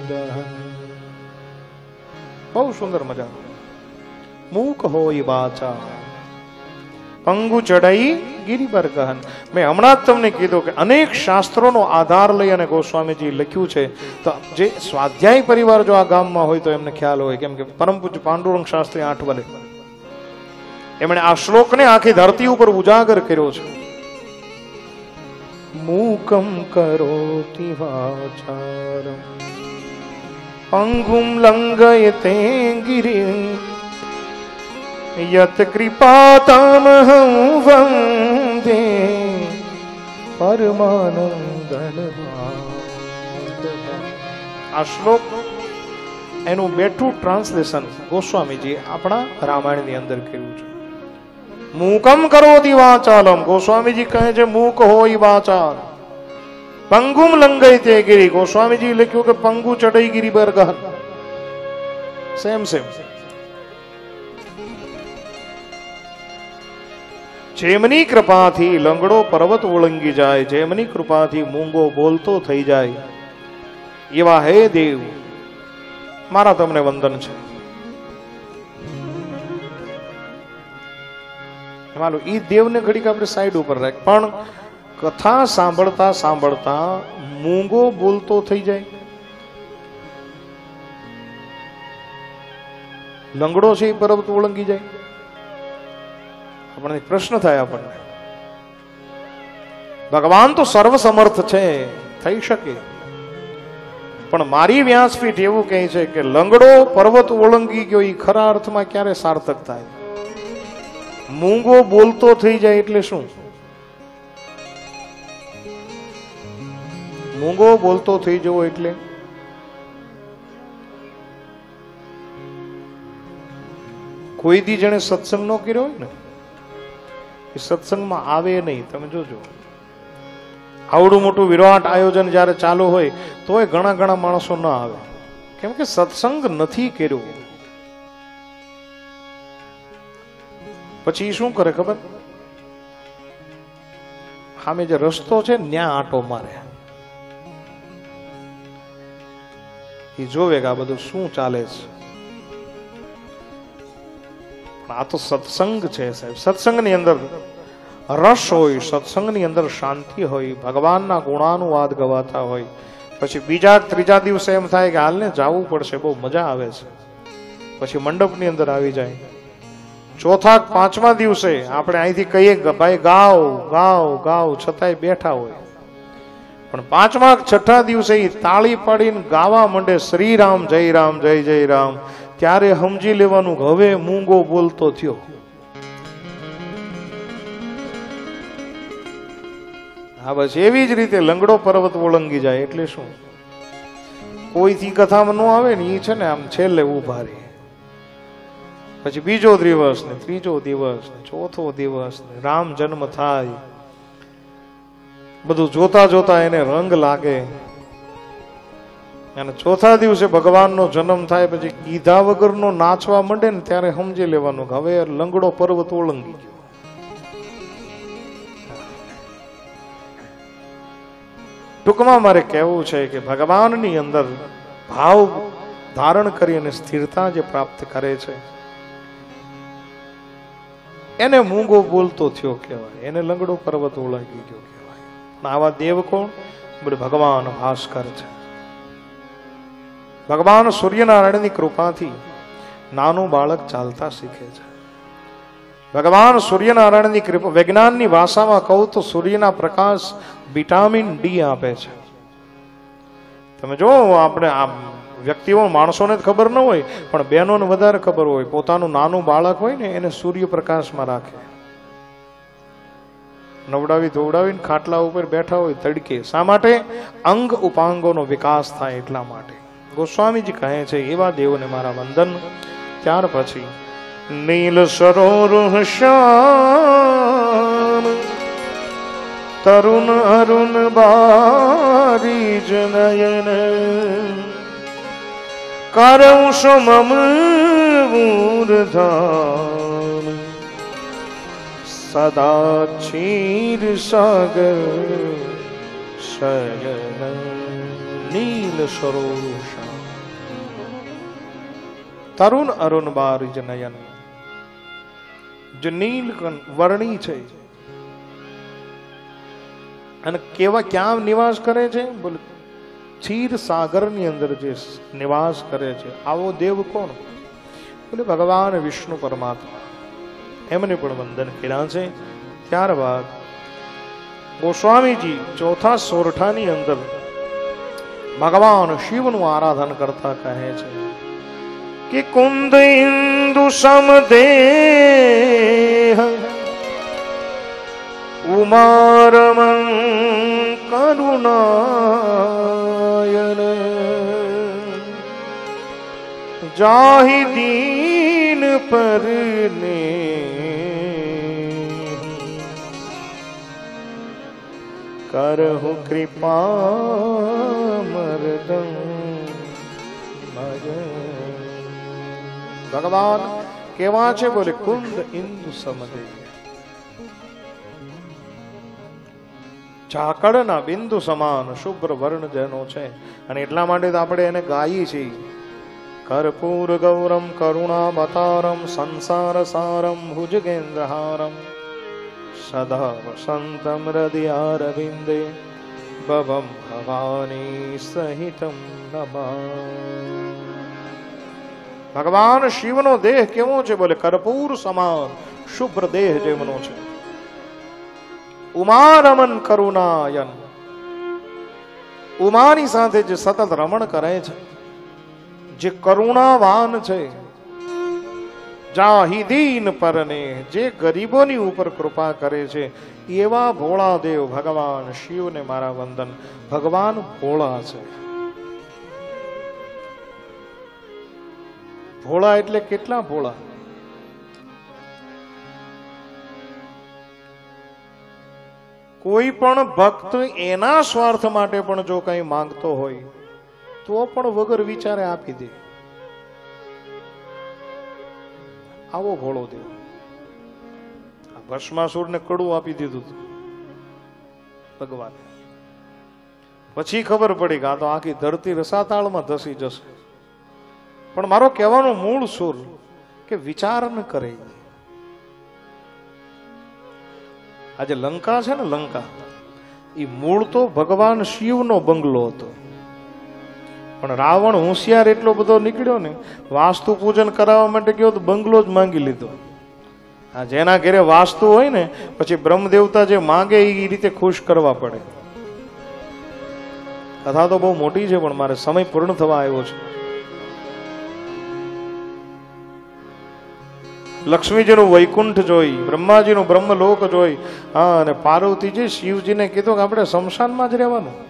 દહન. બહુ સુંદર મજા. મૂક હોય વાચા. પંગુ ચડાઈ ગિરી પર ગહન મેં હમણાં જ તમને કીધું કે અનેક શાસ્ત્રોનો આધાર લઈ અને ગોસ્વામીજી લખ્યું છે. તો જે સ્વાધ્યાય પરિવાર જો આ ગામમાં હોય તો એમને ખ્યાલ હોય, કેમ કે પરમ પૂજ્ય પાંડુરંગ શાસ્ત્રી આઠ વલે. એમણે આ શ્લોકને આખી ધરતી ઉપર ઉજાગર કર્યો છે. મૂકમ કરોતિ વાચારમ ગિરિ. યત કૃપાતમહં વંદે. પરમાનંદન આ શ્લોક એનું બેઠું ટ્રાન્સલેશન ગોસ્વામીજી આપણા રામાયણની અંદર કર્યું છે. મૂકમ કરોતિ વાચાલમ ગોસ્વામીજી કહે છે, મૂક હોય વાચાલ. પંગુમ લંગઈ તે ગિરી. ગોસ્વામીજી લખ્યું કે પંગુ ચડાઈ ગિરી પર ગહન સેમ સેમ. જેમની કૃપાથી લંગડો પર્વત ઓળંગી જાય, જેમની કૃપાથી મૂંગો બોલતો થઈ જાય. એવા હે દેવ, મારા તમને વંદન છે. માલો ઈ દેવને ઘડીક આપણે સાઈડ ઉપર રાખ. પણ કથા સાંભળતા સાંભળતા મૂંગો બોલતો થઈ જાય. લંગડો છે એ પર્વત ઓળંગી જાય. આપણને પ્રશ્ન થાય આપણને. ભગવાન તો સર્વસમર્થ છે, થઈ શકે. પણ મારી વ્યાસપીઠ એવું કહે છે કે લંગડો પર્વત ઓળંગી ગયો એ ખરા અર્થમાં ક્યારે સાર્થક થાય? મૂંગો બોલતો થઈ જાય એટલે શું? મૂંગો બોલતો થઈ જવો એટલે? કોઈ દી જેણે સત્સંગ ન કર્યો હોય ને, એ સત્સંગમાં આવે નહીં. તમે જોજો. આવડું મોટું વિરાટ આયોજન જ્યારે ચાલુ હોય, તોય ઘણા ઘણા માણસો ન આવે. કેમ કે સત્સંગ નથી કર્યો. પછી શું કરે ખબર? સામે જે રસ્તો છે, ન્યા આટો મારે. એ જોવે કે આ બધું શું ચાલે છે. આ તો સત્સંગ છે સાહેબ. સત્સંગની અંદર રસ હોય, સત્સંગની અંદર શાંતિ હોય, ભગવાનના ગુણાનુવાદ ગવાતા હોય. પછી બીજા, ત્રીજા દિવસે એમ થાય કે હાલને જવું પડશે, બહુ મજા આવે છે. પછી મંડપની અંદર આવી જાય. ચોથા, પાંચમા દિવસે આપણે અહીંથી કહીએ ભાઈ ગાવ ગાવ ગાવ છતાંય બેઠા હોય. પણ પાંચમા છઠ્ઠા દિવસે તાળી પાડીને ગાવા માંડે શ્રી રામ જય રામ, જય જય રામ. ત્યારે સમજી લેવાનું હવે મૂંગો બોલતો થયો. હા, બસ એવી જ રીતે લંગડો પર્વત ઓળંગી જાય, એટલે શું? કોઈથી કથામાં ન આવે ને એ છે ને આમ છેલ્લે ઊભા રહે. પછી બીજો દિવસ ને, ત્રીજો દિવસ ને, ચોથો દિવસ ને, રામ જન્મ થાય. બધું જોતા જોતા એને રંગ લાગે. અને ચોથા દિવસે ભગવાનનો જન્મ થાય પછી કીધા વગરનો નાચવા માંડે ને ત્યારે સમજી લેવાનું કે હવે લંગડો પર્વત ઓળંગી ગયો. ટૂંકમાં મારે કહેવું છે કે ભગવાનની અંદર ભાવ ધારણ કરી અને સ્થિરતા જે પ્રાપ્ત કરે છે, એને મૂંગો બોલતો થયો કહેવાય. એને લંગડો પર્વત ઓળંગી ગયો આવા દેવ કોણ? બોલે, ભગવાન ભાસ્કર છે. ભગવાન સૂર્યનારાયણની કૃપાથી નાનું બાળક ચાલતા શીખે છે. ભગવાન સૂર્યનારાયણની કૃપા, વિજ્ઞાનની ભાષામાં કહું તો સૂર્યના પ્રકાશ વિટામિન ડી આપે છે. તમે જો, આપણે આ વ્યક્તિઓ, માણસોને જ ખબર ન હોય, પણ બહેનોને વધારે ખબર હોય, પોતાનું નાનું બાળક હોય ને, એને સૂર્યપ્રકાશમાં રાખે. નવડાવી ધોવડાવીને ખાટલા ઉપર બેઠા હોય તડકે. શા માટે? અંગ ઉપાંગોનો વિકાસ થાય એટલા માટે. ગોસ્વામીજી કહે છે, એવા દેવને મારા વંદન. ત્યાર પછી, નીલ સરોર શ્યામ, તરુણ અરુણ બારીજ નયન કરું મમ મૂર્ધામ સાગર શયન નીલ સરોષા તરુણ અરુણ બારિજ નયન જે નીલ વર્ણી છે અને કેવા ક્યાં નિવાસ કરે છે? બોલે. ક્ષીર સાગરની અંદર જે નિવાસ કરે છે, આવો દેવ કોણ? બોલે, ભગવાન વિષ્ણુ પરમાત્મા. એમને પણ વંદન કર્યા છે ત્યારબાદ ગોસ્વામીજી ચોથા સોરઠાની અંદર ભગવાન શિવનું આરાધન કરતા કહે છે કે કુંદ ઇન્દુ સમદેહ ઉમારમં કરુણાયન જાહી દીન પરને કરહુ કૃપા મરદમ ભગવાન કેવા છે બોલે કુંદ ઇન્દુ સમદે ઝાકળના બિંદુ સમાન શુભ્ર વર્ણ જેનો છે અને એટલા માટે તો આપણે એને ગાઈએ છીએ। કર્પૂર, ગૌરમ, કરુણાવતારમ સંસાર સારમ ભુજગેન્દ્રહારમ। સદા वसन्तं हृदयारविन्दे भवं ભવાની સહિતમ नमा। ભગવાન શિવનો દેહ કેવો છે બોલે કર્પૂર સમાન શુભ્ર દેહ જેમનો છે ઉમા રમન કરુણાયન ઉમાની સાથે જે સતત રમણ કરે છે જે કરુણાવાન છે જાહિદીન પરને, જે ગરીબોની ઉપર કૃપા કરે છે, એવા ભોળા દેવ ભગવાન શિવને મારા વંદન. ભગવાન ભોળા છે. ભોળા એટલે કેટલા ભોળા? કોઈ પણ ભક્ત એના સ્વાર્થ માટે પણ જો કંઈ માંગતો હોય, તો પણ વગર વિચારે આપી દે. આવો ભોળો દેવ. ભસ્માસુરને કડું આપી દીધું હતું ભગવાન. પછી ખબર પડી કે આ તો આખી ધરતી રસાતાળમાં ધસી જશે. પણ મારો કહેવાનો મૂળ સુર કે વિચાર ન કરે. આજે લંકા છે ને લંકા. એ મૂળ તો ભગવાન શિવનો બંગલો હતો. પણ રાવણ હોશિયાર એટલો બધો નીકળ્યો ને, વાસ્તુ પૂજન કરાવવા માટે ગયો તો બંગલો જ માંગી લીધો. આ જેના ઘેરે વાસ્તુ હોય ને, પછી બ્રહ્મદેવતા જે માંગે એ રીતે ખુશ કરવા પડે. કથા તો બહુ મોટી છે, પણ મારે સમય પૂર્ણ થવા આવ્યો છે. લક્ષ્મીજીનું વૈકુંઠ જોઈ, બ્રહ્માજીનું બ્રહ્મલોક જોઈ, હા, અને પાર્વતીજી શિવજીને કીધું કે આપણે શમશાનમાં જ રહેવાનું.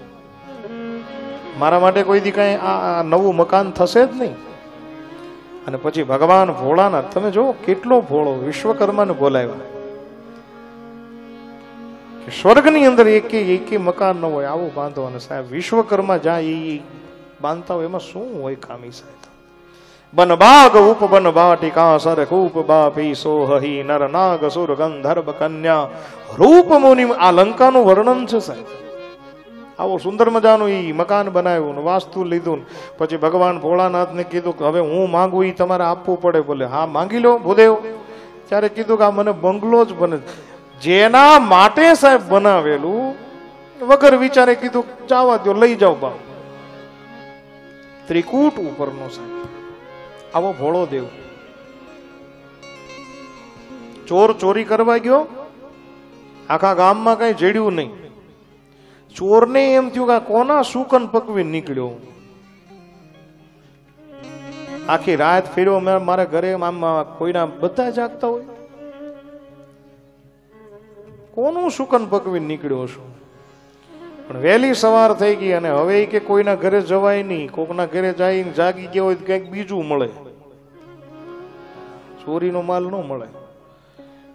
મારા માટે કોઈ દી કઈ આ નવું મકાન થશે જ નહીં. અને પછી ભગવાન ભોળાના તમે જો કેટલો ભોળો વિશ્વકર્માને બોલાવ્યા. સ્વર્ગની અંદર એકે એકે મકાન ન હોય, આવું અને સાહેબ, વિશ્વકર્મા જ્યાં એ બાંધતા હોય, એમાં શું હોય ખામી સાહેબ? બન બાગ ઉપ બન બાટિકા સર કૂપ બાપી સોહી નર નાગ સુર ગંધર્વ કન્યા. રૂપ મુનિ આ લંકાનું વર્ણન છે સાહેબ. આવો સુંદર મજાનું એ મકાન બનાવ્યું ને વાસ્તુ લીધું પછી ભગવાન ભોળાનાથને કીધું કે હવે હું માંગુ એ તમારે આપવું પડે બોલે, હા, માંગી લો, ભૂદેવ. ત્યારે કીધું કે આ મને બંગલો જ બને. જેના માટે સાહેબ બનાવેલું, વગર વિચારે કીધું જાવા દો લઈ જાઓ બા. ત્રિકૂટ ઉપરનો સાહેબ. આવો ભોળો દેવ ચોર ચોરી કરવા ગયો? આખા ગામમાં કઈ જડ્યું નહીં. ચોરને એમ થયું કે કોના સુકન પકવી નીકળ્યો? આખી રાત ફેર્યો મારા ઘરે આમ કોઈના બધા જાગતા હોય. કોનું સુકન પકવી નીકળ્યો છું પણ વહેલી સવાર થઈ ગઈ અને હવે કે કોઈના ઘરે જવાય નહીં. કોકના ઘરે જઈને જાગી ગયા હોય કંઈક બીજું મળે. ચોરીનો માલ ન મળે.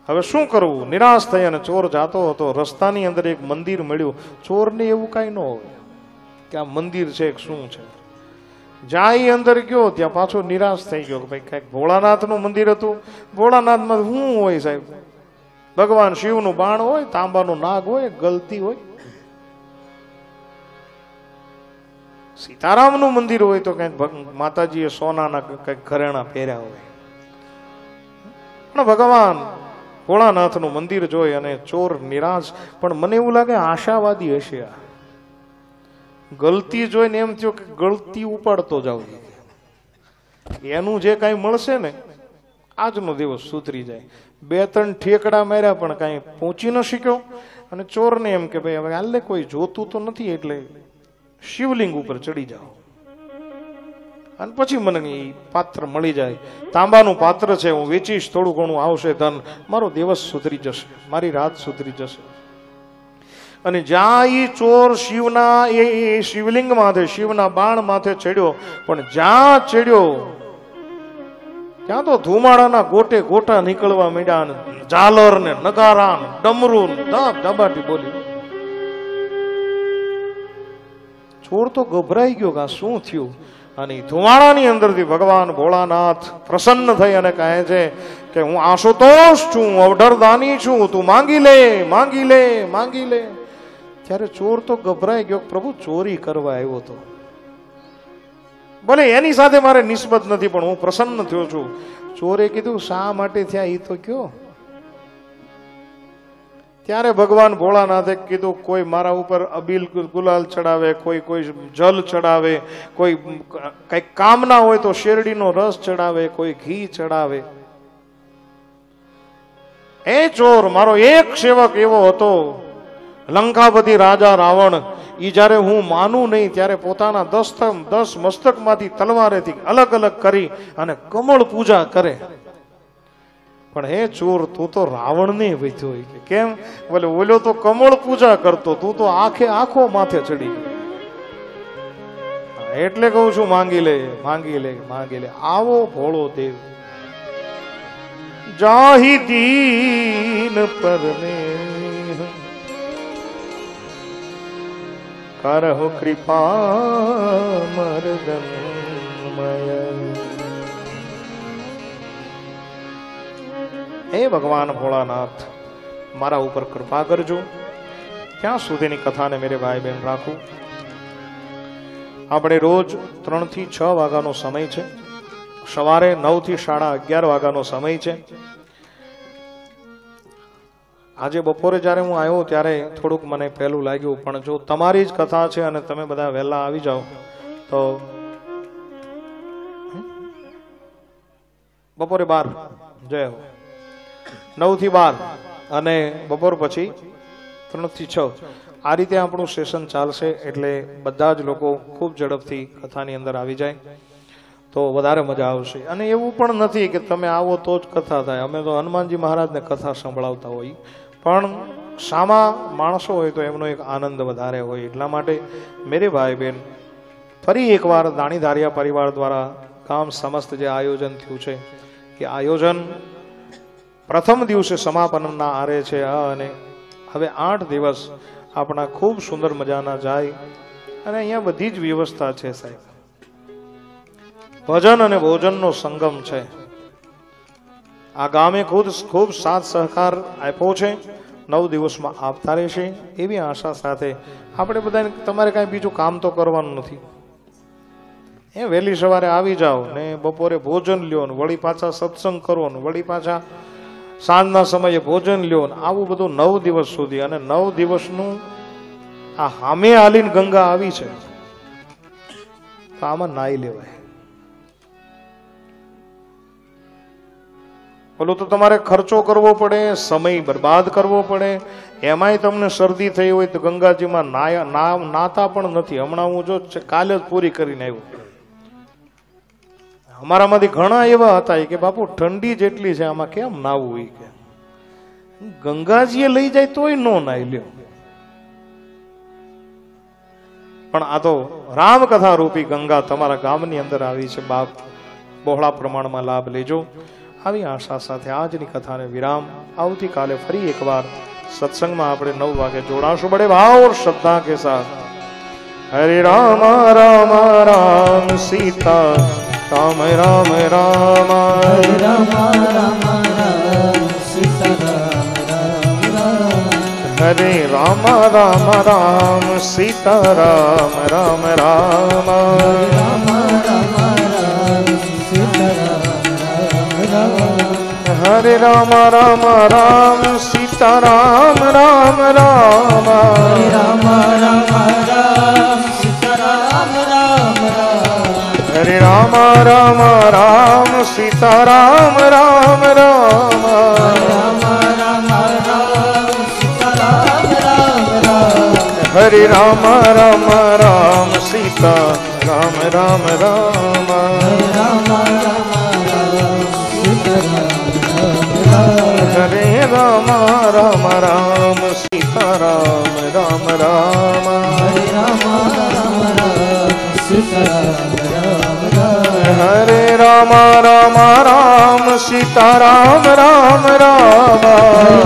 હવે શું કરવું? નિરાશ થઈ અને ચોર જાતો હતો. રસ્તાની અંદર એક મંદિર મળ્યું. ચોરને એવું કાંઈ ન હોય કે આ મંદિર છે શું છે. જાય અંદર ગયો, ત્યાં પાછો નિરાશ થઈ ગયો કે ભાઈ કંઈક ભોળાનાથનું મંદિર હતું. ભોળાનાથમાં શું હોય સાહેબ? ભગવાન શિવનું બાણ હોય, તાંબાનું નાગ હોય, ગલતી હોય. સીતારામનું મંદિર હોય તો કંઈક માતાજીએ સોનાના કંઈક ઘરેણા પહેર્યા હોય. પણ ભગવાન ભોળાનાથનું મંદિર જોઈ અને ચોર નિરાશ. પણ મને એવું લાગે આશાવાદી હશે આ. ગલતી જોઈને એમ થયું કે ગલતી ઉપાડતો જાવ એનું જે કાંઈ મળશે ને, આજનો દિવસ સુધરી જાય. બે ત્રણ ઠેકડા માર્યા પણ કાંઈ પહોંચી ન શક્યો. અને ચોરને એમ કે ભાઈ, હવે હાલે કોઈ જોતું તો નથી એટલે શિવલિંગ ઉપર ચડી જાઓ. અને પછી મને એ પાત્ર મળી જાય. તાંબાનું પાત્ર છે, હું વેચીશ, થોડું ઘણું આવશે ધન. મારો દિવસ સુધરી જશે, મારી રાત સુધરી જશે. અને જ્યાં એ ચોર શિવના, એ શિવલિંગ માથે, શિવના બાણ માથે ચડ્યો, પણ જ્યાં ચડ્યો, ત્યાં તો ધુમાડાના ગોટે ગોટા નીકળવા મીડા ને ઝાલર ને નગારા ને ડમરું ને ધાબ બોલી. ચોર તો ગભરાઈ ગયો કે શું થયું? અને ધુમાડાની અંદરથી ભગવાન ભોળાનાથ પ્રસન્ન થઈ અને કહે છે કે હું આશુતોષ છું અવઢરદાની છું, તું માંગી લે માંગી લે માંગી લે. ત્યારે ચોર તો ગભરાઈ ગયો પ્રભુ ચોરી કરવા આવ્યો તો. ભલે એની સાથે મારે નિસ્બત નથી, પણ હું પ્રસન્ન થયો છું. ચોરે કીધું, શા માટે થયા? એ તો કયો. ત્યારે ભગવાન ભોળાનાથે કીધું, કોઈ મારા ઉપર અબીલ ગુલાલ ચડાવે, કોઈ કોઈ જલ ચડાવે, કોઈ કઈ કામના હોય તો શેરડીનો રસ ચડાવે, કોઈ ઘી ચડાવે. એ ચોર મારો એક સેવક એવો હતો લંકાપતિ રાજા રાવણ. એ જ્યારે હું માનું નહીં, ત્યારે પોતાના દસ દસ મસ્તકમાંથી તલવારેથી અલગ અલગ કરી અને કમળ પૂજા કરે. પણ હે ચોર, તું તો રાવણને વધ્યો કે. કેમ? બોલે, ઓલો તો કમળ પૂજા કરતો, તું તો આખે આખો માથે ચડી એટલે કહું છું, માંગી લે માંગી લે માંગી લે. આવો ભોળો દેવ. જાહી દીન પરમે કરહો કૃપા મરદનમય હે ભગવાન ભોળાનાથ, મારા ઉપર કૃપા કરજો. ક્યાં સુધીની કથાને મેરે ભાઈ બહેન રાખું? આપણે રોજ ત્રણથી છ વાગ્યાનો સમય છે. સવારે નવથી સાડા અગિયાર વાગ્યાનો સમય છે. આજે બપોરે જ્યારે હું આવ્યો ત્યારે થોડુંક મને પહેલું લાગ્યું, પણ જો તમારી જ કથા છે અને તમે બધા વહેલા આવી જાઓ, તો બપોરે બાર. જય હો. નવથી બાર અને બપોર પછી ત્રણથી છ. આ રીતે આપણું સેશન ચાલશે એટલે બધા જ લોકો ખૂબ ઝડપથી કથાની અંદર આવી જાય. તો વધારે મજા આવશે. અને એવું પણ નથી કે તમે આવો તો જ કથા થાય. અમે તો હનુમાનજી મહારાજને કથા સંભળાવતા હોઈએ. પણ સામા માણસો હોય તો એમનો એક આનંદ વધારે હોય. એટલા માટે મેરે ભાઈ બહેન, ફરી એકવાર દાણીધારિયા પરિવાર દ્વારા કામ સમસ્ત જે આયોજન થયું છે કે આયોજન પ્રથમ દિવસે સમાપનના આરે છે આ અને હવે આઠ દિવસ આપણા ખૂબ સુંદર મજાના જાય અને અહીંયા બધી જ વ્યવસ્થા છે સાહેબ. ભજન અને ભોજનનો સંગમ છે. આ ગામે ખુદ ખૂબ સાથ સહકાર આપ્યો છે. નવ દિવસમાં આપતા રહેશે એવી આશા સાથે આપણે બધાને તમારે કાંઈ બીજું કામ તો કરવાનું નથી. એ વહેલી સવારે આવી જાઓ ને બપોરે ભોજન લ્યો ને વળી પાછા સત્સંગ કરો ને વળી પાછા સાંજના સમયે ભોજન લ્યો ને આવું બધું નવ દિવસ સુધી અને નવ દિવસનું આ હામે હાલીને ગંગા આવી છે. તો આમાં નાઈ લેવાય. પેલું તો તમારે ખર્ચો કરવો પડે, સમય બરબાદ કરવો પડે. એમાંય તમને શરદી થઈ હોય તો ગંગાજીમાં નાયા નાતા પણ નથી. હમણાં હું જો કાલે જ પૂરી કરીને આવ્યો. અમારામાંથી ઘણા એવા હતા કે, બાપુ, ઠંડી જેટલી છે, આમાં કેમ નાવું એ કે? ગંગાજીએ લઈ જાય તોય નો નાઈ લ્યો. પણ આ તો રામકથા રૂપી ગંગા તમારા ગામની અંદર આવી છે, બાપ. બહોળા પ્રમાણમાં લાભ લેજો. આવી આશા સાથે આજની કથાને વિરામ. આવતીકાલે ફરી એકવાર સત્સંગમાં આપણે નવ વાગે જોડાશું. બડે ભાવ શ્રદ્ધા કે સાથ. હરે રામ રામ રામ, સીતા. રામ રામ રામ. રામ રામ હરે રામ રામ રામ સીતા રામ રામ. રામ હરે રામ રામ રામ સીતા રામ રામ રામ રામ રામ. રામ રામ રામ સીતા રામ રામ. રામ હરે રામ રામ રામ સીતા રામ રામ. રામ હરે રામ રામ રામ સીતા રામ રામ રામ હરે રામ રામ રામ. સીતારામ રામ રામ હરે રામ રામ રામ સીતારામ રામ રામ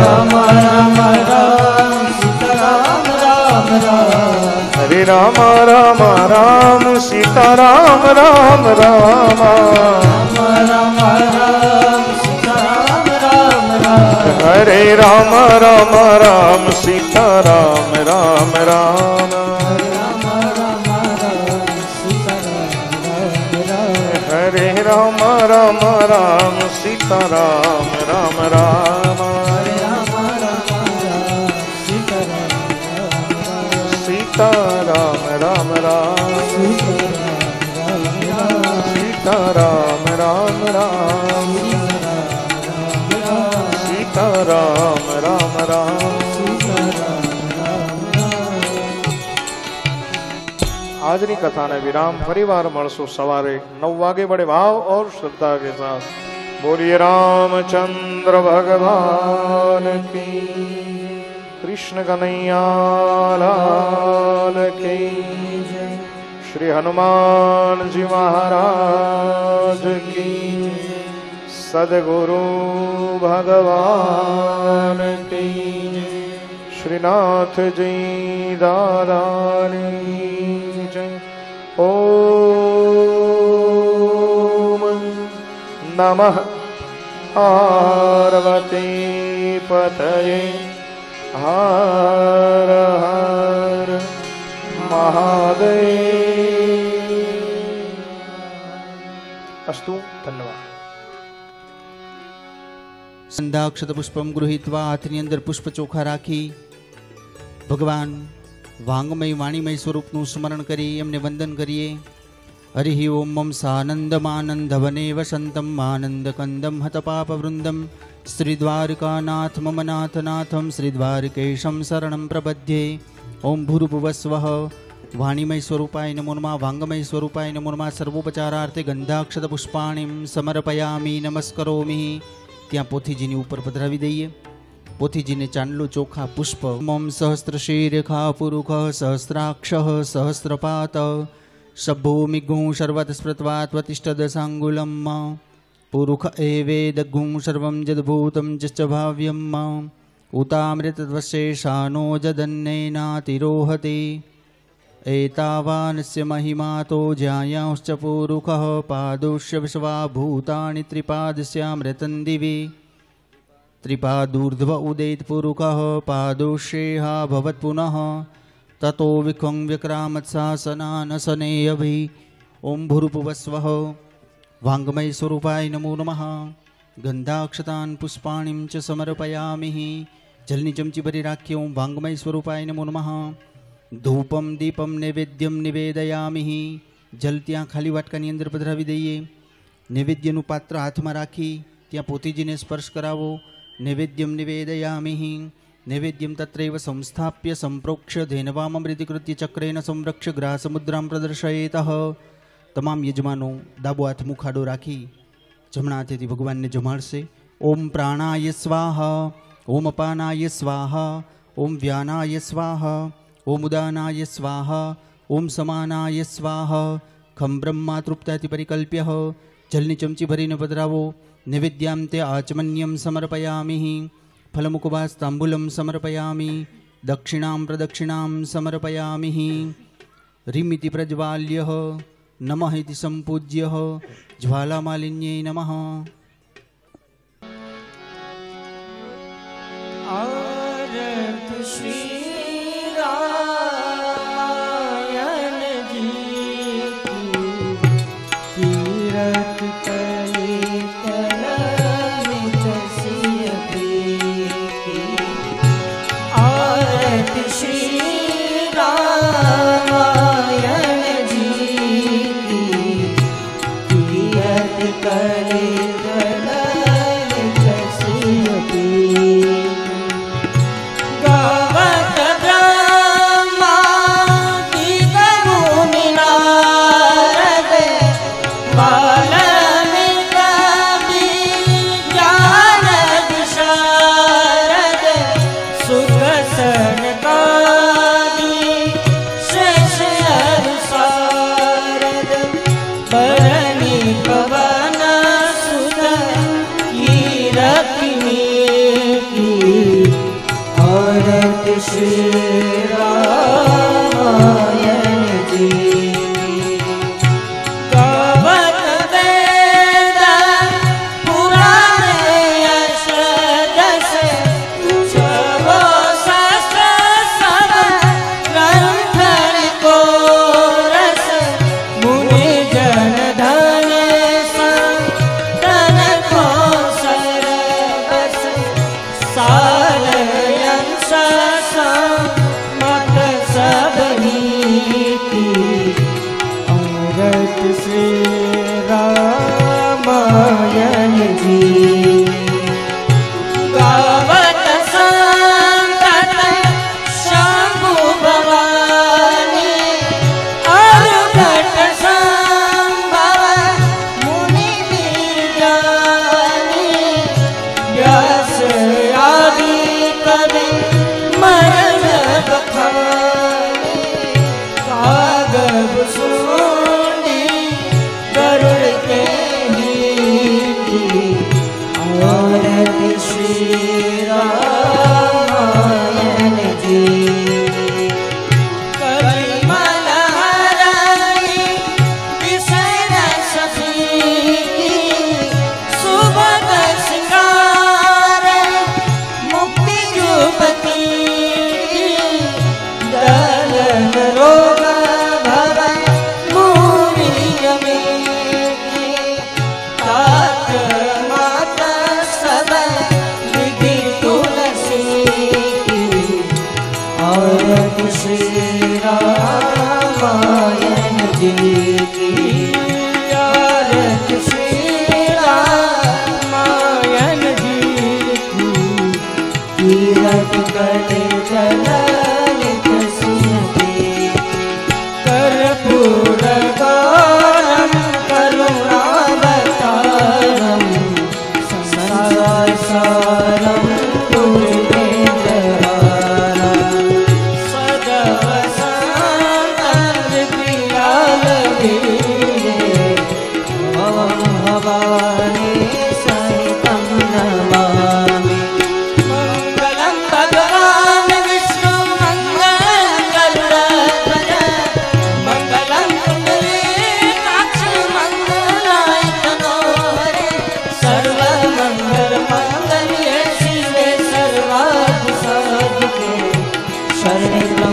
રામ રામ રામ સીતારામ રામ રામ હરે રામ રામ રામ સીતારામ રામ રામ રામ રામ રામ સીતારામ રામ રામ હરે રામ સીતારામ રામ રામ સીતારામ રામ રામ સીતારામ રામ રામ સીતારામ રામ રામ આજની કથાને વિરામ ફરીવાર મળશું સવારે નવ વાગે બડે ભાવ और श्रद्धा के साथ બોલીએ રામચંદ્ર ભગવાન કી કૃષ્ણ કનૈયાલાલ કી શ્રી હનુમાનજી મહારાજ કી સદગુરુ ભગવાન કી શ્રીનાથજી દાદાની ઓ નમઃ पार्वती पतये हर हर महादेव अस्तु धन्यवाद સંધાક્ષત પુષ્પમ ગૃહીત્વા હાથની અંદર પુષ્પ ચોખા રાખી ભગવાન વાંગમય વાણીમય સ્વરૂપનું સ્મરણ કરી એમને વંદન કરીએ હરિ ઓમ મમ સાનંદમાનંદ વને વસંતમ આનંદ કંદમ હત પાપ વૃંદમ શ્રી દ્વારકાનાથ મમ નાથ નાથમ શ્રી દ્વારકેશમ શરણમ પ્રપદ્યે ઓમ ભૂર્ભુવસ્વ વાણીમય સ્વરૂપાય નમો નમઃ વાંગમય સ્વરૂપાય નમો નમઃ સર્વોપચારાર્થે ગંધાક્ષત પુષ્પાણીમ સમર્પયામી નમસ્કરોમિ ત્યાં પોથીજીની ઉપર પધરાવી દઈએ પોથીજીને ચાંદલો ચોખા પુષ્પ મમ સહસ્ત્ર શીરેખા પુરુખ સહસ્રાક્ષ સહસ્રપાત સભૂમિગું સર્વતસ્મૃત્વા ત્વતિષ્ઠદશાંગુલમ પુરુખ એવેદગું સર્વં જદભૂતમ જશ્ચ ભાવ્યમ ઉતામૃતત્વશેષાનો જદન્નેનાતિરોહતિ એતાવાનસ્ય મહિમાતો જ્યાયાંશ્ચ પૂરુખઃ પાદુષ્ય વિશ્વા ભૂતાણિ ત્રિપાદસ્યામૃતં દિવિ ત્રિપાદૂર્ધ્વ ઉદેત પૂરુખઃ પાદુષ્યેહા ભવત્પુનઃ ततो विखं व्यक्रामत्सासनानसनेऽभि ॐ भूर्भुवस्वः वाङ्मय स्वरूपाय नमो नमः गन्धाक्षतान् पुष्पाणिं च समर्पयामि जलनि चमची भरी राख्य ॐ वाङ्मय स्वरूपाय नमो नमः ધૂપમ દીપમ નૈવેદ્યમ નિવેદયામિ જલ ત્યાં ખાલી વાટકાની અંદર પધરાવી દઈએ નૈવેદ્યનું પાત્ર હાથમાં રાખી ત્યાં પોતીજીને સ્પર્શ કરાવો નૈવેદ્યમ નિવેદયામિ નૈવેદ્યમ તત્રૈવ સંસ્થાપ્ય સંપ્રોક્ષ્ય ધેનવામૃતિકૃત્ય ચક્રેણ સંરક્ષ્ય ગ્રાસમુદ્રામ પ્રદર્શયેત તમામ યજમાનો ડાબો હાથ મુખાડો રાખી જમણા હાથેથી ભગવાનને જમાડશે ઓમ પ્રાણાય સ્વાહા ઓમ અપાનાય સ્વાહા ઓમ વ્યાનાય સ્વાહા ઓમ ઉદાનાય સ્વાહા ઓમ સમાનાય સ્વાહા ખમ બ્રહ્મા તૃપ્તાતિ પરિકલ્પ્ય જલની ચમચી ભરીને પધરાવો નૈવેદ્યામ તે આચમન્યમ સમર્પયામિ फलमुकुभास्ताम्बूलं समर्पयामि दक्षिणां प्रदक्षिणा समर्पयामि। रिमिति प्रज्वाल्य नमः इति सम्पूज्यः ज्वालामालिन्यै श्री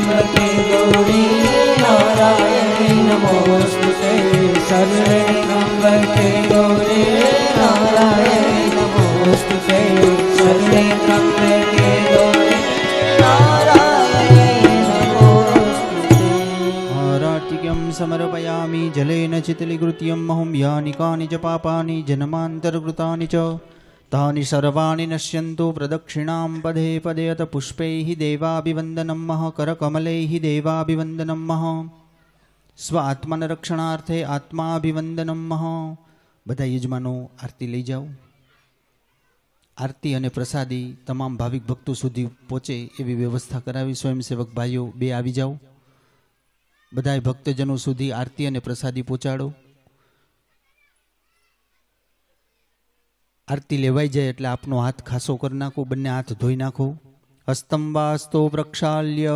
રામરતે ગૌરી નારાયણી નમોસ્તુતે શરણે ત્રંબકે ગૌરી નારાયણી નમોસ્તુતે શરણે ત્રંબકે ગૌરી સમર્પયામી જલેન ચિતલીકૃત્યમ મહું યાનિકાનિ ચ પાપાની જન્માંતરકૃતાની ચ તાની સર્વાણી નશ્યંતુ પ્રદક્ષિણાં પદે પદે અત પુષ્પૈ દેવાભિવંદનમ મહ કરકમલૈ દેવાભિવંદનમ મહ સ્વાત્મનરક્ષણાર્થે આત્માભિવંદનમ મહ બધા યજમાનો આરતી લઈ જાઓ. આરતી અને પ્રસાદી તમામ ભાવિક ભક્તો સુધી પહોંચે એવી વ્યવસ્થા કરાવી સ્વયંસેવક ભાઈઓ બે આવી જાઓ. બધાય ભક્તજનો સુધી આરતી અને પ્રસાદી પહોંચાડો. આરતી લેવાઈ જાય એટલે આપનો હાથ ખાસો કરી નાખો, બંને હાથ ધોઈ નાખો. હસ્તંબાસ્તો પ્રક્ષાલ્ય.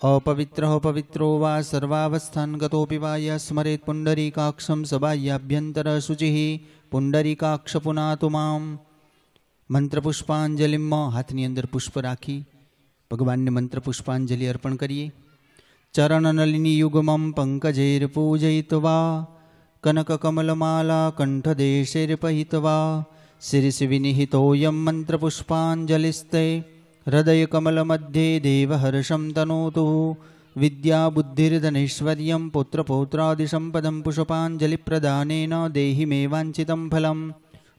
અપવિત્ર પવિત્રો વા સર્વાવસ્થાન ગતોપી વા ય સ્મરેત પુંડરીકાક્ષમ સબાહ્યાભ્યંતર શુચિ પુંડરીકાક્ષ પુનાતુ મામ. મંત્રપુષ્પાંજલિમાં હાથની અંદર પુષ્પ રાખી, ભગવાનને મંત્રપુષ્પાંજલિ અર્પણ કરીએ. ચरणનલિનિયુગ્મં પङ्कजैर्पूजयित्वा कनककमलमालाकण्ठदेशैर्पहित्वा शिरसिविनिहितोऽयं मन्त्रपुष्पाञ्जलिस्ते हृदयकमलमध्ये देवहर्षं तनोतु विद्याबुद्धिर्धनैश्वर्यं पुत्रपौत्रादिसम्पदं पुष्पाञ्जलिप्रदानेन देहि मे वाञ्छितं फलं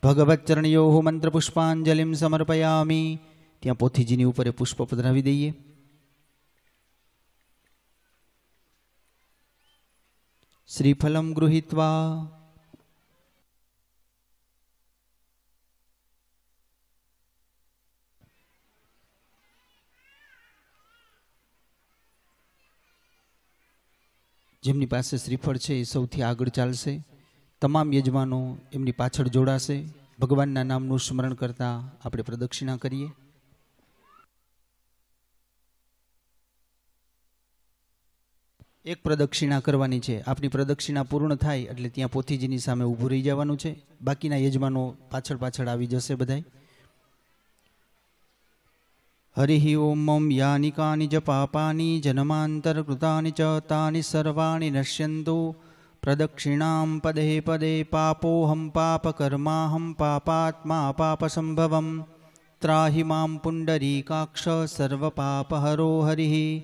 ભગવતચરણયોહ મંત્રપુષ્પાંજલિમ સમર્પયામી ત્યાં પોથીજીની ઉપર પુષ્પ પધરાવી દઈએ શ્રીફલમ ગૃહિત્વા જેમની પાસે શ્રીફળ છે એ સૌથી આગળ ચાલશે. તમામ યજમાનો એમની પાછળ જોડાશે. ભગવાનના નામનું સ્મરણ કરતાં આપણે પ્રદક્ષિણા કરીએ. એક પ્રદક્ષિણા કરવાની છે. આપની પ્રદક્ષિણા પૂર્ણ થાય એટલે ત્યાં પોથીજીની સામે ઊભું રહી જવાનું છે. બાકીના યજમાનો પાછળ પાછળ આવી જશે બધાય. હરિ ઓમ મમ યાની કાની જ પાપાની જન્માંતરકૃતાની ચ તાની સર્વાણી નશ્યંતુ. પ્રદક્ષિણામ પદે પદે પાપોહમ પાપકર્માહમ પાપાત્મા પાપસંભવમ. ત્રાહિ મામ પુંડરીકાક્ષ સર્વપાપહરો હરિ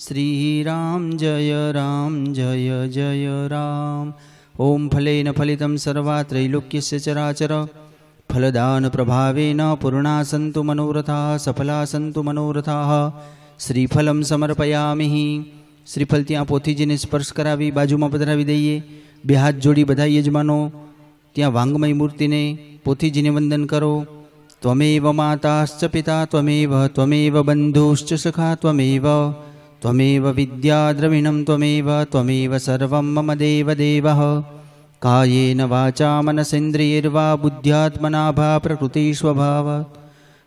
શ્રીરામ જય રામ જય જય રામ ઓમ ફલેન ફલિतं સર્વાત્રૈલોક્યસ્ય ચરાચર ફલદાન પ્રભાવેન પૂર્ણા સંતુ મનોરથા સફલા સંતુ મનોરથા શ્રીફલમ સમર્પયામિ શ્રીફળ ત્યાં પોથીજીને સ્પર્શ કરાવી બાજુમાં પધરાવી દઈએ બે હાથ જોડી બધા યજમાનો ત્યાં વાંગમય મૂર્તિને પોથીજીને વંદન કરો ત્વમેવ માતાશ્ચ પિતા ત્વમેવ ત્વમેવ બંધુશ્ચ સખા ત્વમેવ त्वमेव विद्याद्रविणं त्वमेव त्वमेव सर्वं मम देवदेवः। कायेन वाचा मनसिन्द्रियैर्वा बुद्ध्यात्मनाभा प्रकृतिस्वभाव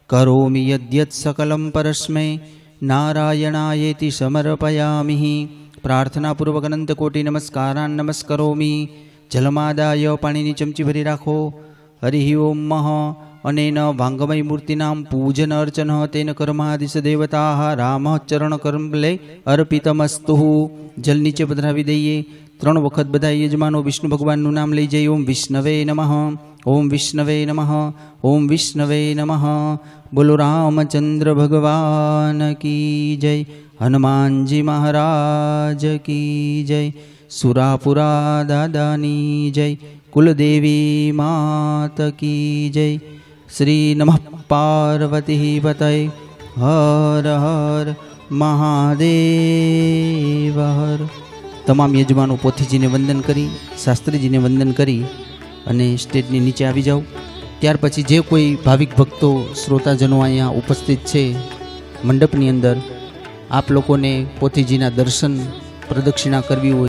करोमि यद्यत् सकलं परस्मै नारायणायेति समर्पयामिह प्रार्थनापूर्वकनन्दकोटिनमस्कारान् नमस्करोमि। जलमादाय पाणिनिचमचिभरि राखो હરિ ઓમ મહ અનેન ભાંગમય મૂર્તિનામ પૂજન અર્ચન તેન કર્માદિશ દેવતા રામ ચરણ કર્મલે અર્પિતમસ્તુ. જલ નીચે પધરાવી દઈએ. ત્રણ વખત બધા યજમાનો વિષ્ણુ ભગવાનનું નામ લઈ જઈએ. ઓમ વિષ્ણવે નમઃ. ઓમ વિષ્ણવે નમઃ. ઓમ વિષ્ણવે નમઃ. બોલો રામચંદ્ર ભગવાન કી જય. હનુમાનજી મહારાજ કી જય. સુરાપુરા દાદાની જય. કુલદેવી માત કી જય શ્રી નમઃ પાર્વતી પતય હર હર મહાદેવ હર તમામ યજમાનો પોથીજીને વંદન કરી શાસ્ત્રીજીને વંદન કરી અને સ્ટેજની નીચે આવી જાઓ. ત્યાર પછી જે કોઈ ભાવિક ભક્તો, શ્રોતાજનો અહીંયા ઉપસ્થિત છે, મંડપની અંદર, આપ લોકોને પોથીજીના દર્શન, પ્રદક્ષિણા કરવી હોય